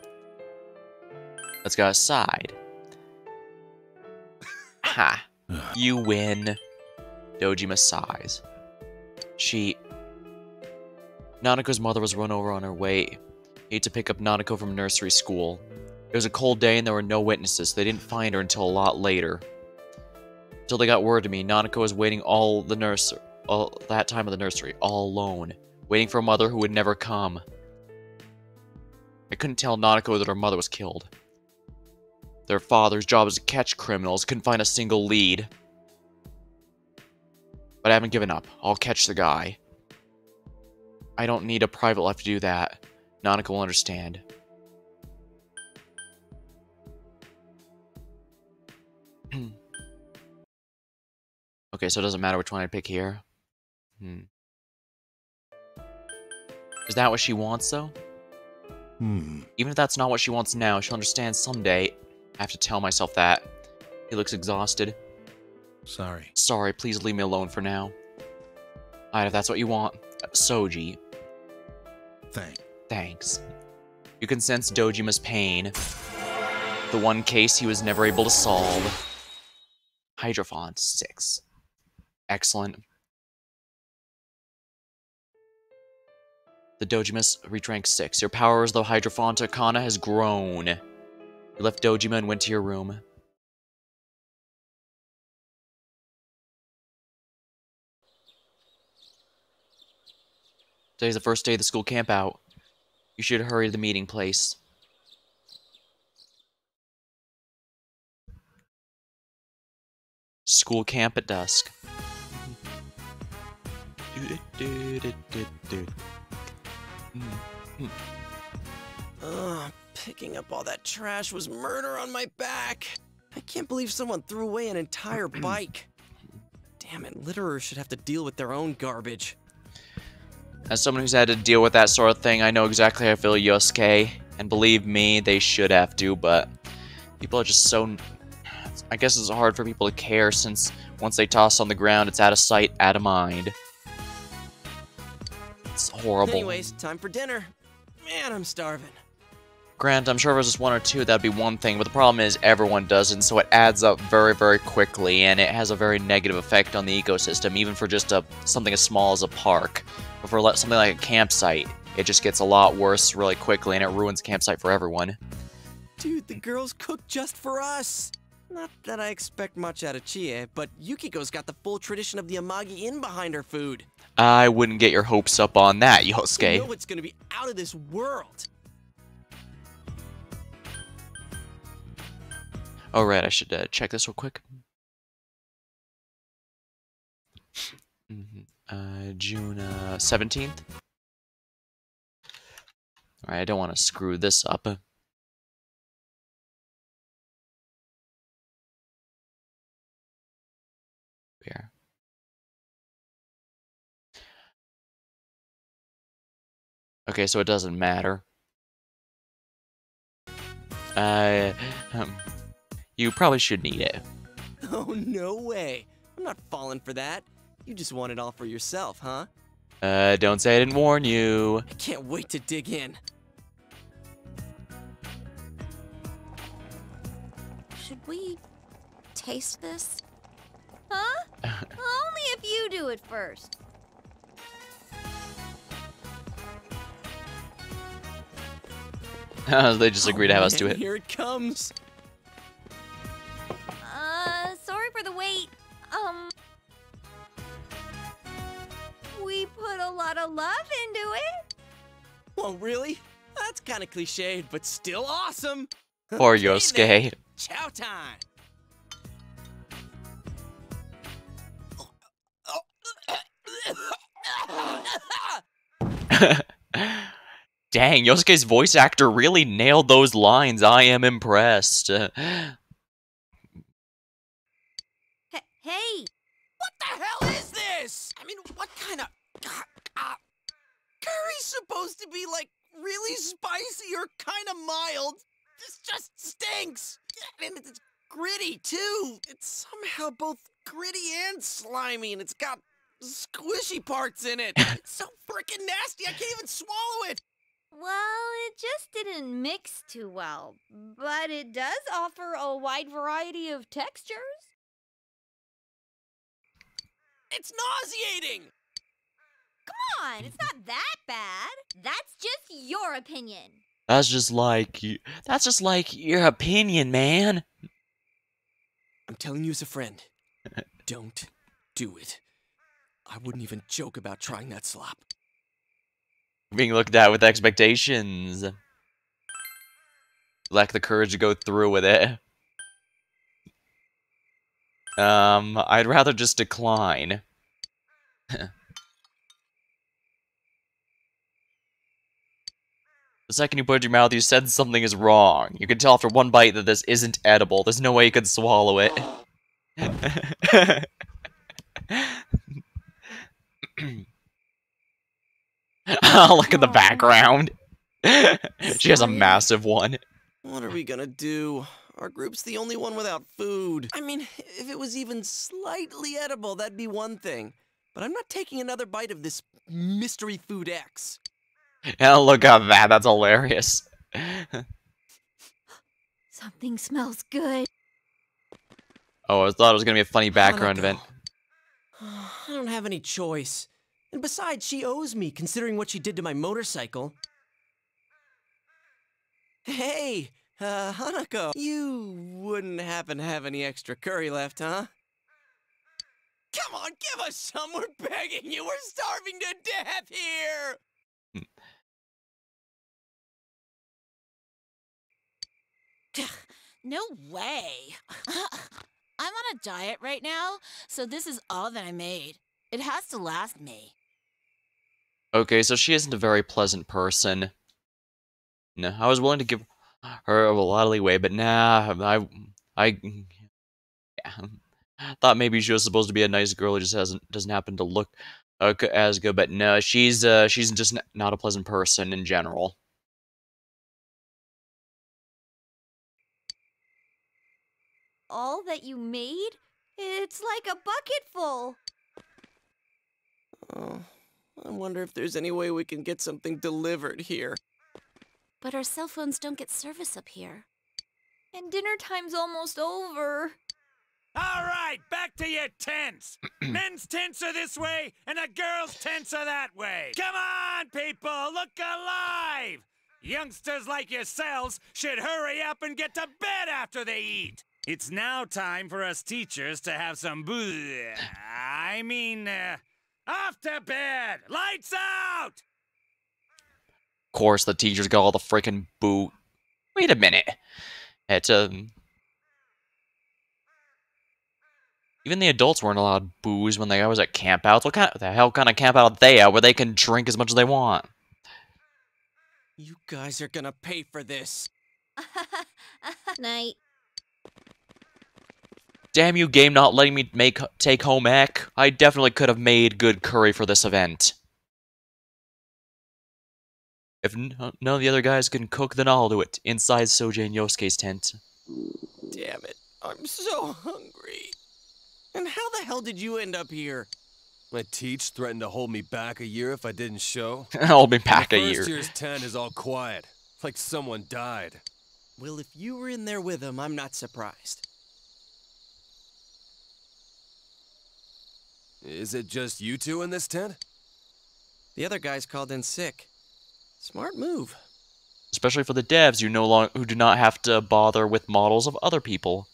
Let's go outside. [LAUGHS] Ha! You win. Dojima sighs. She. Nanako's mother was run over on her way. He to pick up Nanako from nursery school. It was a cold day and there were no witnesses. They didn't find her until a lot later. Until they got word to me, Nanako was waiting all the nurse, all that time of the nursery, all alone, waiting for a mother who would never come. I couldn't tell Nanako that her mother was killed. Their father's job is to catch criminals, couldn't find a single lead. But I haven't given up. I'll catch the guy. I don't need a private life to do that. Nanako will understand. [CLEARS THROAT] okay, so it doesn't matter which one I pick here. Hmm. Is that what she wants, though? Hmm. Even if that's not what she wants now, she'll understand someday. I have to tell myself that. He looks exhausted. Sorry. Sorry, please leave me alone for now. Alright, if that's what you want. Soji. Thanks. Thanks. You can sense Dojima's pain. The one case he was never able to solve. Hierophant 6. Excellent. The Dojima's reach 6. Your power as the Hierophant Arcana has grown. You left Dojima and went to your room. Today's the first day of the school camp out. You should hurry to the meeting place. School camp at dusk. Ugh, picking up all that trash was murder on my back. I can't believe someone threw away an entire [CLEARS THROAT] bike. Damn it, litterers should have to deal with their own garbage. As someone who's had to deal with that sort of thing, I know exactly how I feel, Yosuke. And believe me, they should have to, but people are just so... I guess it's hard for people to care since once they toss on the ground, it's out of sight, out of mind. It's horrible. Anyways, time for dinner. Man, I'm starving. Grant, I'm sure if it was just one or two, that'd be one thing, but the problem is everyone does it, so it adds up very, very quickly, and it has a very negative effect on the ecosystem, even for just a something as small as a park. But for something like a campsite, it just gets a lot worse really quickly, and it ruins campsite for everyone. Dude, the girls cook just for us. Not that I expect much out of Chie, but Yukiko's got the full tradition of the Amagi Inn behind her food. I wouldn't get your hopes up on that, You Yosuke. know it's gonna be out of this world. Alright, I should uh, check this real quick. Mhm. Uh, June uh, 17th. Alright, I don't want to screw this up. Here. Okay, so it doesn't matter. Uh, um, you probably should need it. [LAUGHS] Oh, no way. I'm not falling for that. You just want it all for yourself, huh? Uh, don't say I didn't warn you. I can't wait to dig in. Should we taste this? Huh? [LAUGHS] Only if you do it first. [LAUGHS] they just agreed to have us do it. Here it comes. Of love into it. Well, really? That's kind of cliched, but still awesome. Poor Okay, then. Yosuke. Chow time. [LAUGHS] Dang, Yosuke's voice actor really nailed those lines. I am impressed. [LAUGHS] Uh, H- hey, What the hell is this? I mean, what kind of uh, curry's supposed to be like really spicy or kind of mild? This just stinks. And it's gritty too. It's somehow both gritty and slimy, and it's got squishy parts in it. [LAUGHS] it's so freaking nasty. I can't even swallow it. well, it just didn't mix too well, but it does offer a wide variety of textures. It's nauseating! Come on, it's not that bad. That's just your opinion. That's just like you. That's just like your opinion, man. I'm telling you as a friend. [LAUGHS] Don't do it. I wouldn't even joke about trying that slop. Being looked at with expectations. Lack the courage to go through with it. Um, I'd rather just decline. [LAUGHS] The second you put it in your mouth, you said something is wrong. You can tell after one bite that this isn't edible. There's no way you could swallow it. [LAUGHS] oh, look at the background. she has a massive one. What are we gonna do? Our group's the only one without food. I mean, if it was even slightly edible, that'd be one thing. But I'm not taking another bite of this mystery food X. Yeah, [LAUGHS] look at that. That's hilarious. [LAUGHS] Something smells good. Oh, I thought it was gonna be a funny background event. [SIGHS] I don't have any choice. And besides, she owes me, considering what she did to my motorcycle. Hey, uh, Hanako, you wouldn't happen to have any extra curry left, huh? Come on, give us some. We're begging you. We're starving to death here. [SIGHS] No way. [LAUGHS] I'm on a diet right now, so this is all that I made. It has to last me. Okay, so she isn't a very pleasant person. No, I was willing to give her a lot of leeway, but nah, I, I, yeah, thought maybe she was supposed to be a nice girl who just hasn't doesn't happen to look uh, as good. But no, she's uh, she's just not a pleasant person in general. All that you made? It's like a bucket full. Oh, I wonder if there's any way we can get something delivered here. But our cell phones don't get service up here. And dinner time's almost over. All right, back to your tents. [CLEARS THROAT] Men's tents are this way, and the girls' tents are that way. Come on, people, look alive! Youngsters like yourselves should hurry up and get to bed after they eat. It's now time for us teachers to have some boo. I mean, uh, off to bed! Lights out! Of course, the teachers got all the freaking boot. Wait a minute. It's um. Even the adults weren't allowed booze when they was at campouts. What kind of the hell kind of camp out are they at where they can drink as much as they want? You guys are gonna pay for this. [LAUGHS] Night. Damn you, game, not letting me make take home ec. I definitely could have made good curry for this event. If n- uh, none of the other guys can cook, then I'll do it inside Soji and Yosuke's tent. Damn it, I'm so hungry. And how the hell did you end up here? My teach threatened to hold me back a year if I didn't show. [LAUGHS] I'll be back a the year. First year's tent is all quiet, like someone died. Well, if you were in there with him, I'm not surprised. Is it just you two in this tent? The other guys called in sick. Smart move. Especially for the devs who no long who do not have to bother with models of other people.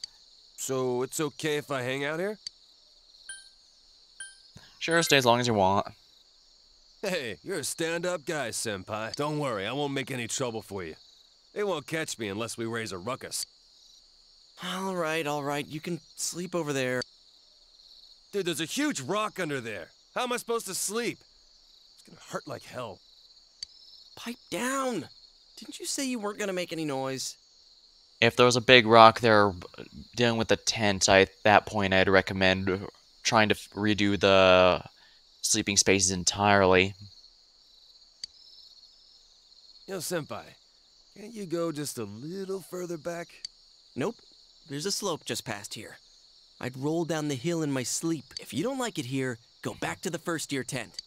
So it's okay if I hang out here? Sure, stay as long as you want. Hey, you're a stand-up guy, senpai. Don't worry, I won't make any trouble for you. They won't catch me unless we raise a ruckus. All right, all right. You can sleep over there. Dude, there's a huge rock under there. How am I supposed to sleep? It's gonna hurt like hell. Pipe down. Didn't you say you weren't gonna make any noise? If there was a big rock there uh, dealing with the tent, I, at that point I'd recommend trying to redo the sleeping spaces entirely. Yo, senpai, can't you go just a little further back? Nope. There's a slope just past here. I'd roll down the hill in my sleep. If you don't like it here, go back to the first year tent.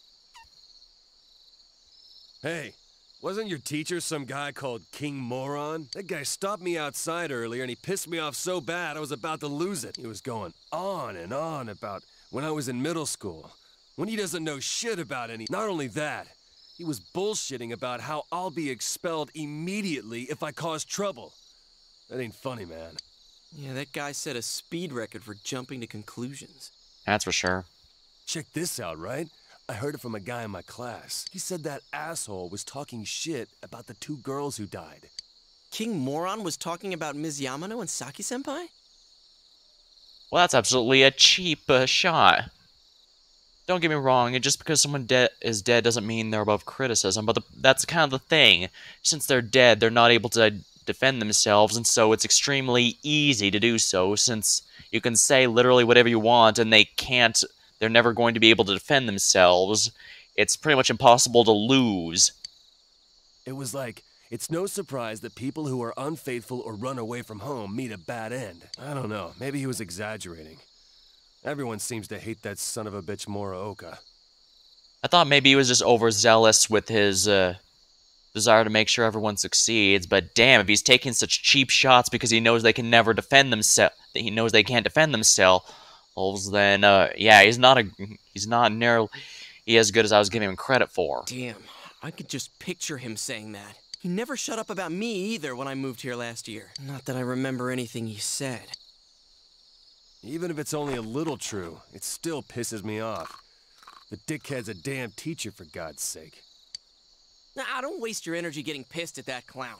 Hey, wasn't your teacher some guy called King Moron? That guy stopped me outside earlier and he pissed me off so bad I was about to lose it. He was going on and on about when I was in middle school, when he doesn't know shit about any. Not only that, he was bullshitting about how I'll be expelled immediately if I cause trouble. That ain't funny, man. Yeah, that guy set a speed record for jumping to conclusions. That's for sure. Check this out, right? I heard it from a guy in my class. He said that asshole was talking shit about the two girls who died. King Moron was talking about Ms. Yamano and Saki Senpai? Well, that's absolutely a cheap uh, shot. Don't get me wrong, and just because someone de is dead doesn't mean they're above criticism, but the, that's kind of the thing. Since they're dead, they're not able to defend themselves, and so it's extremely easy to do so, since you can say literally whatever you want, and they can't, they're never going to be able to defend themselves. It's pretty much impossible to lose. It was like, it's no surprise that people who are unfaithful or run away from home meet a bad end. I don't know, maybe he was exaggerating. Everyone seems to hate that son of a bitch Morooka. I thought maybe he was just overzealous with his uh, desire to make sure everyone succeeds, but damn, if he's taking such cheap shots because he knows they can never defend themselves, he knows they can't defend themselves, then uh, yeah, he's not a he's not nearly as good as I was giving him credit for. Damn, I could just picture him saying that. He never shut up about me either when I moved here last year. Not that I remember anything he said. Even if it's only a little true, it still pisses me off. The dickhead's a damn teacher, for God's sake. Nah, don't waste your energy getting pissed at that clown.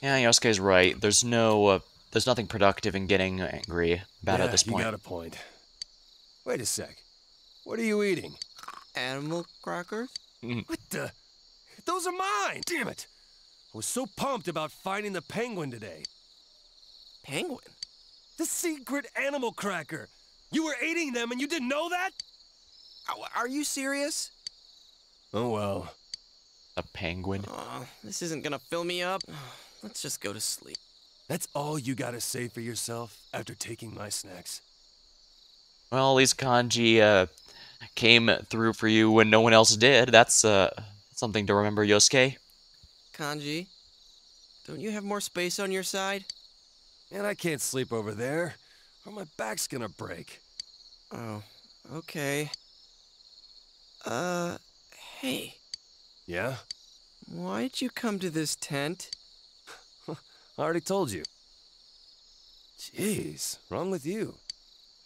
Yeah, Yosuke's right. There's no, uh, there's nothing productive in getting angry about yeah, at this point. you got a point. Wait a sec. What are you eating? Animal crackers? what the? Those are mine! Damn it! I was so pumped about finding the penguin today. Penguin? The secret animal cracker! You were eating them and you didn't know that? Are you serious? Oh well. A penguin? Uh, this isn't gonna fill me up. Let's just go to sleep. That's all you gotta say for yourself after taking my snacks? Well, at least Kanji uh, came through for you when no one else did. That's uh, something to remember, Yosuke. Kanji, don't you have more space on your side? And I can't sleep over there, or my back's gonna break. Oh, okay. Uh, hey. Yeah? Why'd you come to this tent? [LAUGHS] I already told you. Jeez, wrong with you?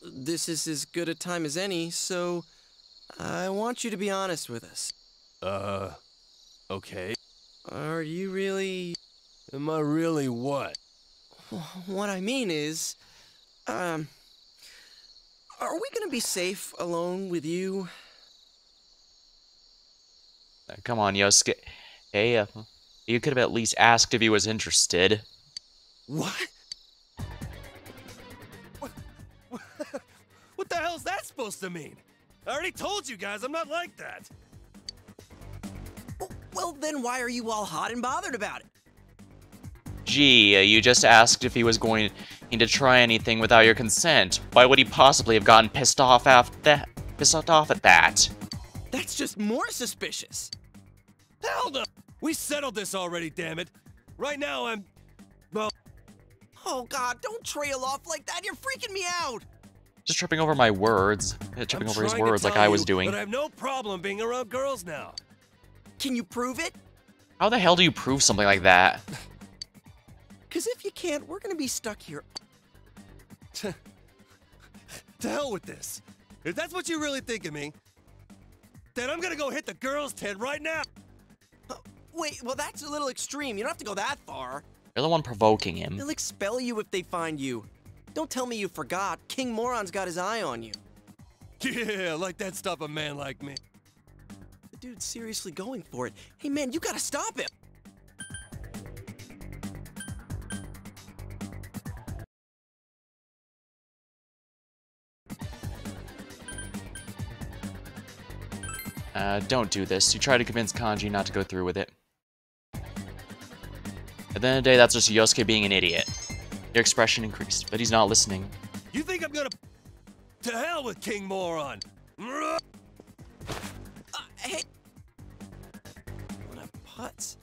This is as good a time as any, so I want you to be honest with us. Uh, okay. Are you really... Am I really what? What I mean is, um, are we gonna be safe alone with you? Come on, Yosuke. Hey, uh, you could have at least asked if he was interested. What? What, what, what the hell's that supposed to mean? I already told you guys I'm not like that. Well, then why are you all hot and bothered about it? Gee, uh, you just asked if he was going to try anything without your consent. Why would he possibly have gotten pissed off after that? Pissed off at that? That's just more suspicious. Hell no! We settled this already, damn it. Right now I'm, well. Oh God! Don't trail off like that. You're freaking me out. Just tripping over my words. Tripping I'm over his words like tell I was you doing. But I have no problem being around girls now. Can you prove it? How the hell do you prove something like that? [LAUGHS] Because if you can't, we're gonna be stuck here. [LAUGHS] to hell with this. If that's what you really think of me, then I'm gonna go hit the girls' tent right now. Wait, well that's a little extreme. You don't have to go that far. You're the one provoking him. They'll expel you if they find you. Don't tell me you forgot. King Moron's got his eye on you. Yeah, like that stuff a man like me. The dude's seriously going for it. Hey man, you gotta stop him. Uh, don't do this. You try to convince Kanji not to go through with it. At the end of the day, that's just Yosuke being an idiot. Your expression increased, but he's not listening. You think I'm gonna... To hell with King Moron! Uh, hey! What a putz.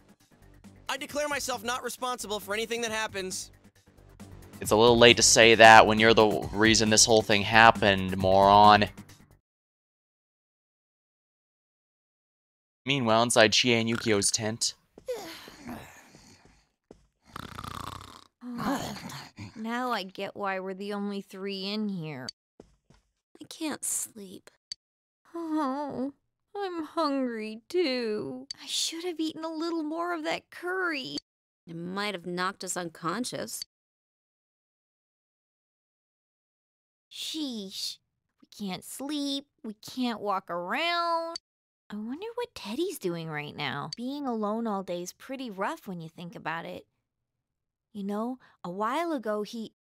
I declare myself not responsible for anything that happens. It's a little late to say that when you're the reason this whole thing happened, moron. Meanwhile, inside Chie and Yukiko's tent. Now I get why we're the only three in here. I can't sleep. Oh, I'm hungry too. I should have eaten a little more of that curry. It might have knocked us unconscious. Sheesh. We can't sleep. We can't walk around. I wonder what Teddy's doing right now. Being alone all day is pretty rough when you think about it. You know, a while ago he.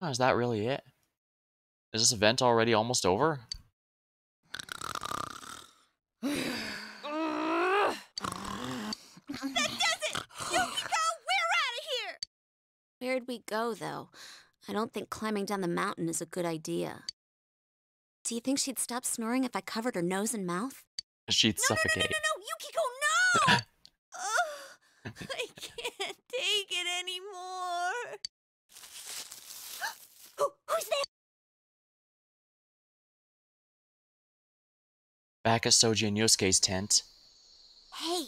Oh, is that really it? Is this event already almost over? That does it! Yukiko, we're out of here! Where'd we go, though? I don't think climbing down the mountain is a good idea. Do you think she'd stop snoring if I covered her nose and mouth? She'd No, no, no, suffocate. no, no, no! Yukiko, [LAUGHS] no! Ugh, [LAUGHS] I can't anymore. [GASPS] Who, who's there? Back at Soji and Yosuke's tent. Hey,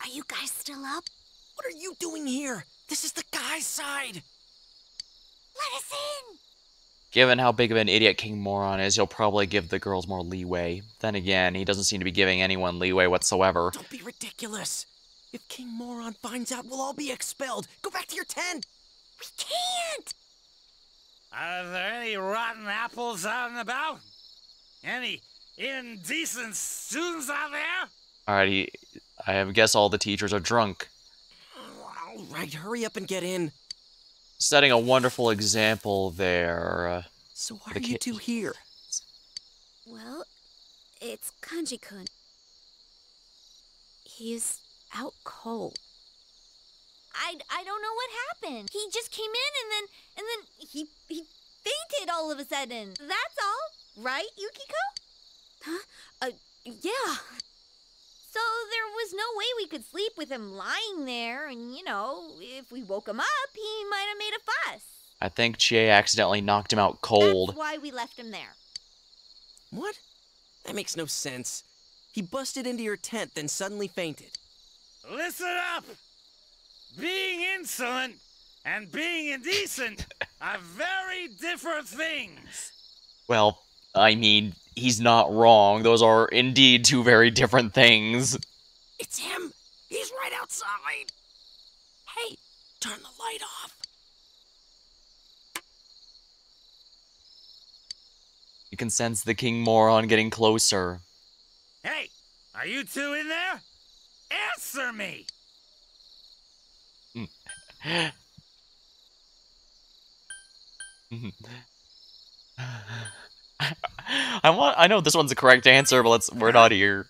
are you guys still up? What are you doing here? This is the guy's side. Let us in! Given how big of an idiot King Moron is, he'll probably give the girls more leeway. Then again, he doesn't seem to be giving anyone leeway whatsoever. Don't be ridiculous. If King Moron finds out, we'll all be expelled. Go back to your tent. We can't! Are there any rotten apples out and about? Any indecent students out there? Alrighty, I guess all the teachers are drunk. All right, hurry up and get in. Setting a wonderful example there. Uh, So why The are you two here? Well, it's Kanji-kun. He's out cold. I, I don't know what happened. He just came in and then and then he he fainted all of a sudden. That's all, right, Yukiko? Huh? Uh, yeah. So there was no way we could sleep with him lying there, and you know, if we woke him up, he might have made a fuss. I think Chie accidentally knocked him out cold. That's why we left him there. What? That makes no sense. He busted into your tent, then suddenly fainted. Listen up! Being insolent and being indecent are very different things. Well, I mean, he's not wrong. Those are indeed two very different things. It's him! He's right outside! Hey, turn the light off. You can sense the King Moron getting closer. Hey, are you two in there? Answer me! [LAUGHS] I want. I know this one's the correct answer, but let's. We're not here.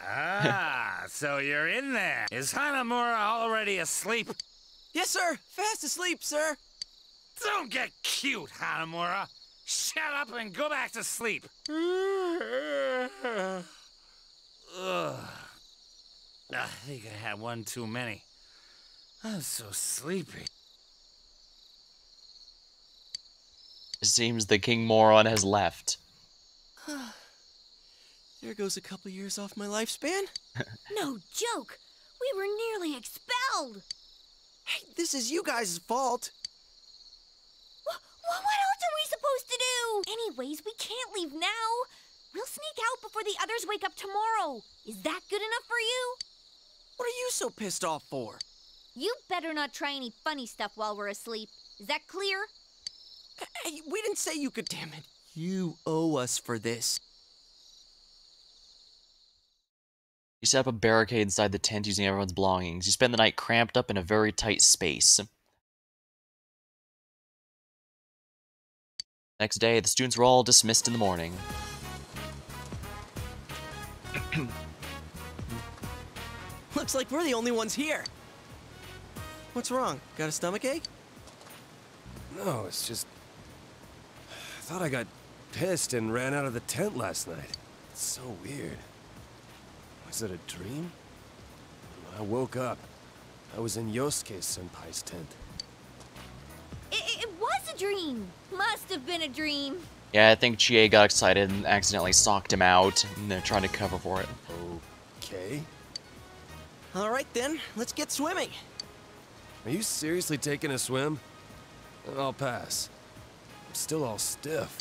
Ah, [LAUGHS] so you're in there. Is Hanamura already asleep? Yes, sir. Fast asleep, sir. Don't get cute, Hanamura. Shut up and go back to sleep. [SIGHS] Ugh. Ah, I think I had one too many. I'm so sleepy. It seems the King Moron has left. [SIGHS] There goes a couple years off my lifespan. [LAUGHS] No joke. We were nearly expelled. Hey, this is you guys' fault. Wh- wh- what else are we supposed to do? Anyways, we can't leave now. We'll sneak out before the others wake up tomorrow. Is that good enough for you? What are you so pissed off for? You better not try any funny stuff while we're asleep. Is that clear? Hey, we didn't say you could, damn it. You owe us for this. You set up a barricade inside the tent using everyone's belongings. You spend the night cramped up in a very tight space. Next day, the students were all dismissed in the morning. [CLEARS THROAT] Looks like we're the only ones here. What's wrong? Got a stomach ache? No, it's just. I thought I got pissed and ran out of the tent last night. It's so weird. Was it a dream? I woke up. I was in Yosuke senpai's tent. It, it was a dream. Must have been a dream. Yeah, I think GA got excited and accidentally socked him out, and they're trying to cover for it. Okay. All right then, let's get swimming. Are you seriously taking a swim? I'll pass. I'm still all stiff.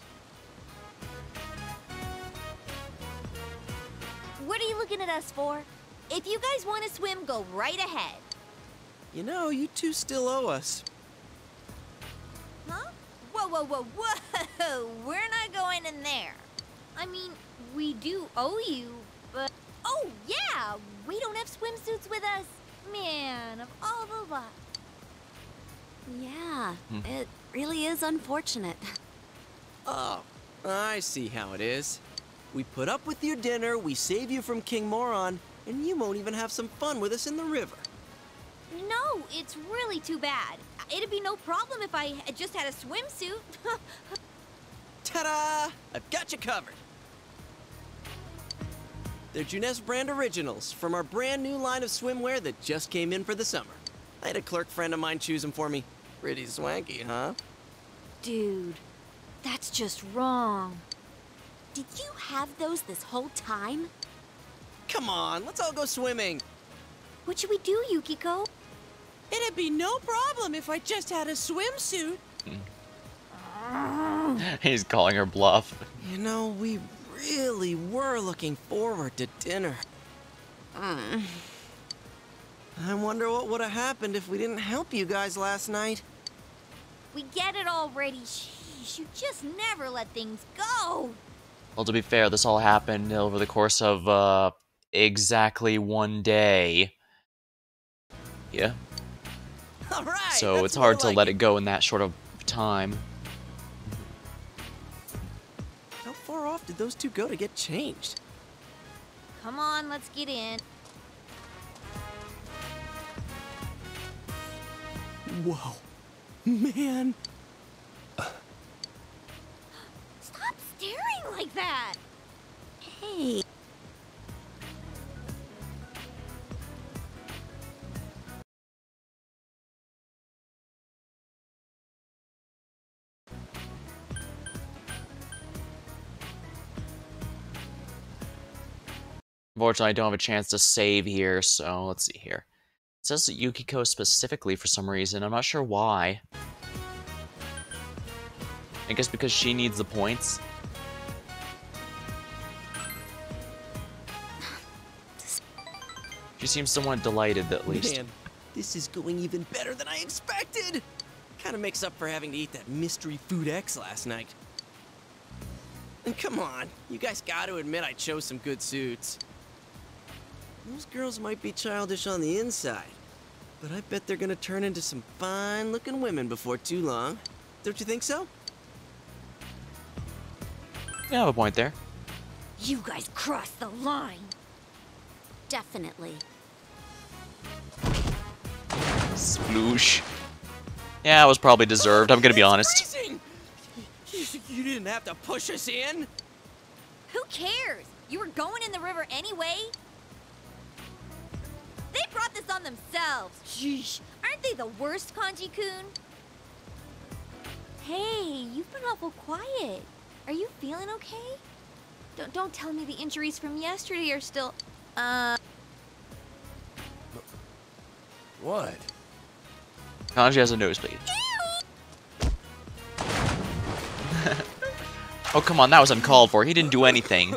What are you looking at us for? If you guys want to swim, go right ahead. You know, you two still owe us. Huh? Whoa, whoa, whoa, [LAUGHS] whoa! We're not going in there. I mean, we do owe you, but... Oh, yeah! We don't have swimsuits with us. Man, of all the luck. Yeah, Hmm. it really is unfortunate. Oh, I see how it is. We put up with your dinner, we save you from King Moron, and you won't even have some fun with us in the river. No, it's really too bad. It'd be no problem if I had just had a swimsuit. [LAUGHS] Ta-da! I've got you covered. They're Junes brand originals from our brand new line of swimwear that just came in for the summer. I had a clerk friend of mine choose them for me. Pretty swanky, huh? Dude, that's just wrong. Did you have those this whole time? Come on, let's all go swimming. What should we do, Yukiko? It'd be no problem if I just had a swimsuit. Mm. [LAUGHS] He's calling her bluff. You know, we really were looking forward to dinner. Mm. I wonder what would have happened if we didn't help you guys last night. We get it already. Sheesh, you just never let things go. Well, to be fair, this all happened over the course of, uh, exactly one day. Yeah. [LAUGHS] All right. So it's hard to more like let it go in that short of time. Off did those two go to get changed? Come on, let's get in. Whoa. Man. Stop staring like that. Hey. Unfortunately, I don't have a chance to save here, so let's see here. It says Yukiko specifically for some reason. I'm not sure why. I guess because she needs the points. She seems somewhat delighted, at least. Man, this is going even better than I expected. Kind of makes up for having to eat that mystery food X last night. Come on, you guys got to admit I chose some good suits. Those girls might be childish on the inside, but I bet they're gonna turn into some fine-looking women before too long. Don't you think so? You have a point there. You guys crossed the line. Definitely. Sploosh. Yeah, it was probably deserved, I'm gonna be honest. You, you didn't have to push us in. Who cares? You were going in the river anyway. They brought this on themselves. Sheesh. Aren't they the worst, Kanji-kun? Hey, you've been awful quiet. Are you feeling okay? Don't don't tell me the injuries from yesterday are still uh What? Kanji has a nosebleed. [LAUGHS] oh, come on, that was uncalled for. He didn't do anything.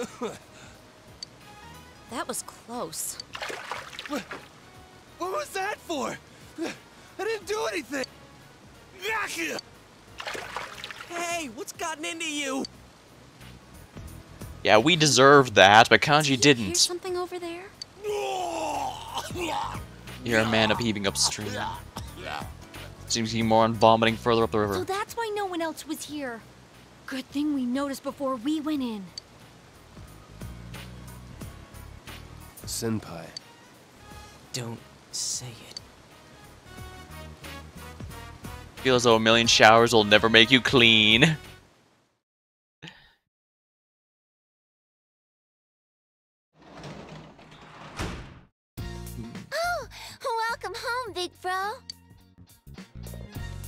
That was close. [LAUGHS] What, what was that for? I didn't do anything. Hey, what's gotten into you? Yeah, we deserved that, but Kanji Here's didn't. something over there. You're a man of heaving upstream. Seems to be more on vomiting further up the river. So river. that's why no one else was here. Good thing we noticed before we went in. Senpai. Don't say it. Feel as though a million showers will never make you clean. Oh, welcome home, big bro.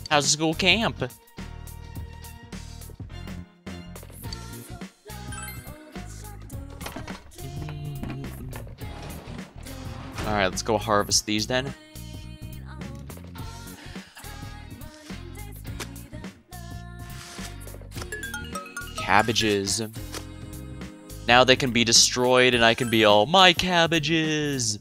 How's the school camp? Alright, let's go harvest these then. Cabbages. Now they can be destroyed and I can be all, my cabbages!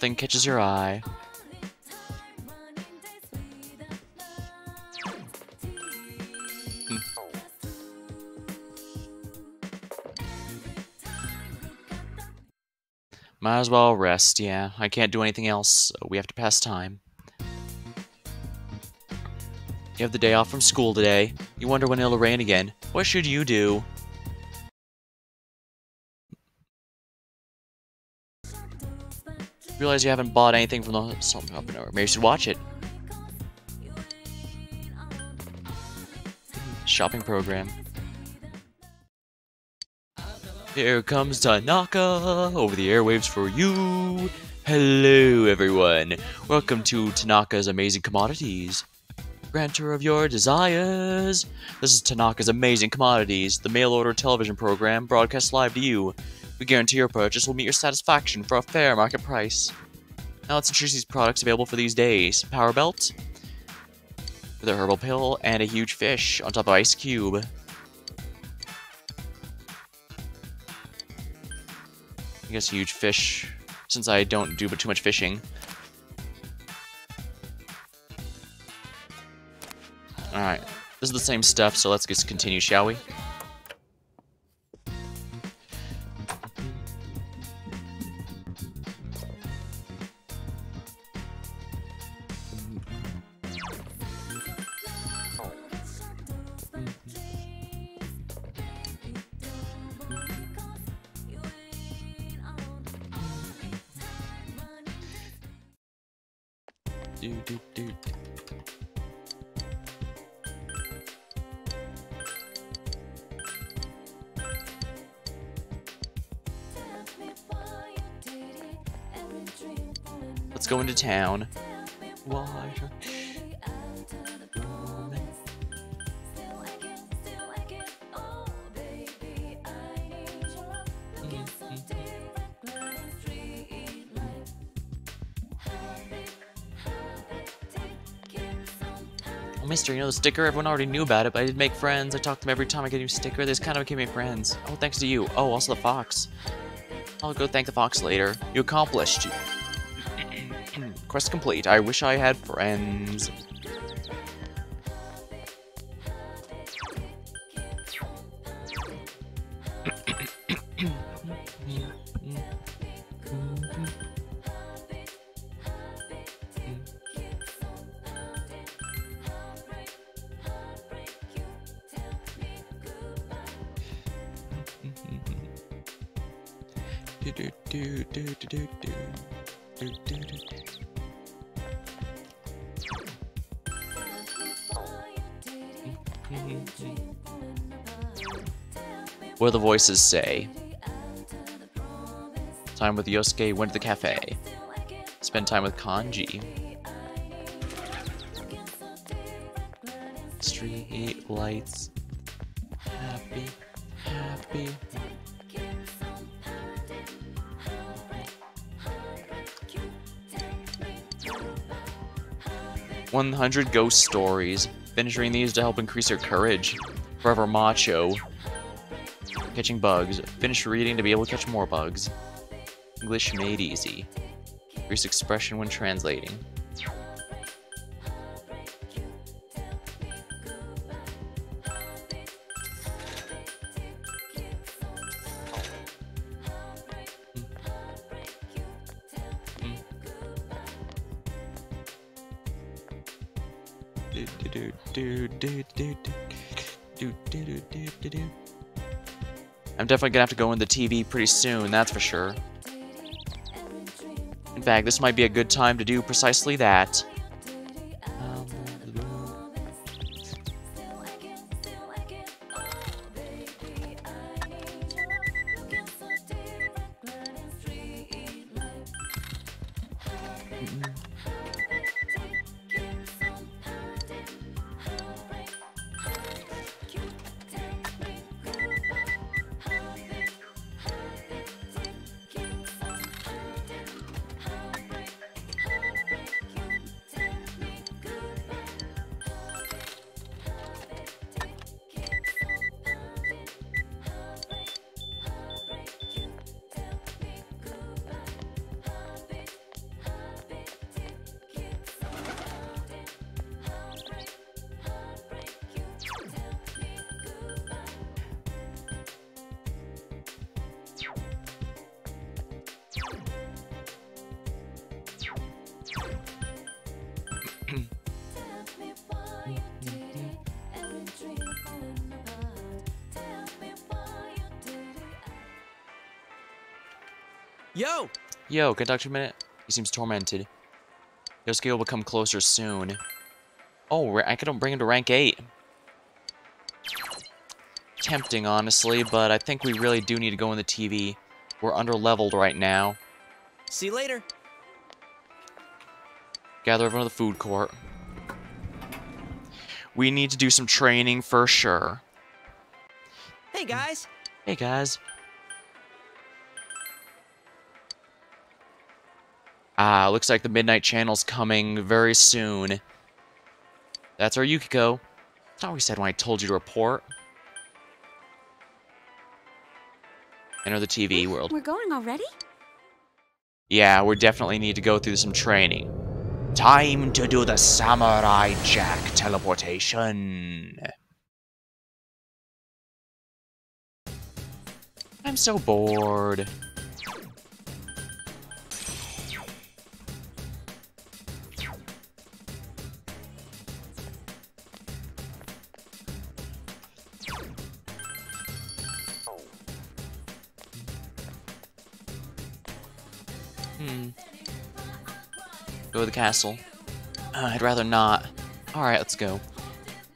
Nothing catches your eye. Hmm. Might as well rest, yeah. I can't do anything else, so we have to pass time. You have the day off from school today. You wonder when it'll rain again. What should you do? Realize you haven't bought anything from the and over. Maybe you should watch it. Shopping program. Here comes Tanaka over the airwaves for you. Hello, everyone. Welcome to Tanaka's Amazing Commodities. Granter of your desires. This is Tanaka's Amazing Commodities, the mail order television program broadcast live to you. We guarantee your purchase will meet your satisfaction for a fair market price. Now let's introduce these products available for these days. Power Belt, with a herbal pill, and a huge fish on top of Ice Cube. I guess huge fish, since I don't do but too much fishing. Alright, this is the same stuff, so let's just continue, shall we? Town. Oh, Mister, you know the sticker? Everyone already knew about it, but I did make friends. I talked to them every time I get a new sticker. Just kind of became my friends. Oh, thanks to you. Oh, also the fox. I'll go thank the fox later. You accomplished. Quest complete. I wish I had friends. The voices say? Time with Yosuke went to the cafe. Spend time with Kanji. Street lights. Happy, happy. One hundred ghost stories. Finish reading these to help increase your courage. Forever macho. Catching bugs. Finish reading to be able to catch more bugs. English made easy. Increase expression when translating. Definitely gonna have to go in the TV pretty soon, that's for sure. In fact, this might be a good time to do precisely that. Yo! Can I talk to you a minute? He seems tormented. Yosuke will come closer soon. Oh, I could bring him to rank 8. Tempting, honestly, but I think we really do need to go in the TV. We're under-leveled right now. See you later. Gather everyone to the food court. We need to do some training for sure. Hey, guys. Hey, guys. Ah, looks like the Midnight Channel's coming very soon. That's our Yukiko. That's not what we said when I told you to report. Enter the TV world. We're going already? Yeah, we definitely need to go through some training. Time to do the Samurai Jack teleportation. I'm so bored. Castle. Uh, I'd rather not. Alright, let's go.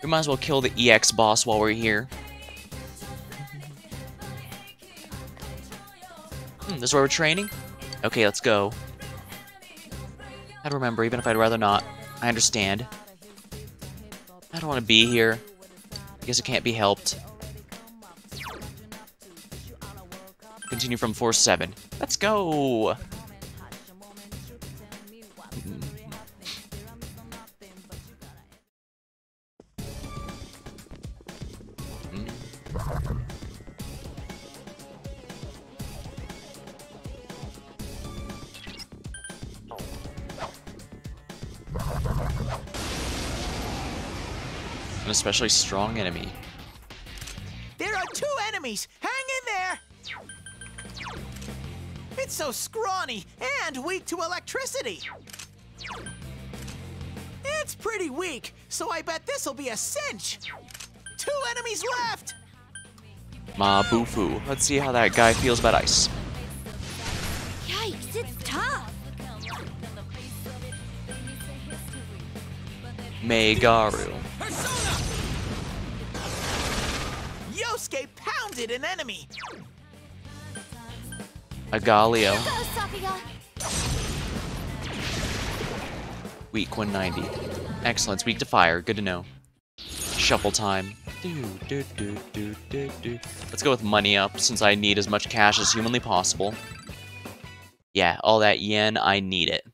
We might as well kill the EX boss while we're here. Hmm, this is where we're training? Okay, let's go. I'd remember, even if I'd rather not. I understand. I don't want to be here. I guess it can't be helped. Continue from 4-7. Let's go! Especially strong enemy. There are two enemies! Hang in there! It's so scrawny and weak to electricity. It's pretty weak, so I bet this'll be a cinch. Two enemies left! Mabufu. Let's see how that guy feels about ice. Yikes, it's tough. Magaru. Pounded an enemy. Agilao. Weak 190. Excellent. It's weak to fire. Good to know. Shuffle time. Let's go with money up, since I need as much cash as humanly possible. Yeah, all that yen, I need it.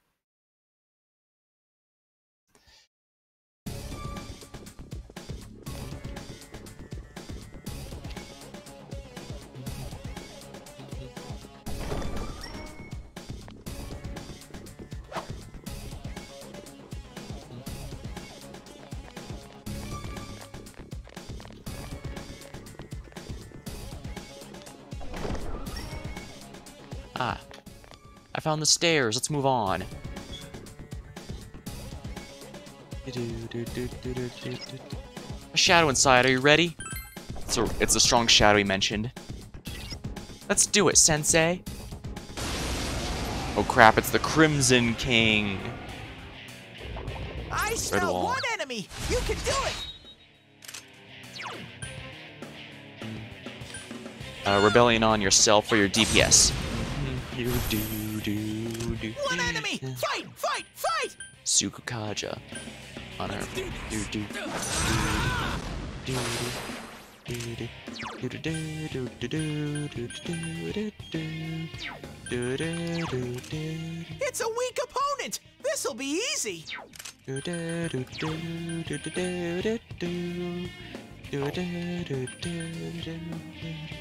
Ah. I found the stairs. Let's move on. A shadow inside. Are you ready? It's a, it's a strong shadow he mentioned. Let's do it, Sensei. Oh crap, it's the Crimson King. I Red smell wall. one enemy. You can do it. Uh, rebellion on yourself for your DPS. You do do do. One enemy! Fight! Fight! Fight! Sukukaja on her. Do do do do do do do do do do do do do do do do It's a weak opponent! This'll be easy! do do do do do do do do do do do do do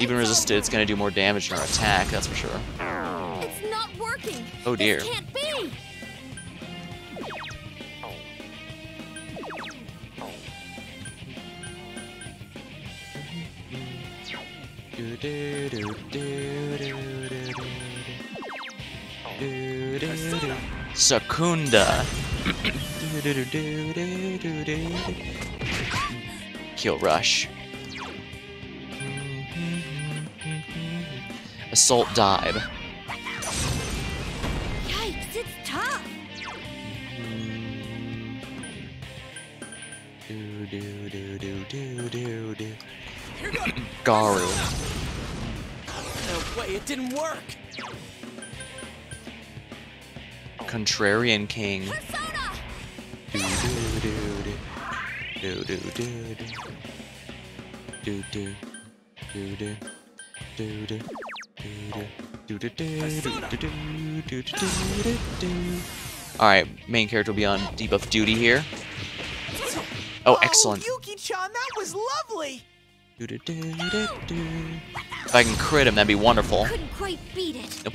Even resisted, it's gonna do more damage in our attack, that's for sure. It's not working. Oh dear. This can't be. Do do do Assault dive. Yikes, it's tough. Do do do do do do do. Garu. No way, it didn't work! Contrarian King. Do do do do. Do do do do. Do do. Do do. Do do. Do Alright, main character will be on debuff duty here. Oh, oh, excellent. Yuki-chan, that was lovely! If I can crit him, that'd be wonderful. Couldn't quite beat it. Nope.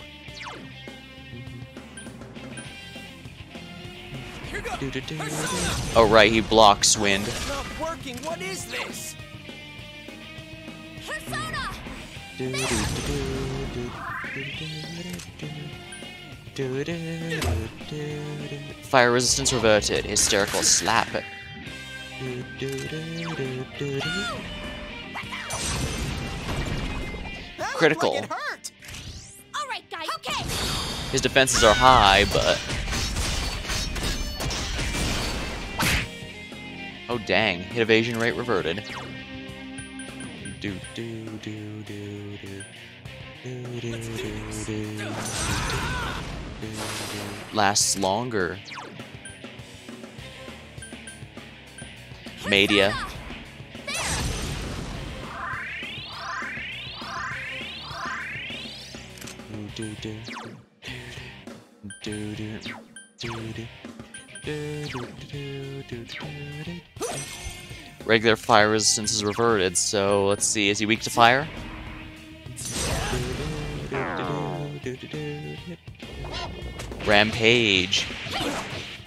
Oh right, he blocks wind. Not working, what is this? Do, Fire resistance reverted. Hysterical slap. Critical. His defenses are high, but... Oh dang, hit evasion rate reverted. Do do do do do. Lasts longer. Media. Regular fire resistance is reverted, so let's see, is he weak to fire? Rampage.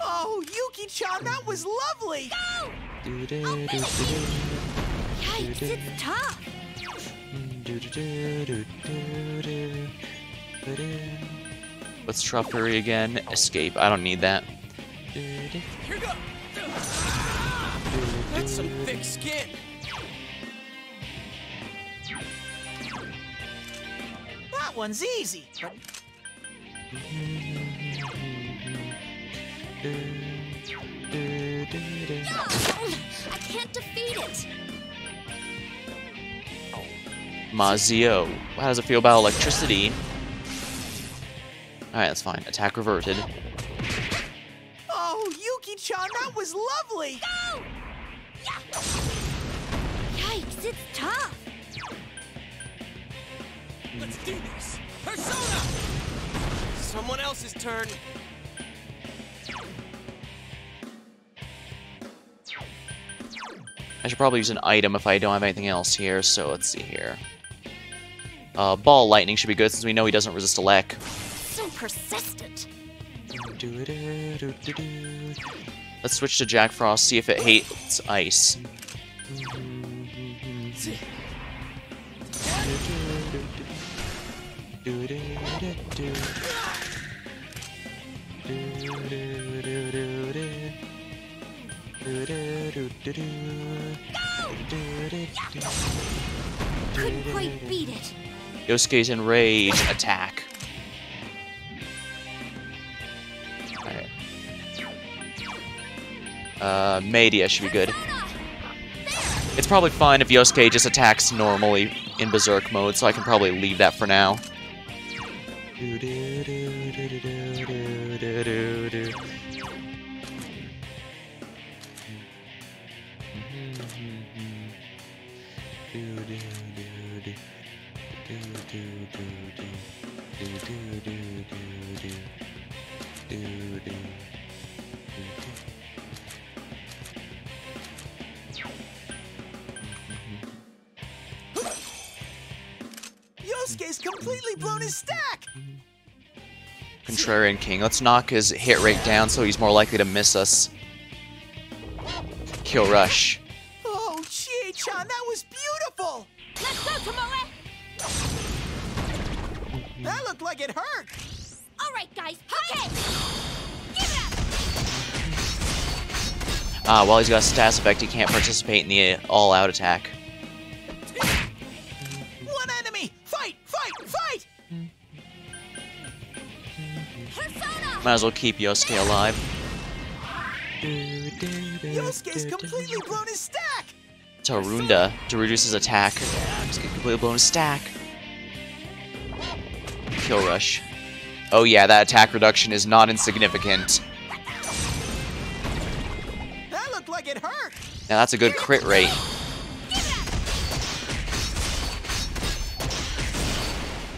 Oh, Yuki-chan, that was lovely! Yikes, it's tough. What's Truff Hurry again? Escape. I don't need that. That's some thick skin! That one's easy, but I can't defeat it. Mazio. How does it feel about electricity? Alright, that's fine. Attack reverted. Oh, Yuki-chan, that was lovely! Yikes, it's tough. Let's do this! Persona! Someone else's turn. I should probably use an item if I don't have anything else here, so let's see here. Uh, Ball Lightning should be good since we know he doesn't resist elec. So persistent. Let's switch to Jack Frost, see if it hates ice. [LAUGHS] [LAUGHS] Couldn't quite beat it. Yosuke's enrage attack. Alright. Uh, Media should be good. It's probably fine if Yosuke just attacks normally in Berserk mode, so I can probably leave that for now. Do do do completely blown his stack! Contrarian King. Let's knock his hit rate down so he's more likely to miss us. Kill Rush. Oh, Chie-chan, that was beautiful! Let's go, Tomoe! That looked like it hurt! All right, guys, okay! Give it up! Ah, while he's got a status effect, he can't participate in the all-out attack. Might as well keep Yosuke alive. Yosuke's completely blown his stack! Tarunda to reduce his attack. Just completely blown his stack. Kill Rush. Oh yeah, that attack reduction is not insignificant. That looked like it hurt! Now that's a good crit rate.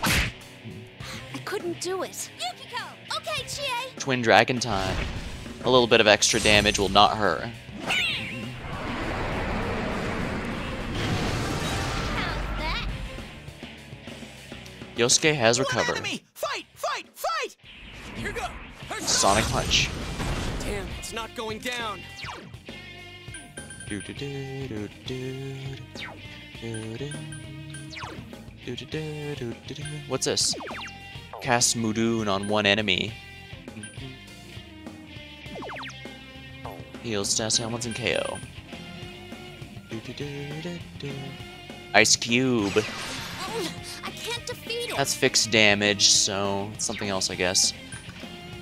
I couldn't do it. Twin Dragon time. A little bit of extra damage will not hurt. Yosuke has recovered. Fight, fight, fight! Here go. Sonic Punch. Damn, it's not going down. What's this? Cast Mudoon on one enemy. Heals stats, helmets, and KO. Ice Cube. Oh, I can't defeat it. That's fixed damage, so something else, I guess.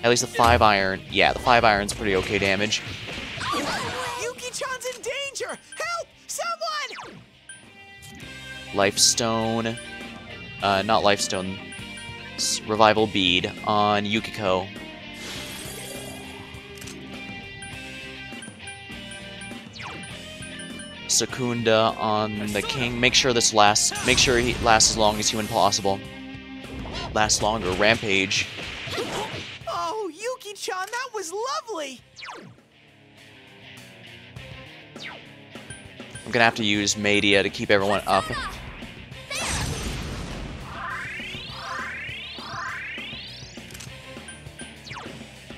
At least the five iron. Yeah, the five iron's pretty okay damage. Yuki-chan's in danger! Help! Someone! Life Stone. Uh, not Life Stone. s- Revival Bead on Yukiko. Sukunda on the king. Make sure this lasts. Make sure he lasts as long as human possible. Lasts longer. Rampage. Oh, Yuki-chan, that was lovely! I'm gonna have to use Media to keep everyone up.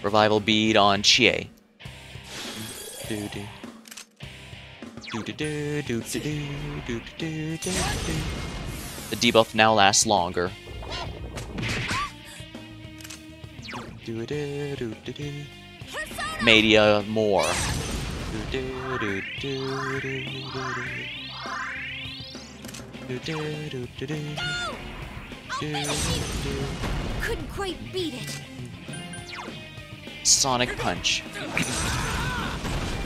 Revival bead on Chie. Do do. The debuff now lasts longer. Media more. Couldn't quite beat it. Sonic Punch.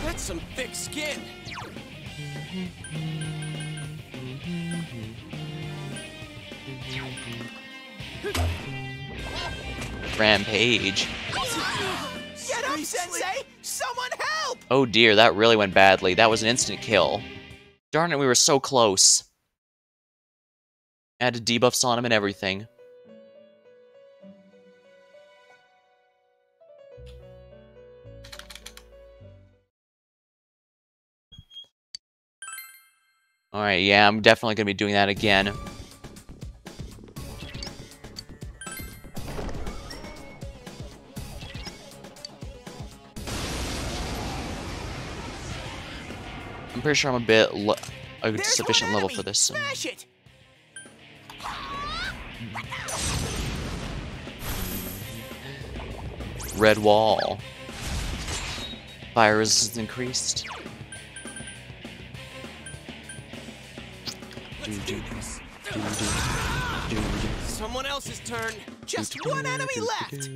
That's some thick skin. Rampage. Get up, Sensei! Someone help! Oh dear, that really went badly. That was an instant kill. Darn it, we were so close. I Added debuffs on him and everything. Alright, yeah, I'm definitely gonna be doing that again. I'm pretty sure I'm a bit a There's sufficient level for this. Smash it! Red wall. Fire resistance increased. Someone else's turn. Just one enemy left.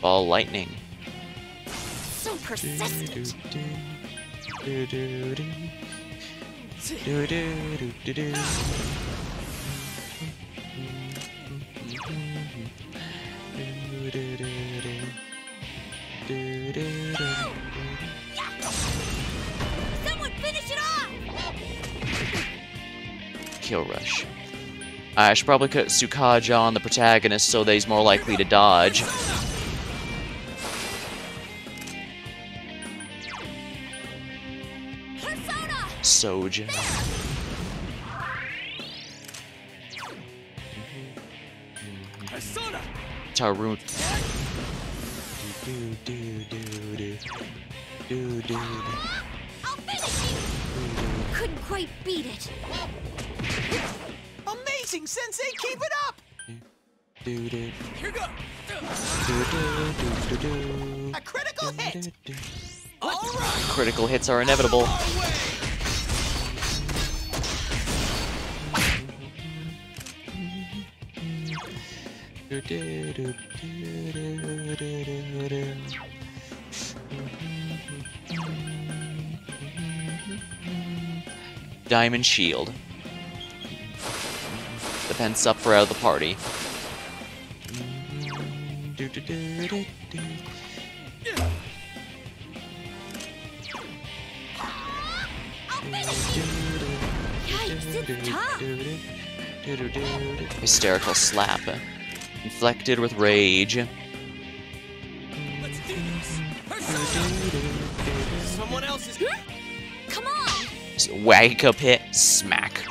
Ball lightning. So persistent. Do, do, do. Do, do, do, do, do. Kill rush. I should probably put Sukaja on the protagonist so that he's more likely to dodge. Soja. Tarun. Do, do, do, do, do, do, do. I'll finish you! Couldn't quite beat it. Amazing, Sensei! Keep it up! Do, do, Here go! do, do, do, do, A critical hit! All right! Critical hits are inevitable. Diamond Shield. Defense up for out of the party. Hysterical slap inflected with rage. Someone else is. Hmm? Come on! Wag up hit, smack.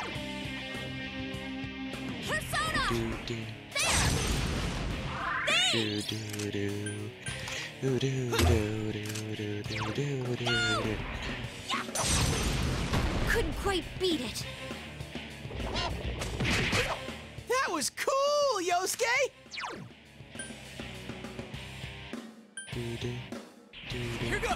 Couldn't quite beat it. That was cool, Yosuke! Persona! There!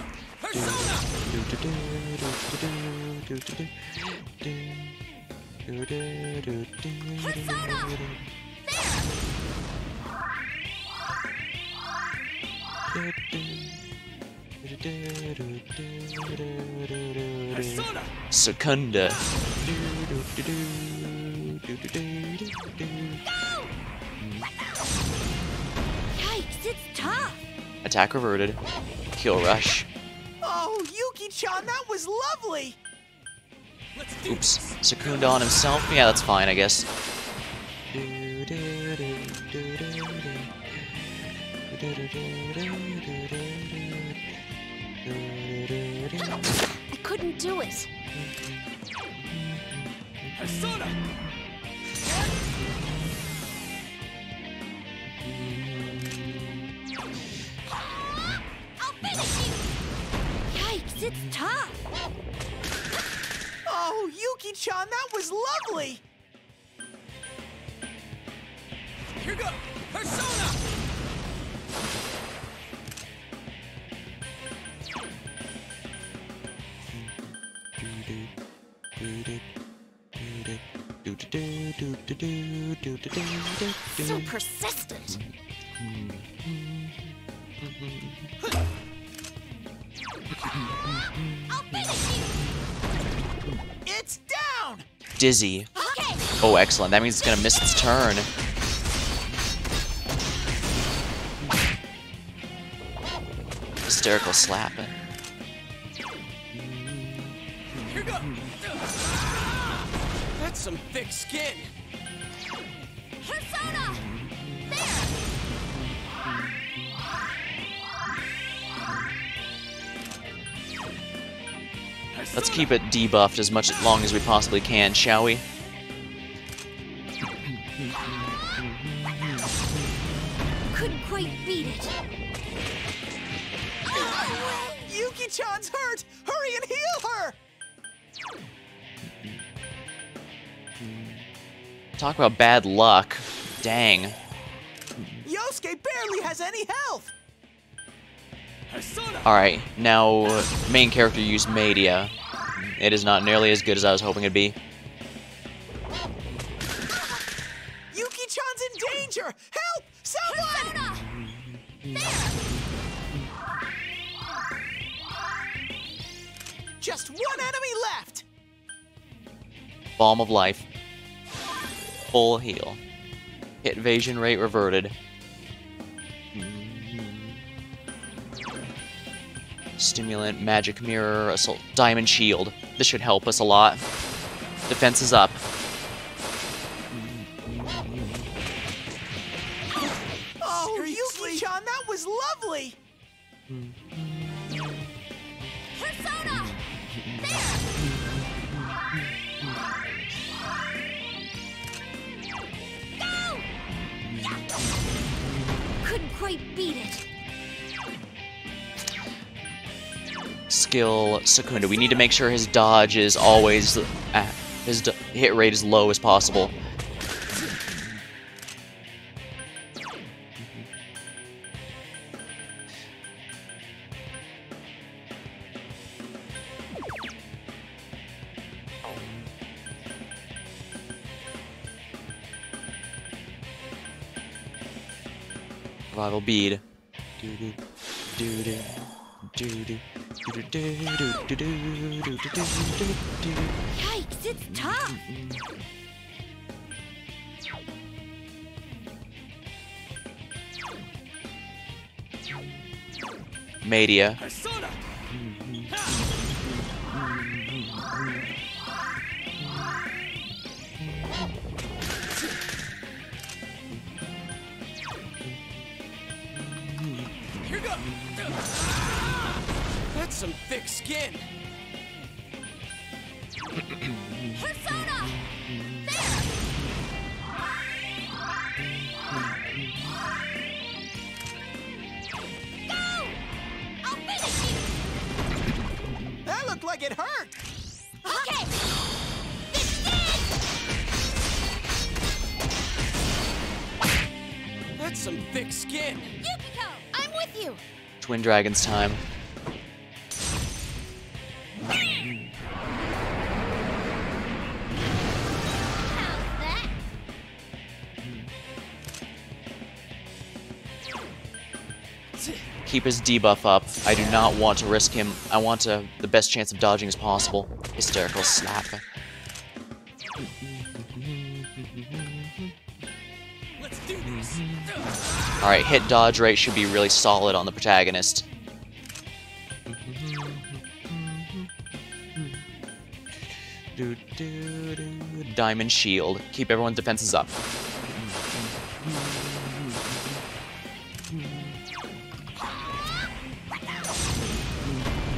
Persona! Sukunda! Yikes, it's tough! Attack reverted. Kill rush. Oh, Yuki-chan, that was lovely! Oops. Sukunda on himself? Yeah, that's fine, I guess. I couldn't do it. Persona! Yikes, it's tough! Oh, Yuki-chan, that was lovely! Here goes! Persona! So persistent! It's down! Dizzy. Okay! Oh, excellent. That means it's gonna miss its turn. Hysterical slap. Here go! That's some thick skin! Let's keep it debuffed as much long as we possibly can, shall we? Couldn't quite beat it. Yuki-chan's hurt! Hurry and heal her! Talk about bad luck. Dang. Yosuke barely has any health! Alright, now main character used Media. It is not nearly as good as I was hoping it'd be. Yuki-chan's in danger! Help! Someone! Just one enemy left! Balm of Life. Full heal. Hit evasion rate reverted. Stimulant, magic mirror, assault, diamond shield. This should help us a lot. Defense is up. Oh, Yuki-chan, that was lovely! Persona! Go! Couldn't quite beat it. Skill Sukunda. We need to make sure his dodge is always uh, his hit rate as low as possible. Revival bead. Doo-doo, doo-doo, doo-doo, Yikes, it's tough! Media. Persona. Hmm. Some thick skin. Persona! Go! I'll finish you! That looked like it hurt! Okay! That's some thick skin. Yukiko, I'm with you! Twin Dragons time. Keep his debuff up. I do not want to risk him. I want to, the best chance of dodging as possible. Hysterical slap. Let's do this. Alright, hit dodge rate should be really solid on the protagonist. Do, do, do. Diamond shield. Keep everyone's defenses up.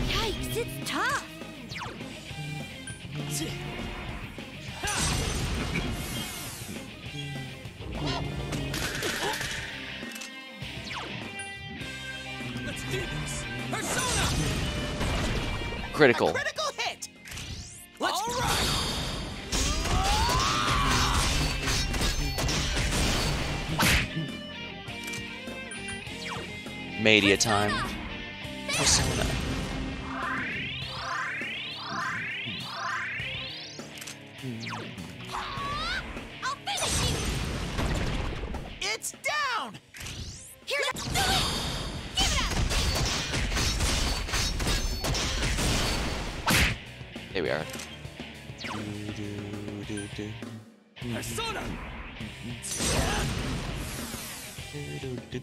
Yikes, it's tough! Let's do this. Persona! Critical. Critical Media time. Persona. I'll finish you! It's down! Here, let's do it! Give it up! There we are. Persona! That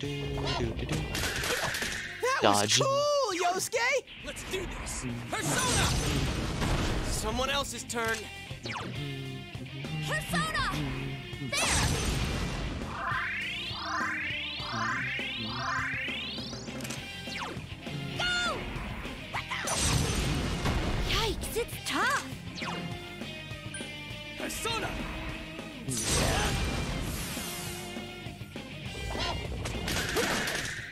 Dodge. was cool, Yosuke! Let's do this. Persona! Someone else's turn. Persona! There! Go! Yikes, it's tough! Persona!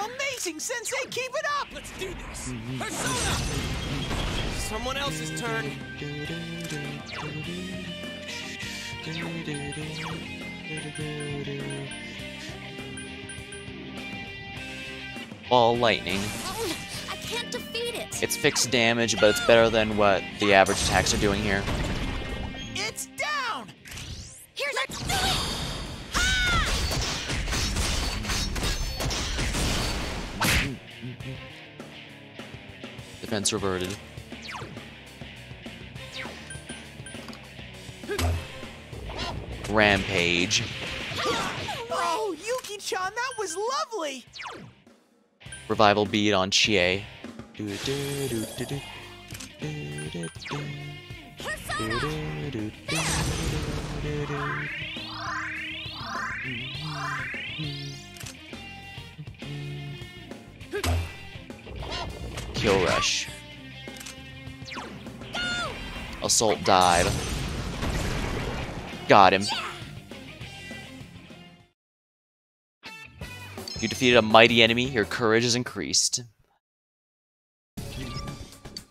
Amazing, Sensei! Keep it up! Let's do this. Persona! Someone else's turn. Ball lightning. Oh, I can't defeat it! It's fixed damage, but it's better than what the average attacks are doing here. It's down! Here, let's do it! Defense reverted. Rampage. Oh, Yuki-chan, that was lovely! Revival bead on Chie. Kill Rush. Assault Dive. Got him. You defeated a mighty enemy, your courage is increased.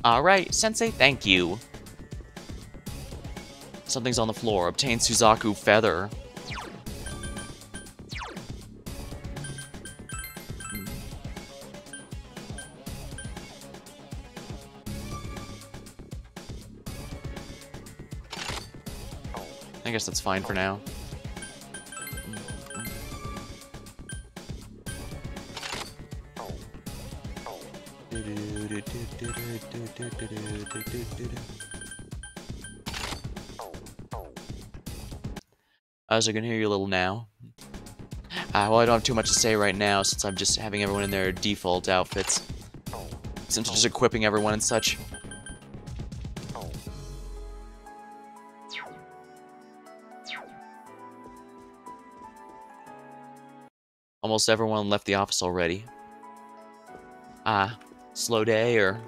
Alright, Sensei, thank you. Something's on the floor. Obtain Suzaku Feather. Guess that's fine for now. As I can hear you a little now. Uh, well, I don't have too much to say right now since I'm just having everyone in their default outfits. Since I'm just equipping everyone and such. Almost everyone left the office already. Ah, slow day or...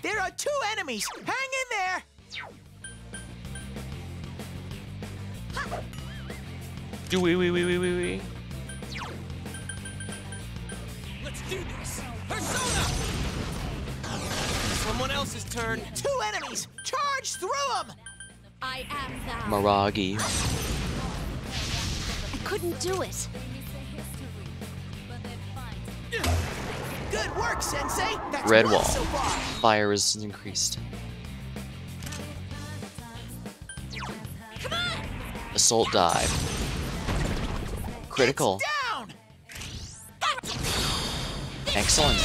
There are two enemies! Hang Do wee wee wee wee wee wee. Let's do this! Persona! Someone else's turn. Two enemies! Charge through them! I am thou. Maragi. I couldn't do it. Good work, Sensei! That's Red wall. so! Fire is increased. Assault dive. Critical. Excellent.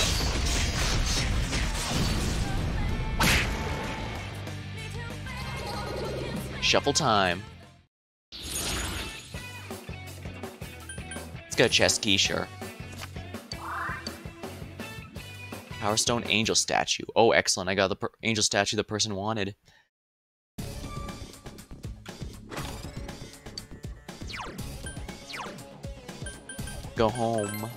Shuffle time. Let's go chest key, sure. Power Stone Angel Statue. Oh, excellent. I got the per angel statue the person wanted. Go home.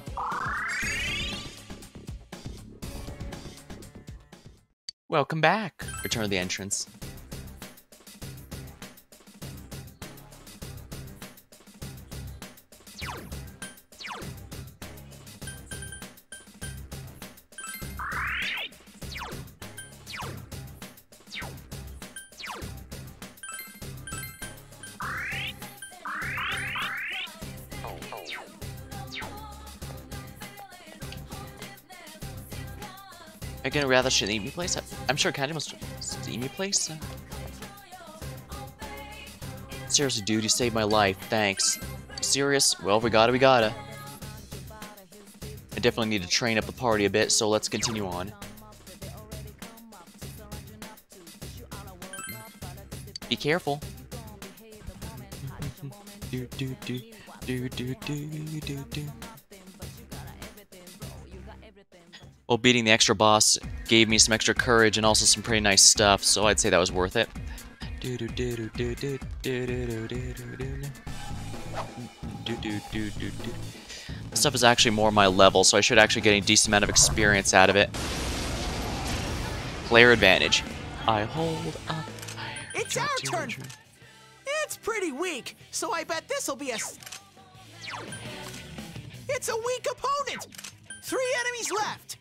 Welcome back. Return to the entrance. Rather steamy place. I'm sure Kanji must steamy place. Seriously, dude, you saved my life. Thanks. Serious? Well, we gotta, we gotta. I definitely need to train up the party a bit, so let's continue on. Be careful. do, do, do, do, do, do, do, do. Well, beating the extra boss gave me some extra courage and also some pretty nice stuff, so I'd say that was worth it. This stuff is actually more my level, so I should actually get a decent amount of experience out of it. Player advantage. I hold up. It's our turn! It's pretty weak, so I bet this'll be a... It's a weak opponent! Three enemies left!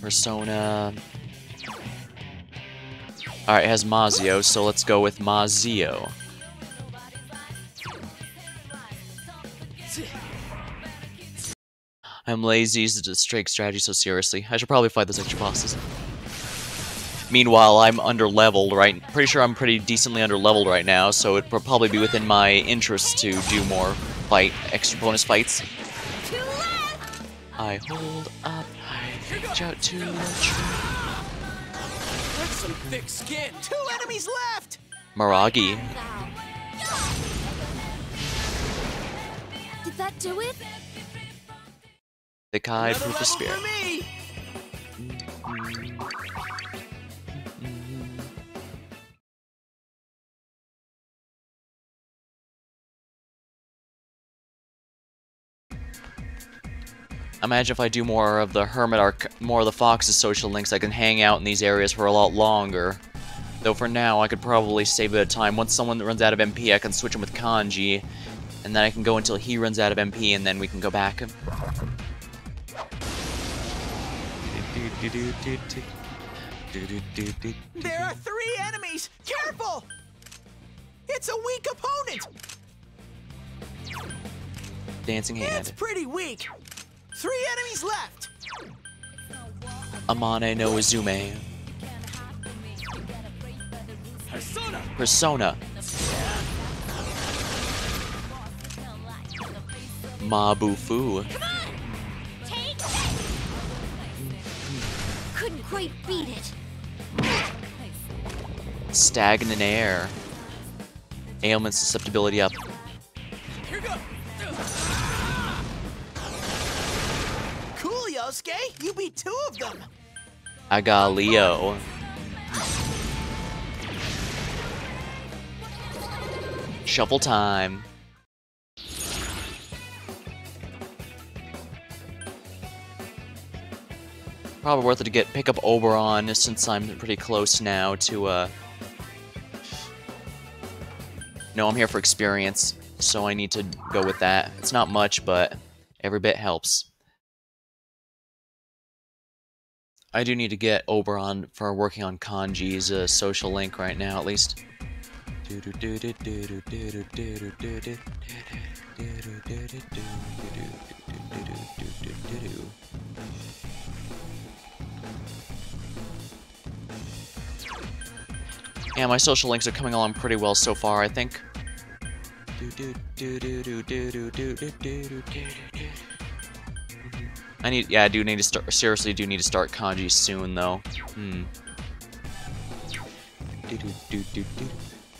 Persona. Alright, it has Mazio, so let's go with Mazio. I'm lazy to take strategy so seriously. I should probably fight those extra bosses. Meanwhile, I'm under leveled, right? Pretty sure I'm pretty decently under leveled right now, so it'd probably be within my interest to do more fight, extra bonus fights. I hold up, reach out to the tree. That's some thick skin. Two enemies left. Maragi. Did that do it? The Kai Proof of Spirit. Imagine if I do more of the Hermit Arc, more of the Fox's social links, I can hang out in these areas for a lot longer. Though for now, I could probably save a bit of time. Once someone runs out of MP, I can switch him with Kanji, and then I can go until he runs out of MP, and then we can go back. There are three enemies. Careful! It's a weak opponent. Dancing hand. It's pretty weak. Three enemies left. Ame no Uzume. Persona. Persona. Mabufu. Couldn't quite beat it. Stagnant air. Ailment susceptibility up. Yosuke. You beat two of them. I got Leo. Shuffle time. Probably worth it to get pick up Oberon since I'm pretty close now to uh No, I'm here for experience, so I need to go with that. It's not much, but every bit helps. I do need to get Oberon for working on Kanji's uh, social link right now, at least. Yeah, my social links are coming along pretty well so far, I think. I need, yeah, I do need to start, seriously do need to start Kanji soon, though. Hmm.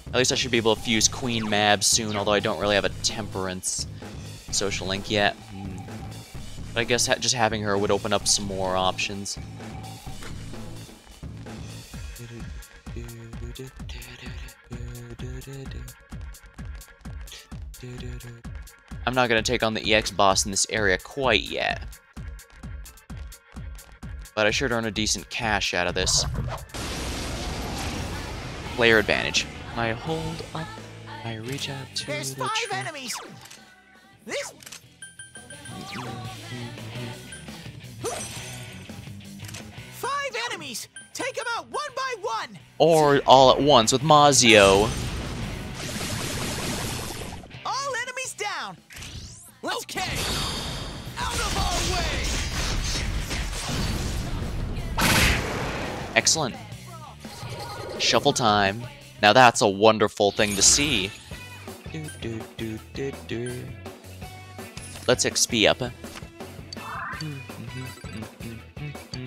At least I should be able to fuse Queen Mab soon, although I don't really have a Temperance social link yet. Hmm. But I guess ha just having her would open up some more options. I'm not going to take on the EX boss in this area quite yet. But I should earn a decent cash out of this. Player advantage. I hold up, I reach out to There's the five tree. enemies. This. Five enemies. Take them out one by one. Or all at once with Mazio. All enemies down. Let's Okay. Excellent. Shuffle time. Now that's a wonderful thing to see. Do, do, do, do, do. Let's XP up.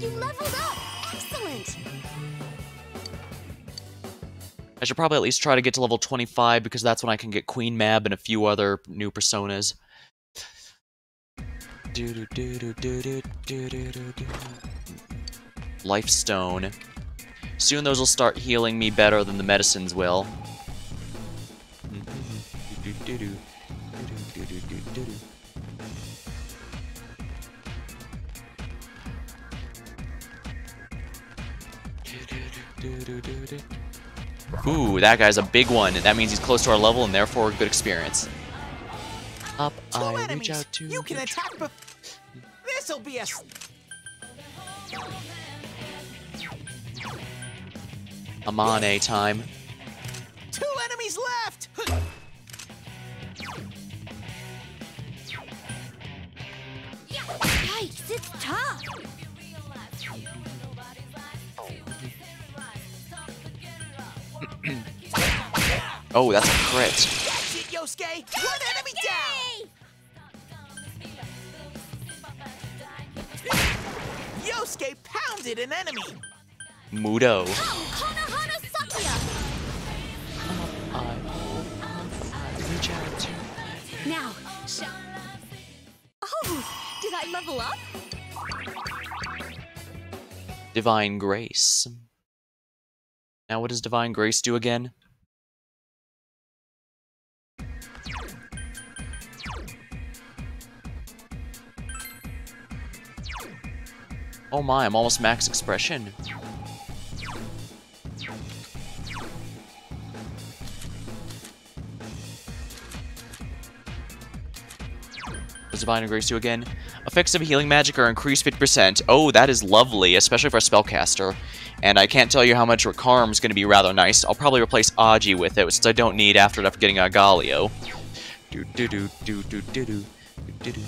You leveled up! Excellent! I should probably at least try to get to level 25 because that's when I can get Queen Mab and a few other new personas. Do, do, do, do, do, do, do, do, do, do. Life Stone. Soon those will start healing me better than the medicines will. Ooh, that guy's a big one. That means he's close to our level and therefore good experience. Up, Two I reach enemies. out to you can attack, but this'll be a. Amane time. Two enemies left. Hi, Yikes, it's tough. [CLEARS THROAT] oh, that's a crit. That's it, Yosuke! One enemy down! Yosuke pounded an enemy! Mudo. Now, Oh, did I level up? Divine Grace. Now, what does Divine Grace do again? Oh my, I'm almost max expression. Divine Grace do again? Effects of healing magic are increased 50%. Oh, that is lovely, especially for a spellcaster. And I can't tell you how much Recarm's going to be rather nice. I'll probably replace Agi with it, since I don't need after getting Agilao. Do do do do do do do do do.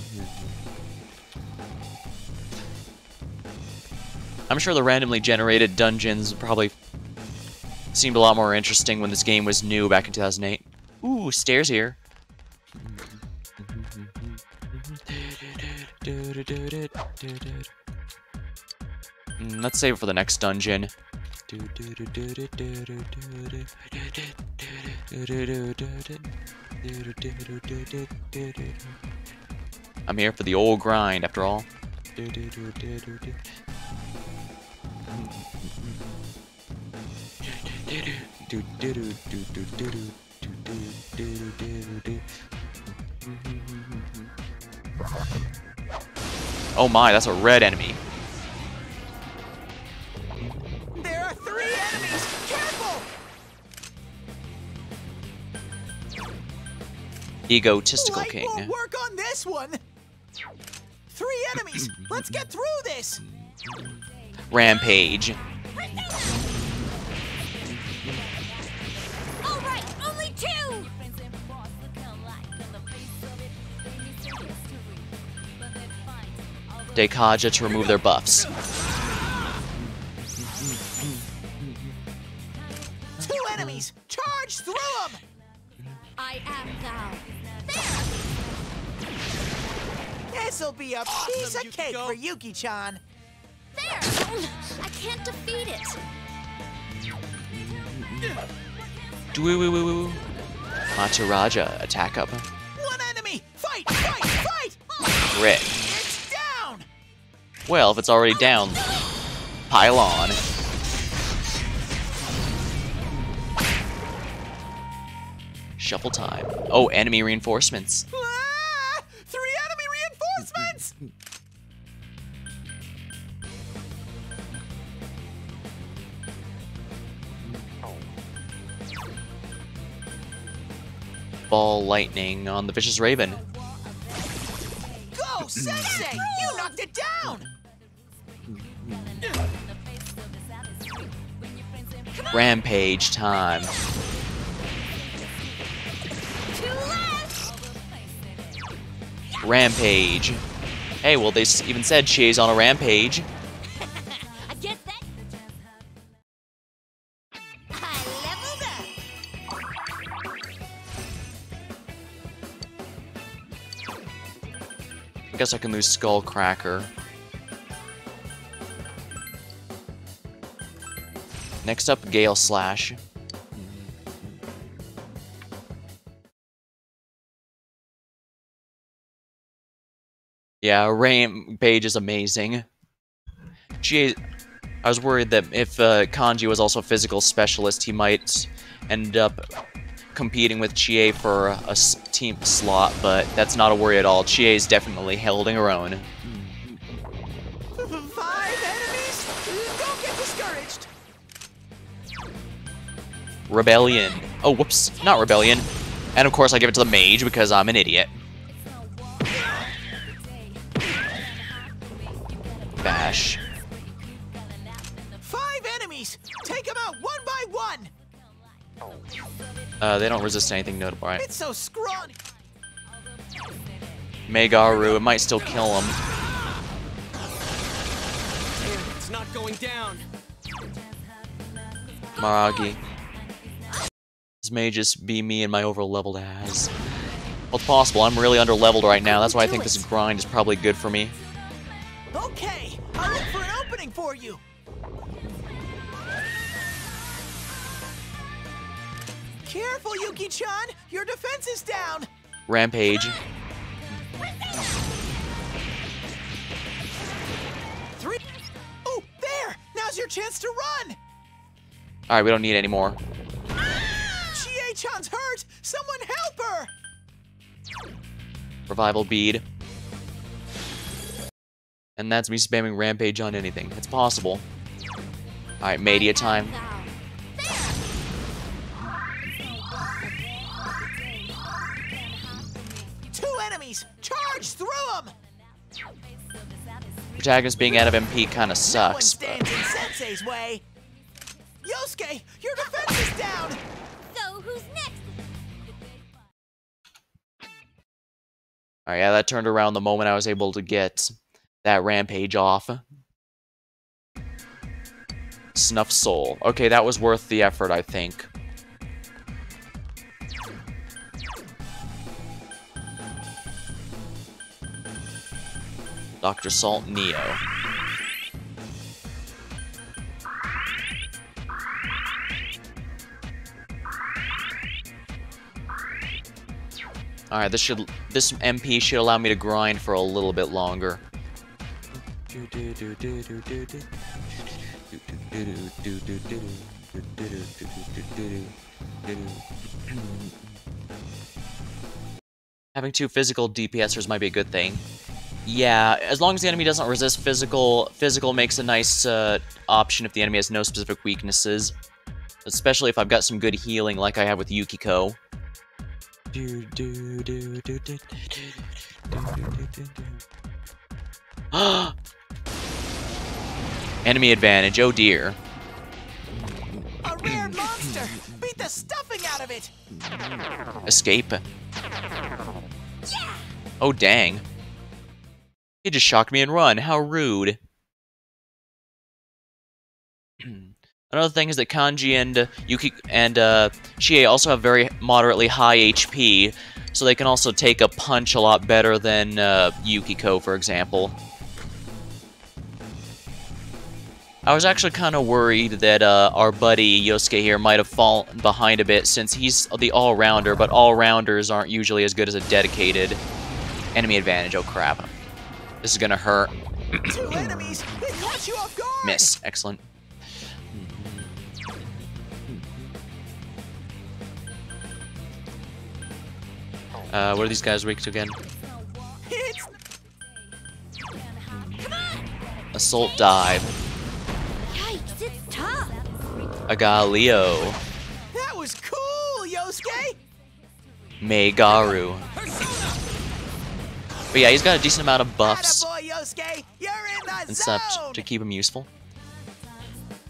I'm sure the randomly generated dungeons probably seemed a lot more interesting when this game was new back in 2008. Ooh, stairs here. Mm, let's save it for the next dungeon. I'm here for the old grind, after all. Oh my, that's a red enemy. There are three enemies! Careful! Egotistical Light king. won't work on this one! Three enemies! [CLEARS THROAT] Let's get through this! Rampage. All right, only two. Dekaja to remove their buffs. Two enemies! Charge through them! I am thou. This'll be a piece of cake for Yuki-chan. There! I can't defeat it. Dwoo Maturaja, attack up. One enemy! Fight! Fight! Fight! Crit. Well, if it's already down, pile on. Shuffle time. Oh, enemy reinforcements. Ah! Three enemy reinforcements! Ball lightning on the Vicious Raven. Go, Sensei! You knocked it down! Rampage time. Rampage. Hey, well, they even said she's on a rampage. I guess. I guess I can lose Skullcracker. Next up, Gale Slash. Yeah, Rampage is amazing. She, I was worried that if uh, Kanji was also a physical specialist, he might end up competing with Chie for a team slot, but that's not a worry at all. Chie is definitely holding her own. Rebellion. Oh, whoops. Not Rebellion. And of course I give it to the mage because I'm an idiot. Bash. Five enemies! Take them out one by one! Uh, they don't resist anything notable, right? It's so scrawny! Magaru, it might still kill him. not going down. Maragi. This may just be me and my over-leveled ass. Well, it's possible. I'm really under-leveled right now. That's why I think this grind is probably good for me. Okay, I'll look for an opening for you. Careful, Yuki-chan! Your defense is down! Rampage. Three. Oh, there! Now's your chance to run! Alright, we don't need any more. Chie-chan's hurt! Someone help her! Revival bead. And that's me spamming Rampage on anything. It's possible. Alright, media time. Two enemies! Charge through them! Protagonist being out of MP kinda No one sucks. stands in Sensei's way! Yosuke, your defense is down! Who's next? Alright, yeah, that turned around the moment I was able to get that Rampage off. Snuff Soul. Okay, that was worth the effort, I think. Dr. Salt Neo. Alright, this should this MP should allow me to grind for a little bit longer. [CLEARS THROAT] Having two physical DPSers might be a good thing. Yeah, as long as the enemy doesn't resist physical, physical makes a nice uh, option if the enemy has no specific weaknesses. Especially if I've got some good healing like I have with Yukiko. [GASPS] Enemy advantage, oh dear. A rare monster! Beat the stuffing out of it! Escape. Oh dang. He just shocked me and run, how rude. [CLEARS THROAT] Another thing is that Kanji and uh, Yuki and uh, Chie also have very moderately high HP, so they can also take a punch a lot better than uh, Yukiko, for example. I was actually kind of worried that uh, our buddy Yosuke here might have fallen behind a bit since he's the all-rounder, but all-rounders aren't usually as good as a dedicated enemy advantage. Oh crap. This is gonna hurt. Two enemies! You off guard! Miss. Excellent. Uh, what are these guys weak to again? Assault dive. Yikes, it's tough. I got Leo. that was cool, Yosuke! Magaru. But yeah, he's got a decent amount of buffs Boy, Yosuke, you're in the and such to keep him useful.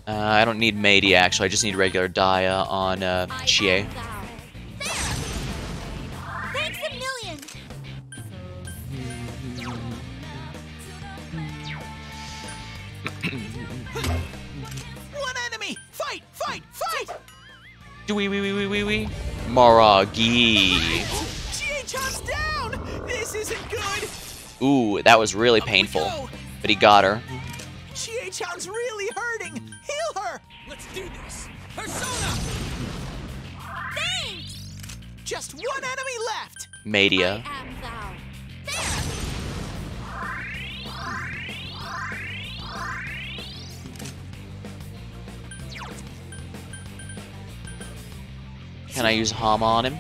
Uh, I don't need Media actually, I just need regular Dia on uh, Chie. Do wee wee wee wee wee wee. Maragi. Chie-chan's down! This isn't good! Ooh, that was really painful. But he got her. Chie-chan's really hurting! Heal her! Let's do this. Persona! Thanks. Just one enemy left! Media. Can I use Hama on him?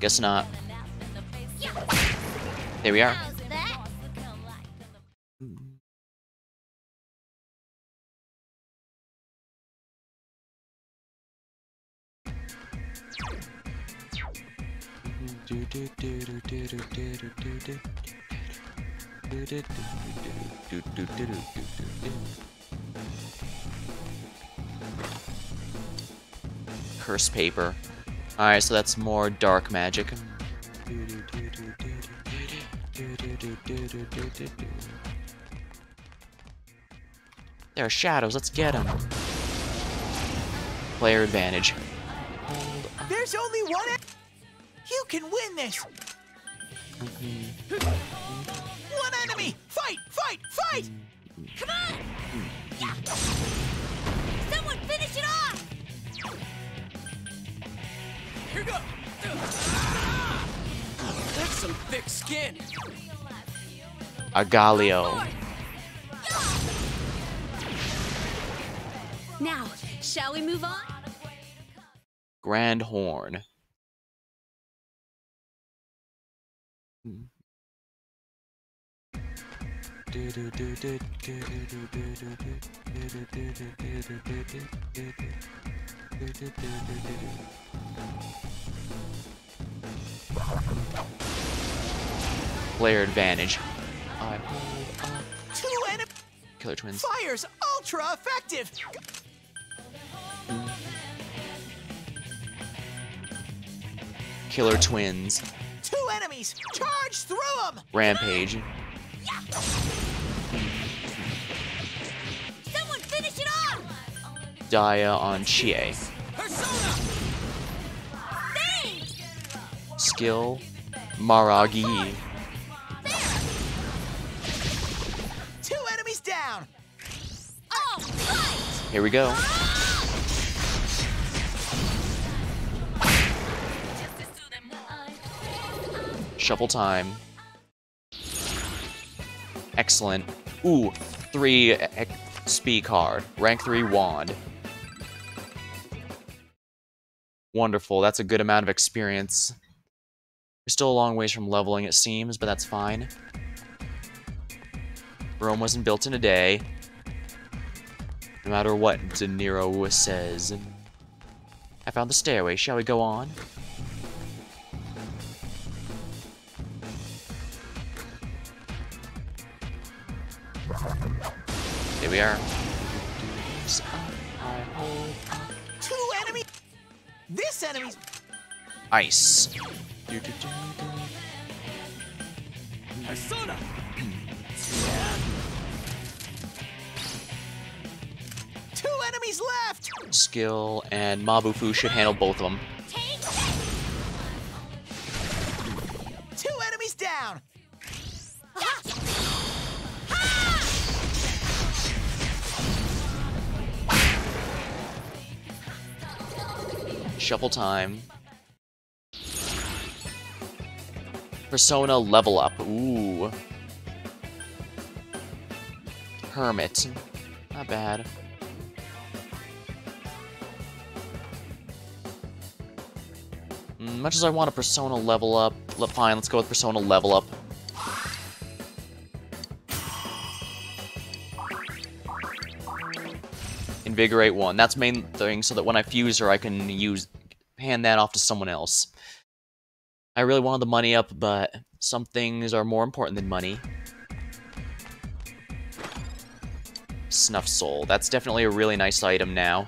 Guess not. There we are. Curse paper. Alright, so that's more dark magic. There are shadows, let's get them. Player advantage. There's only one. You can win this. One enemy. Fight! Fight! Fight! Come on! Someone finish it off! Here go. That's some thick skin. Agilao. Now, shall we move on? Grand Horn. Hmm. Player advantage. I Two enemy. Killer Twins. Fire's ultra effective. Killer Twins. Two enemies. Charge through them. Rampage. Someone finish it off! Dia on Chie. Skill. Maragi. Two enemies down. Oh, Here we go. Shuffle time. Excellent. Ooh, three XP card. Rank 3 wand. Wonderful, that's a good amount of experience. We're still a long ways from leveling, it seems, but that's fine. Rome wasn't built in a day. No matter what De Niro says. I found the stairway. Shall we go on? Here we are. Two enemies. This enemy's. Ice. Persona. Two enemies left. Skill and Mabufu should handle both of them. Two enemies down. Shuffle time. Persona level up. Ooh. Hermit. Not bad. Mm, Much as I want a Persona level up, fine, let's go with Persona level up. Invigorate one. That's main thing, so that when I fuse her, I can use hand that off to someone else. I really wanted the money up, but some things are more important than money. Snuff Soul. That's definitely a really nice item now.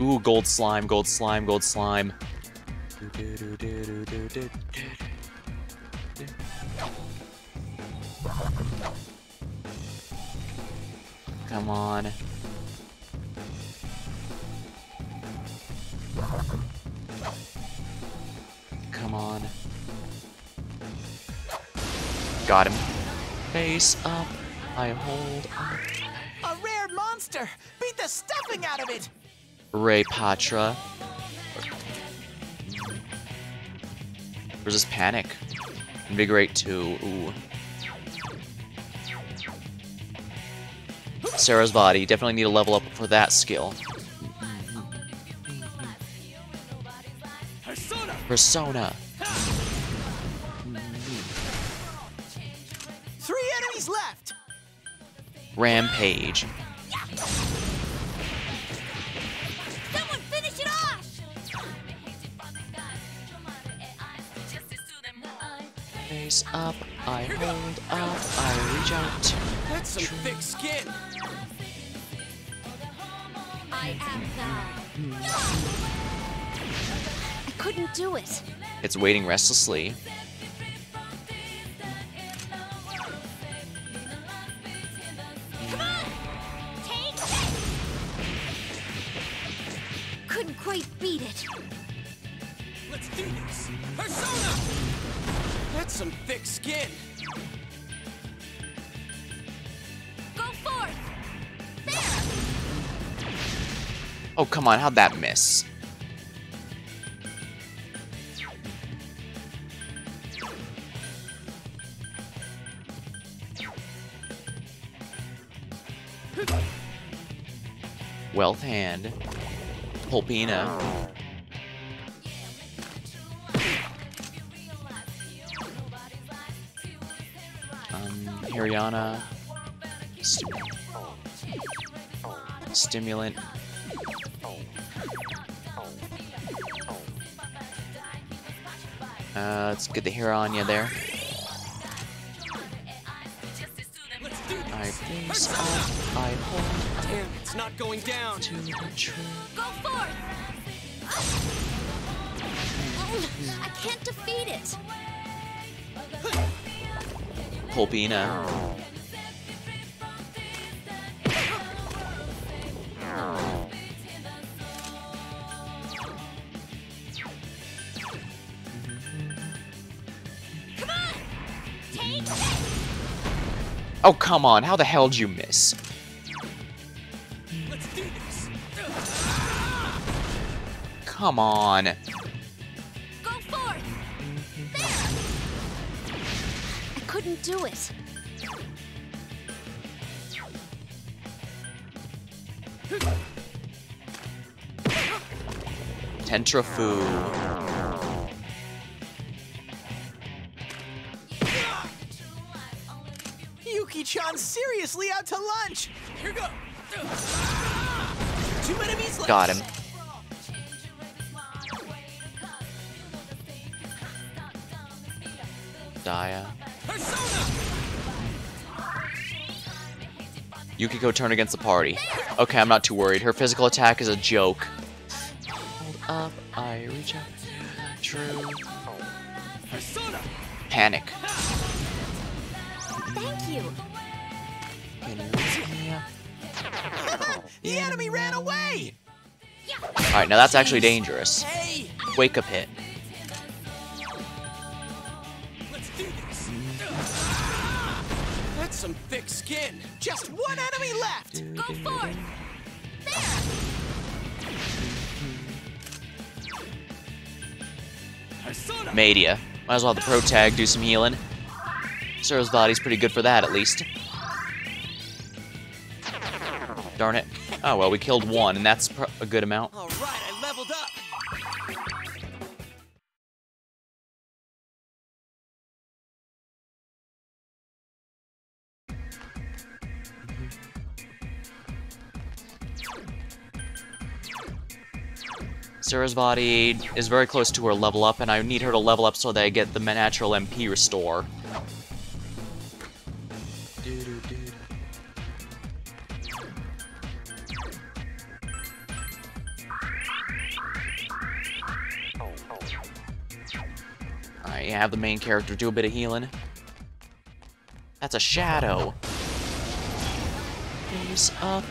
Ooh, gold slime, gold slime, gold slime. Come on. Come on. Got him. Face up. I hold up. Monster. Beat the stuffing out of it. Ray Patra. Resist Panic. Invigorate 2. Ooh. Sarasvati. Definitely need to level up for that skill. Persona. Three enemies left. Rampage. Face up, I hold up, I reach out. That's some thick skin. I am the. Mm-hmm. I couldn't do it. It's waiting restlessly. Come on, how'd that miss? Wealth hand. Pulpina. Um, Hiranya. St- stimulant. Let's get the Hiranya there. I face off, I hold Damn, it's not going down. to the tree. Go forth. I can't defeat it. Pulpina. Oh, come on. How the hell did you miss? Let's do this. Come on. Go forth. There. I couldn't do it. Tentarafoo. To lunch. Here go. Two enemies left. Got him. Dia. Yukiko turn against the party. Okay, I'm not too worried. Her physical attack is a joke. Now that's actually dangerous. Wake up hit. let's do this. That's some thick skin. Just one enemy left. Go forth. Persona. Media. Might as well have the pro tag do some healing. Sarasvati's pretty good for that, at least. Darn it. Oh, well, we killed one, and that's pro- a good amount. Sarasvati is very close to her level up, and I need her to level up so that I get the natural MP restore. Alright, have the main character do a bit of healing. That's a shadow. Face up,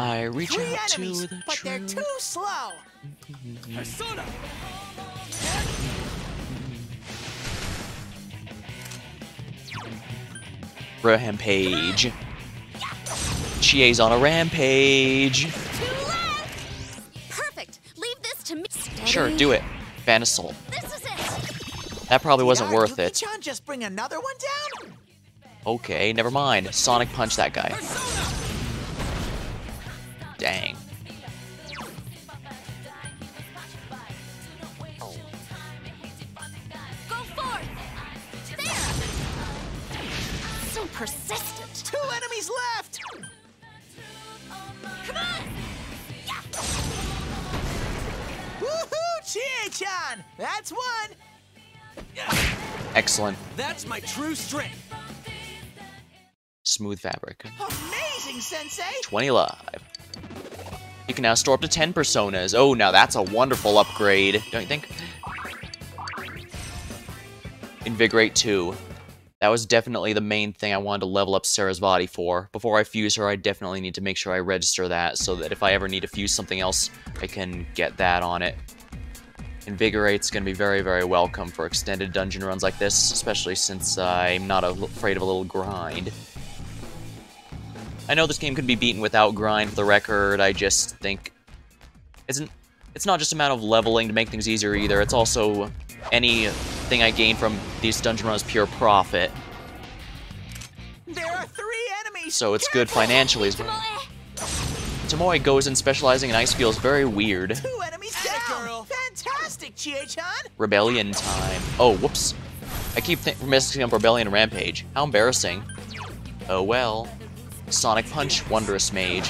I reach Three out enemies, to the but they're too slow. Persona. Rampage. Chie's on a rampage. Perfect. Leave this to me. Sure, do it. Vanisol. This it. That probably wasn't Did worth it. Just bring another one down? Okay, never mind. Sonic punch that guy. Dang. My true strength. Smooth fabric. Amazing, Sensei! 20 live. You can now store up to 10 personas. Oh, now that's a wonderful upgrade, don't you think? Invigorate 2. That was definitely the main thing I wanted to level up Sarasvati for. Before I fuse her, I definitely need to make sure I register that so that if I ever need to fuse something else, I can get that on it. Invigorate's going to be very, very welcome for extended dungeon runs like this, especially since I'm not afraid of a little grind. I know this game can be beaten without grind for the record, I just think... Isn't, it's not just a matter of leveling to make things easier either, it's also anything I gain from these dungeon runs pure profit. There are three enemies! So it's good financially as well. Tomoe Gozen specializing in ice feels very weird. Two enemies down! Girl. Fantastic, Chie-chan! Rebellion time. Oh, whoops. I keep missing up Rebellion and Rampage. How embarrassing. Oh well. Sonic Punch, Wondrous Mage.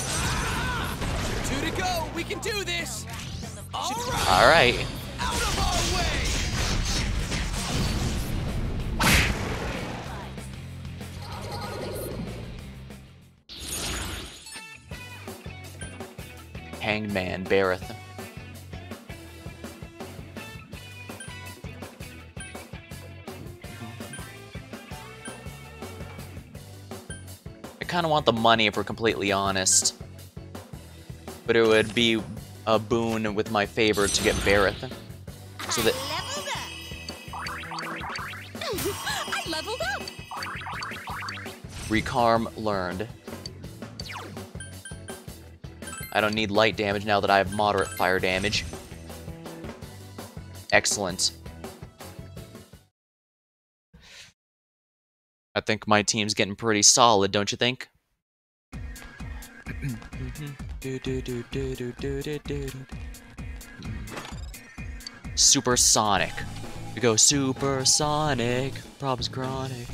Two to go! We can do this! Alright! Alright. Out way! Hangman Berith. I kind of want the money if we're completely honest. But it would be a boon with my favor to get Berith. So that... I leveled up! [LAUGHS] Recarm learned. I don't need light damage now that I have moderate fire damage. Excellent. I think my team's getting pretty solid, don't you think? Supersonic. We go supersonic. Problems chronic.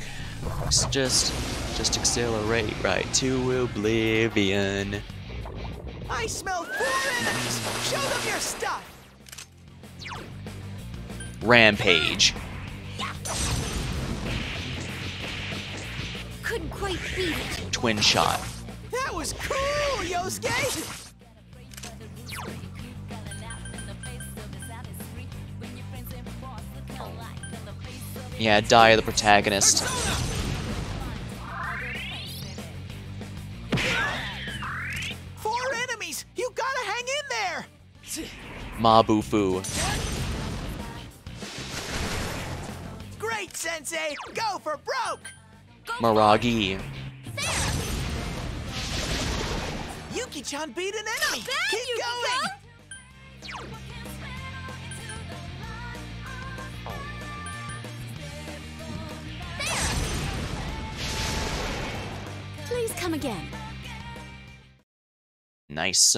Just, just accelerate right to oblivion. I smell four enemies! Show them your stuff! Rampage. Couldn't quite beat it. Twin shot. That was cool, Yosuke! Yeah, die the protagonist. Mabufu. Great, Sensei! Go for broke! Maragi. Yuki-chan beat an enemy! Keep going! Please come again. Nice.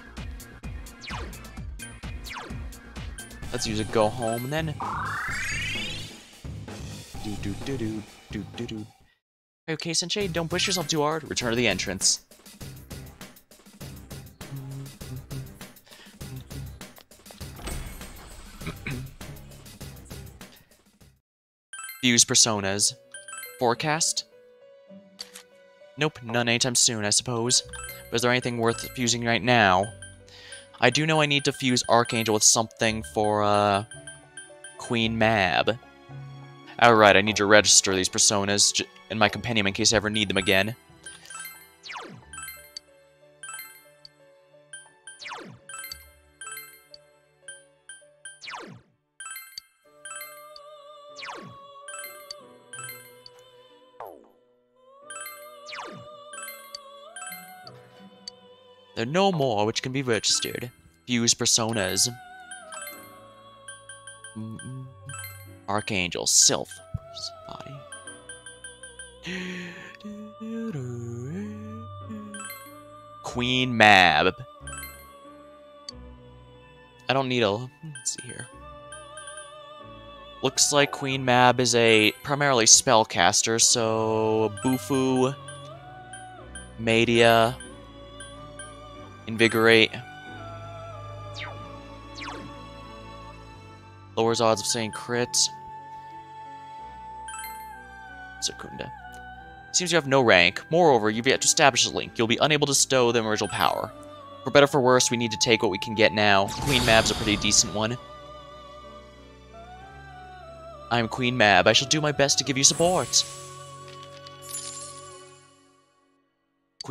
Let's use a go home and then. Do do do do do do do. Okay, Sensei, don't push yourself too hard. Return to the entrance. Fuse personas. Forecast? Nope, none anytime soon, I suppose. But is there anything worth fusing right now? I do know I need to fuse Archangel with something for, uh... Queen Mab. Alright, I need to register these personas in my compendium in case I ever need them again. There are no more which can be registered. Fuse personas. Mm-hmm. Archangel, Sylph, body. Queen Mab. I don't need a... Let's see here. Looks like Queen Mab is a primarily spellcaster, so Bufu, Media, Invigorate. Lowers odds of saying crit. Sukunda. Seems you have no rank. Moreover, you've yet to establish a link. You'll be unable to stow the original power. For better for worse, we need to take what we can get now. Queen Mab's a pretty decent one. I'm Queen Mab. I shall do my best to give you support.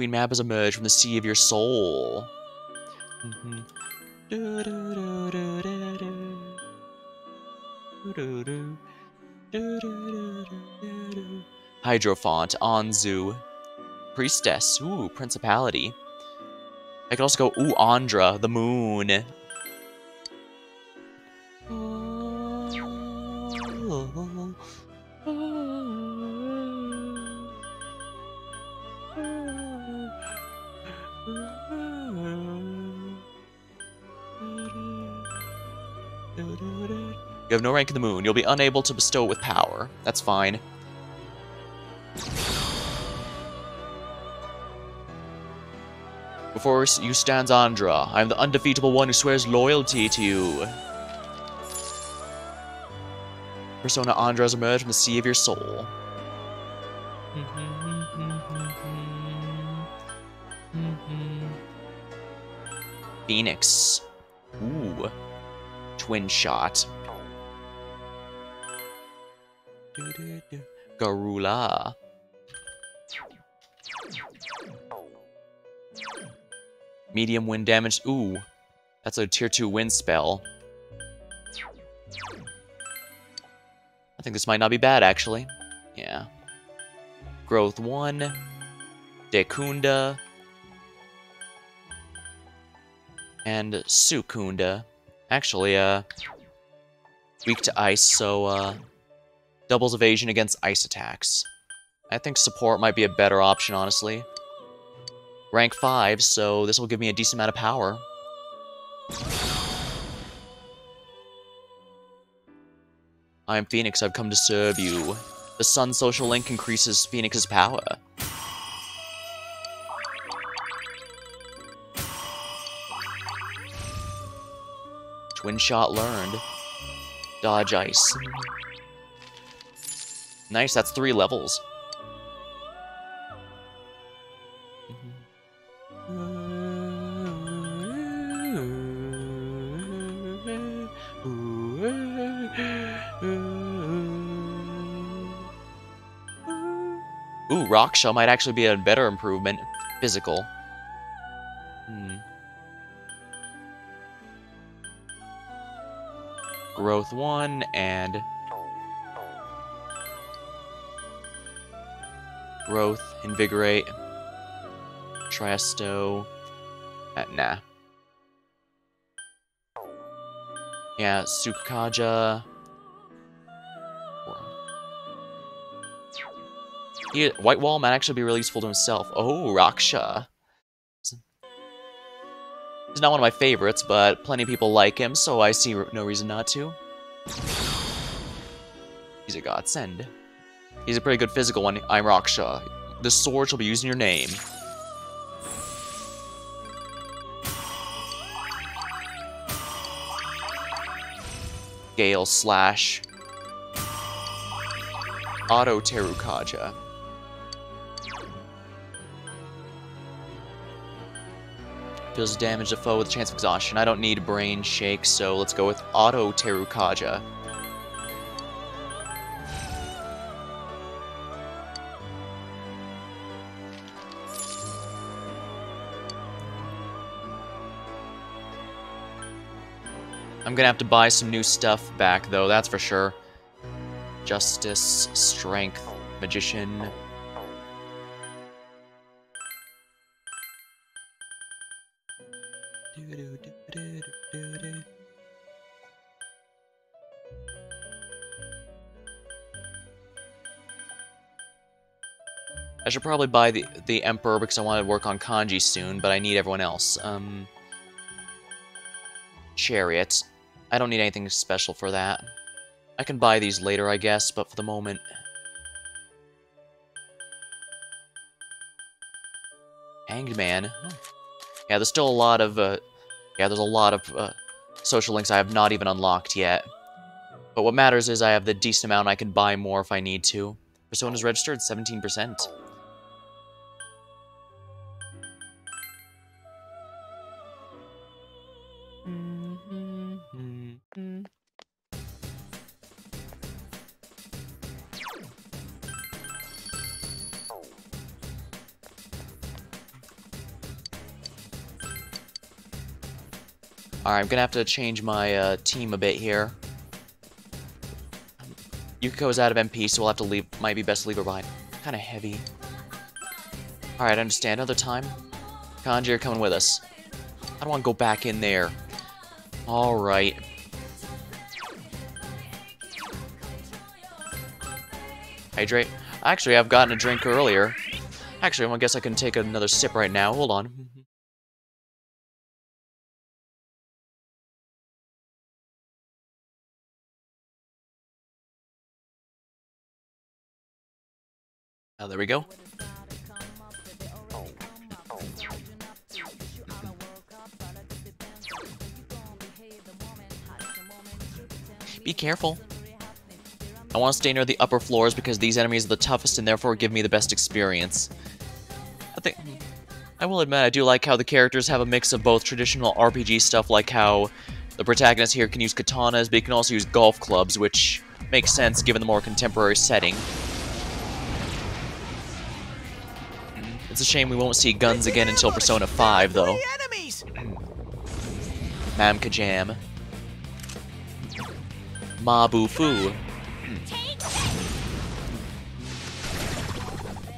Queen Mab has emerged from the sea of your soul. Mm -hmm. Hierophant, Anzu, Priestess, ooh, Principality. I could also go, ooh, Andra, the moon. You have no rank in the moon. You'll be unable to bestow it with power. That's fine. Before you stands Andra. I am the undefeatable one who swears loyalty to you. Persona Andra has emerged from the sea of your soul. Phoenix. Ooh. Twin shot. Garula. Medium wind damage. Ooh. That's a tier 2 wind spell. I think this might not be bad, actually. Yeah. Growth 1. Dekunda. And Sukunda. Actually, uh... Weak to ice, so, uh... Doubles evasion against ice attacks. I think support might be a better option, honestly. Rank 5, so this will give me a decent amount of power. I am Phoenix, I've come to serve you. The Sun social link increases Phoenix's power. Twin shot learned. Dodge ice. Nice, that's three levels. Ooh, Rock Shell might actually be a better improvement. Physical. Hmm. Growth 1 and... Growth, Invigorate, Triasto... Uh, nah. Yeah, Sukaja... He, White Wall might actually be really useful to himself. Oh, Raksha. He's not one of my favorites, but plenty of people like him, so I see no reason not to. He's a godsend. He's a pretty good physical one. I'm Raksha. The sword shall be used in your name. Gale slash Auto Terukaja. Deals damage to foe with a chance of exhaustion. I don't need Brain Shake, so let's go with Auto Terukaja. I'm gonna have to buy some new stuff back, though, that's for sure. Justice, Strength, Magician. I should probably buy the, the Emperor because I want to work on Kanji soon, but I need everyone else. Um, chariot. I don't need anything special for that. I can buy these later, I guess, but for the moment... Hanged Man. Yeah, there's still a lot of, uh... Yeah, there's a lot of, uh, social links I have not even unlocked yet. But what matters is I have the decent amount I can buy more if I need to. Persona's registered 17%. Alright, I'm gonna have to change my uh, team a bit here. Yukiko's out of MP, so we'll have to leave. Might be best to leave her behind. Kind of heavy. Alright, I understand. Another time. Kanji, you're coming with us. I don't want to go back in there. Alright. Hydrate. Actually, I've gotten a drink earlier. Actually, I guess I can take another sip right now. Hold on. Oh, there we go. Be careful. I want to stay near the upper floors because these enemies are the toughest and therefore give me the best experience. I think... I will admit, I do like how the characters have a mix of both traditional RPG stuff, like how the protagonist here can use katanas, but he can also use golf clubs, which makes sense given the more contemporary setting. It's a shame we won't see guns again until Persona 5, though. Mamka Jam. Mabufu.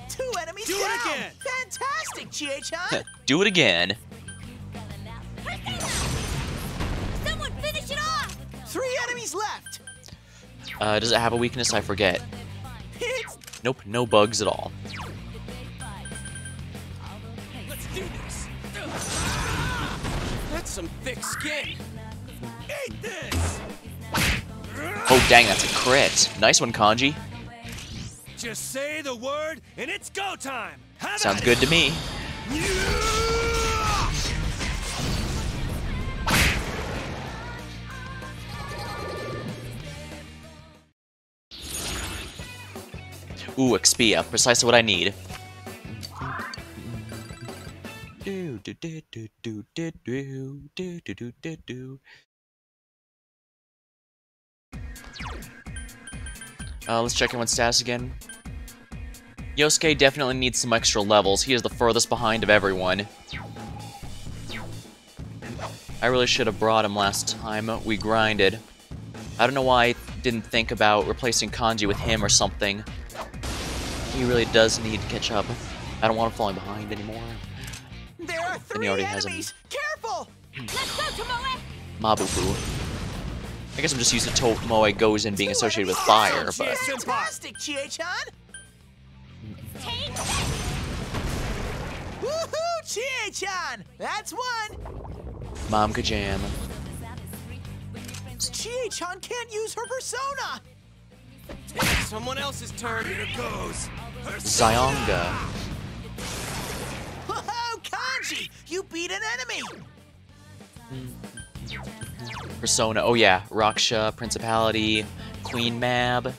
Two enemies Do down. it again. Fantastic, Chie-chan. [LAUGHS] Do it again. Someone finish it off! Three enemies left. Uh, does it have a weakness? I forget. Nope, no bugs at all. Some thick skin. Eat this. Oh, dang, that's a crit. Nice one, Kanji. Just say the word, and it's go time. Have Sounds good to me. Ooh, Expia. Precisely what I need. Do do do do do do do do do do do. Uh, let's check everyone's status again. Yosuke definitely needs some extra levels. He is the furthest behind of everyone. I really should have brought him last time we grinded. I don't know why I didn't think about replacing Kanji with him or something. He really does need to catch up. I don't want him falling behind anymore. There are And three he already has him. enemies. Careful. Let's go, Tomoe! Mabufu. I guess I'm just used to Tomoe Gozen being associated with fire, but... Fantastic, Chie-chan. Woohoo, Chie-chan. That's one. Mom Kajam. Chie-chan can't use her persona. Someone else's turn. Here goes. Zionga. Whoa, Kanji, you beat an enemy. Persona. Oh yeah, Raksha, Principality, Queen Mab.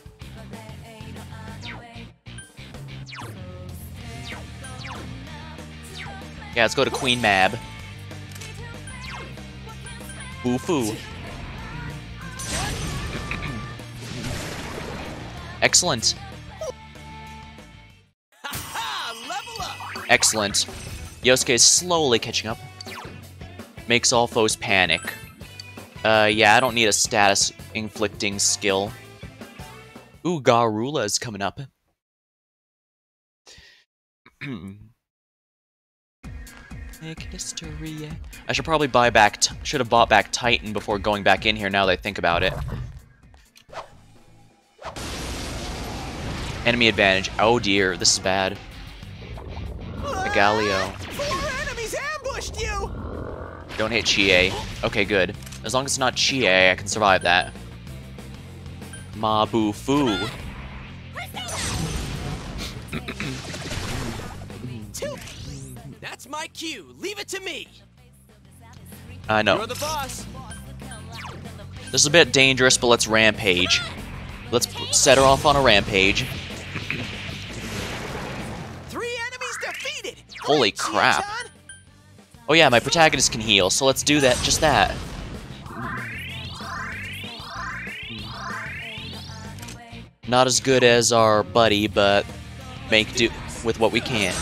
Yeah, let's go to Queen Mab. Bufu. [CLEARS THROAT] Excellent. Excellent. Yosuke is slowly catching up. Makes all foes panic. Uh, yeah, I don't need a status inflicting skill. Ooh, Garula is coming up. [CLEARS THROAT] Make history. I should probably buy back. Should have bought back Titan before going back in here. Now that I think about it. Enemy advantage. Oh dear, this is bad. Galio. Four enemies ambushed you! Don't hit Chie. Okay, good. As long as it's not Chie, I can survive that. Mabufu. [CLEARS THROAT] That's my cue. Leave it to me. I know. You're the boss. This is a bit dangerous, but let's rampage. Let's set her off on a rampage. Holy crap. Oh yeah, my protagonist can heal, so let's do that, just that. Not as good as our buddy, but make do with what we can.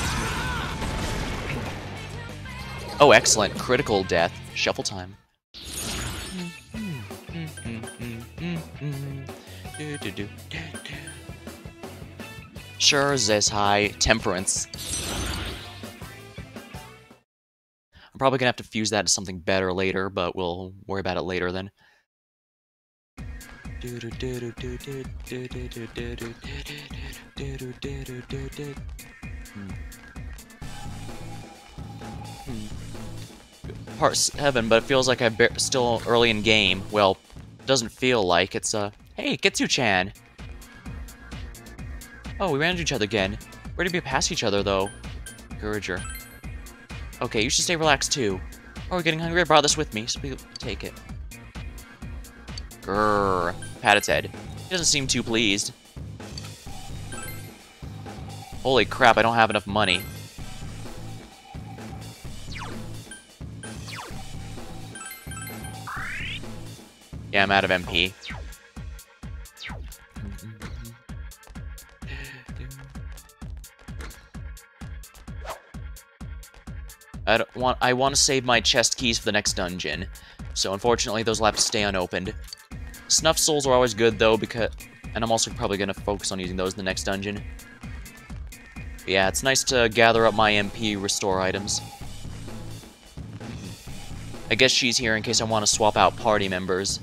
Oh, excellent. Critical death. Shuffle time. Sure, this high. Temperance. Probably gonna have to fuse that to something better later, but we'll worry about it later then. Part 7, but it feels like I'm still early in game. Well, doesn't feel like. It's, uh... Hey, Getsu-chan! Oh, we ran into each other again. Where did we pass each other, though? Encourager. Okay, you should stay relaxed, too. Oh, we're getting hungry. I brought this with me, so we take it. Grrr. Pat its head. He doesn't seem too pleased. Holy crap, I don't have enough money. Yeah, I'm out of MP. I don't want I want to save my chest keys for the next dungeon. So unfortunately those will have to stay unopened. Snuff souls are always good though because and I'm also probably gonna focus on using those in the next dungeon. But yeah, it's nice to gather up my MP restore items. I guess she's here in case I want to swap out party members.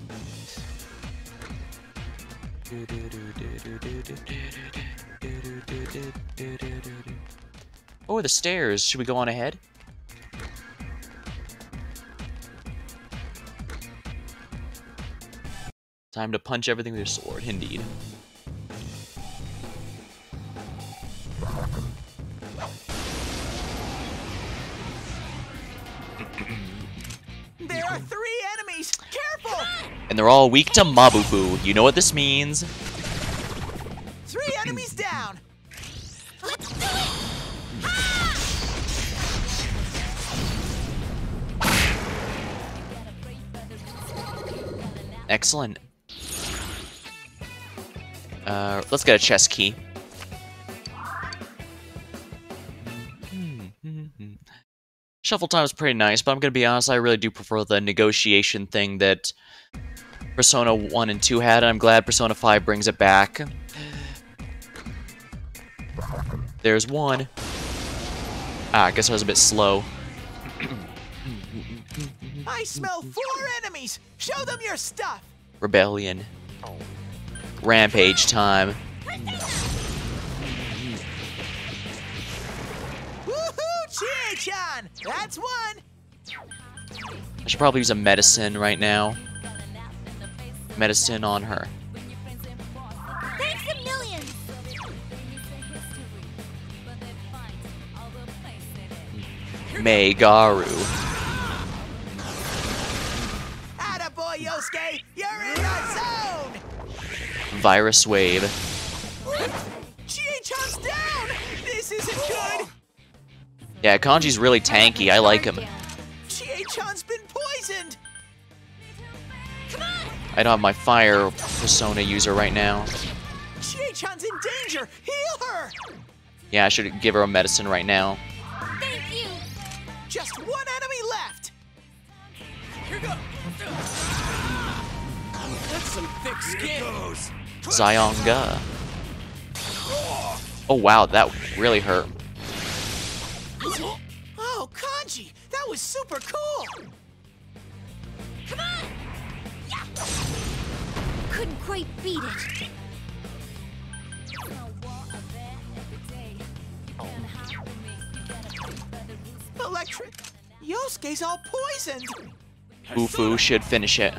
Oh, the stairs. Should we go on ahead? Time to punch everything with your sword, indeed. There are three enemies! Careful! And they're all weak to Mabufu. You know what this means. Three enemies down! Let's do it! Excellent. Uh, let's get a chest key. Shuffle time is pretty nice, but I'm gonna be honest, I really do prefer the negotiation thing that Persona 1 and 2 had, and I'm glad Persona 5 brings it back. There's one. Ah, I guess I was a bit slow. I smell four enemies! Show them your stuff! Rebellion. Rampage time. That's one! I should probably use a medicine right now. Medicine on her. Thanks a million! Magaru. Attaboy, Yosuke! You're in the zone! Virus wave. Down! This isn't good! Yeah, Kanji's really tanky. I like him. Chie-chan's been poisoned! I don't have my fire persona user right now. Chie-chan's in danger! Heal her! Yeah, I should give her a medicine right now. Thank you! Just one enemy left! Here goes. That's some thick skin. Zionga. Oh wow, that really hurt. Oh, Kanji! That was super cool! Come on! Couldn't quite beat it. electric. Yosuke's all poisoned. Ufu should finish it.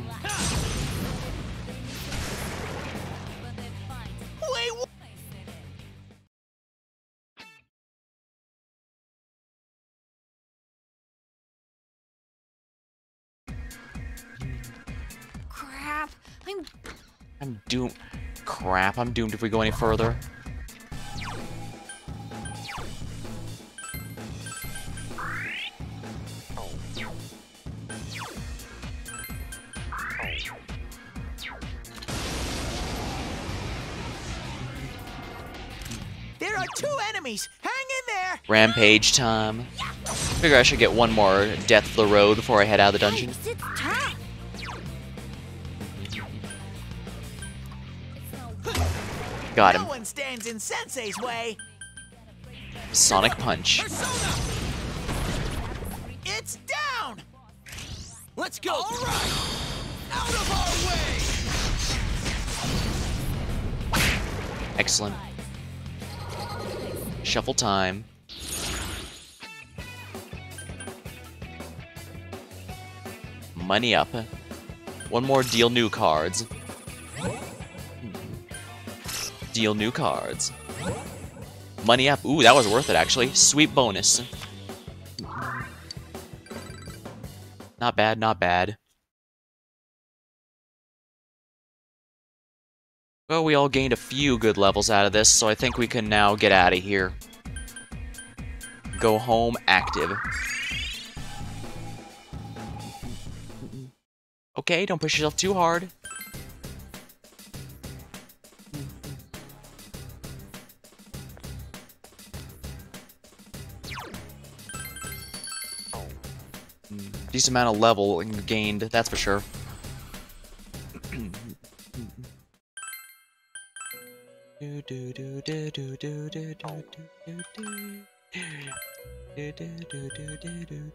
Wait, Crap. I'm I'm doomed. Crap, I'm doomed if we go any further. Two enemies. Hang in there. Rampage time. Figure I should get one more death for the road before I head out of the dungeon. It's tough. Got No one stands in Sensei's way. Sonic Punch. It's down. Let's go. All right. Out of our way. Excellent. Shuffle time. Money up. One more deal new cards. Deal new cards. Money up. Ooh, that was worth it actually. Sweet bonus. Not bad, not bad. Well, we all gained a few good levels out of this, so I think we can now get out of here. Go home active. Okay, don't push yourself too hard. Decent amount of level gained, that's for sure. Do do do do do do do do do do do. Do do do do.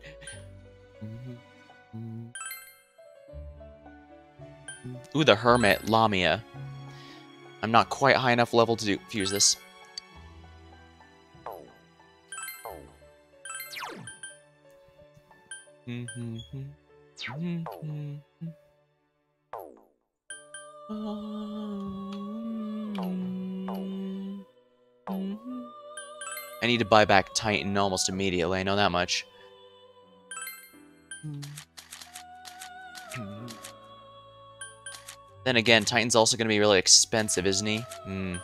Ooh, the Hermit Lamia. I'm not quite high enough level to fuse this. Mm-hmm. Mm-hmm. Mm-hmm. Mhm, mhm. I need to buy back Titan almost immediately, I know that much. Then again, Titan's also going to be really expensive, isn't he? Hmm.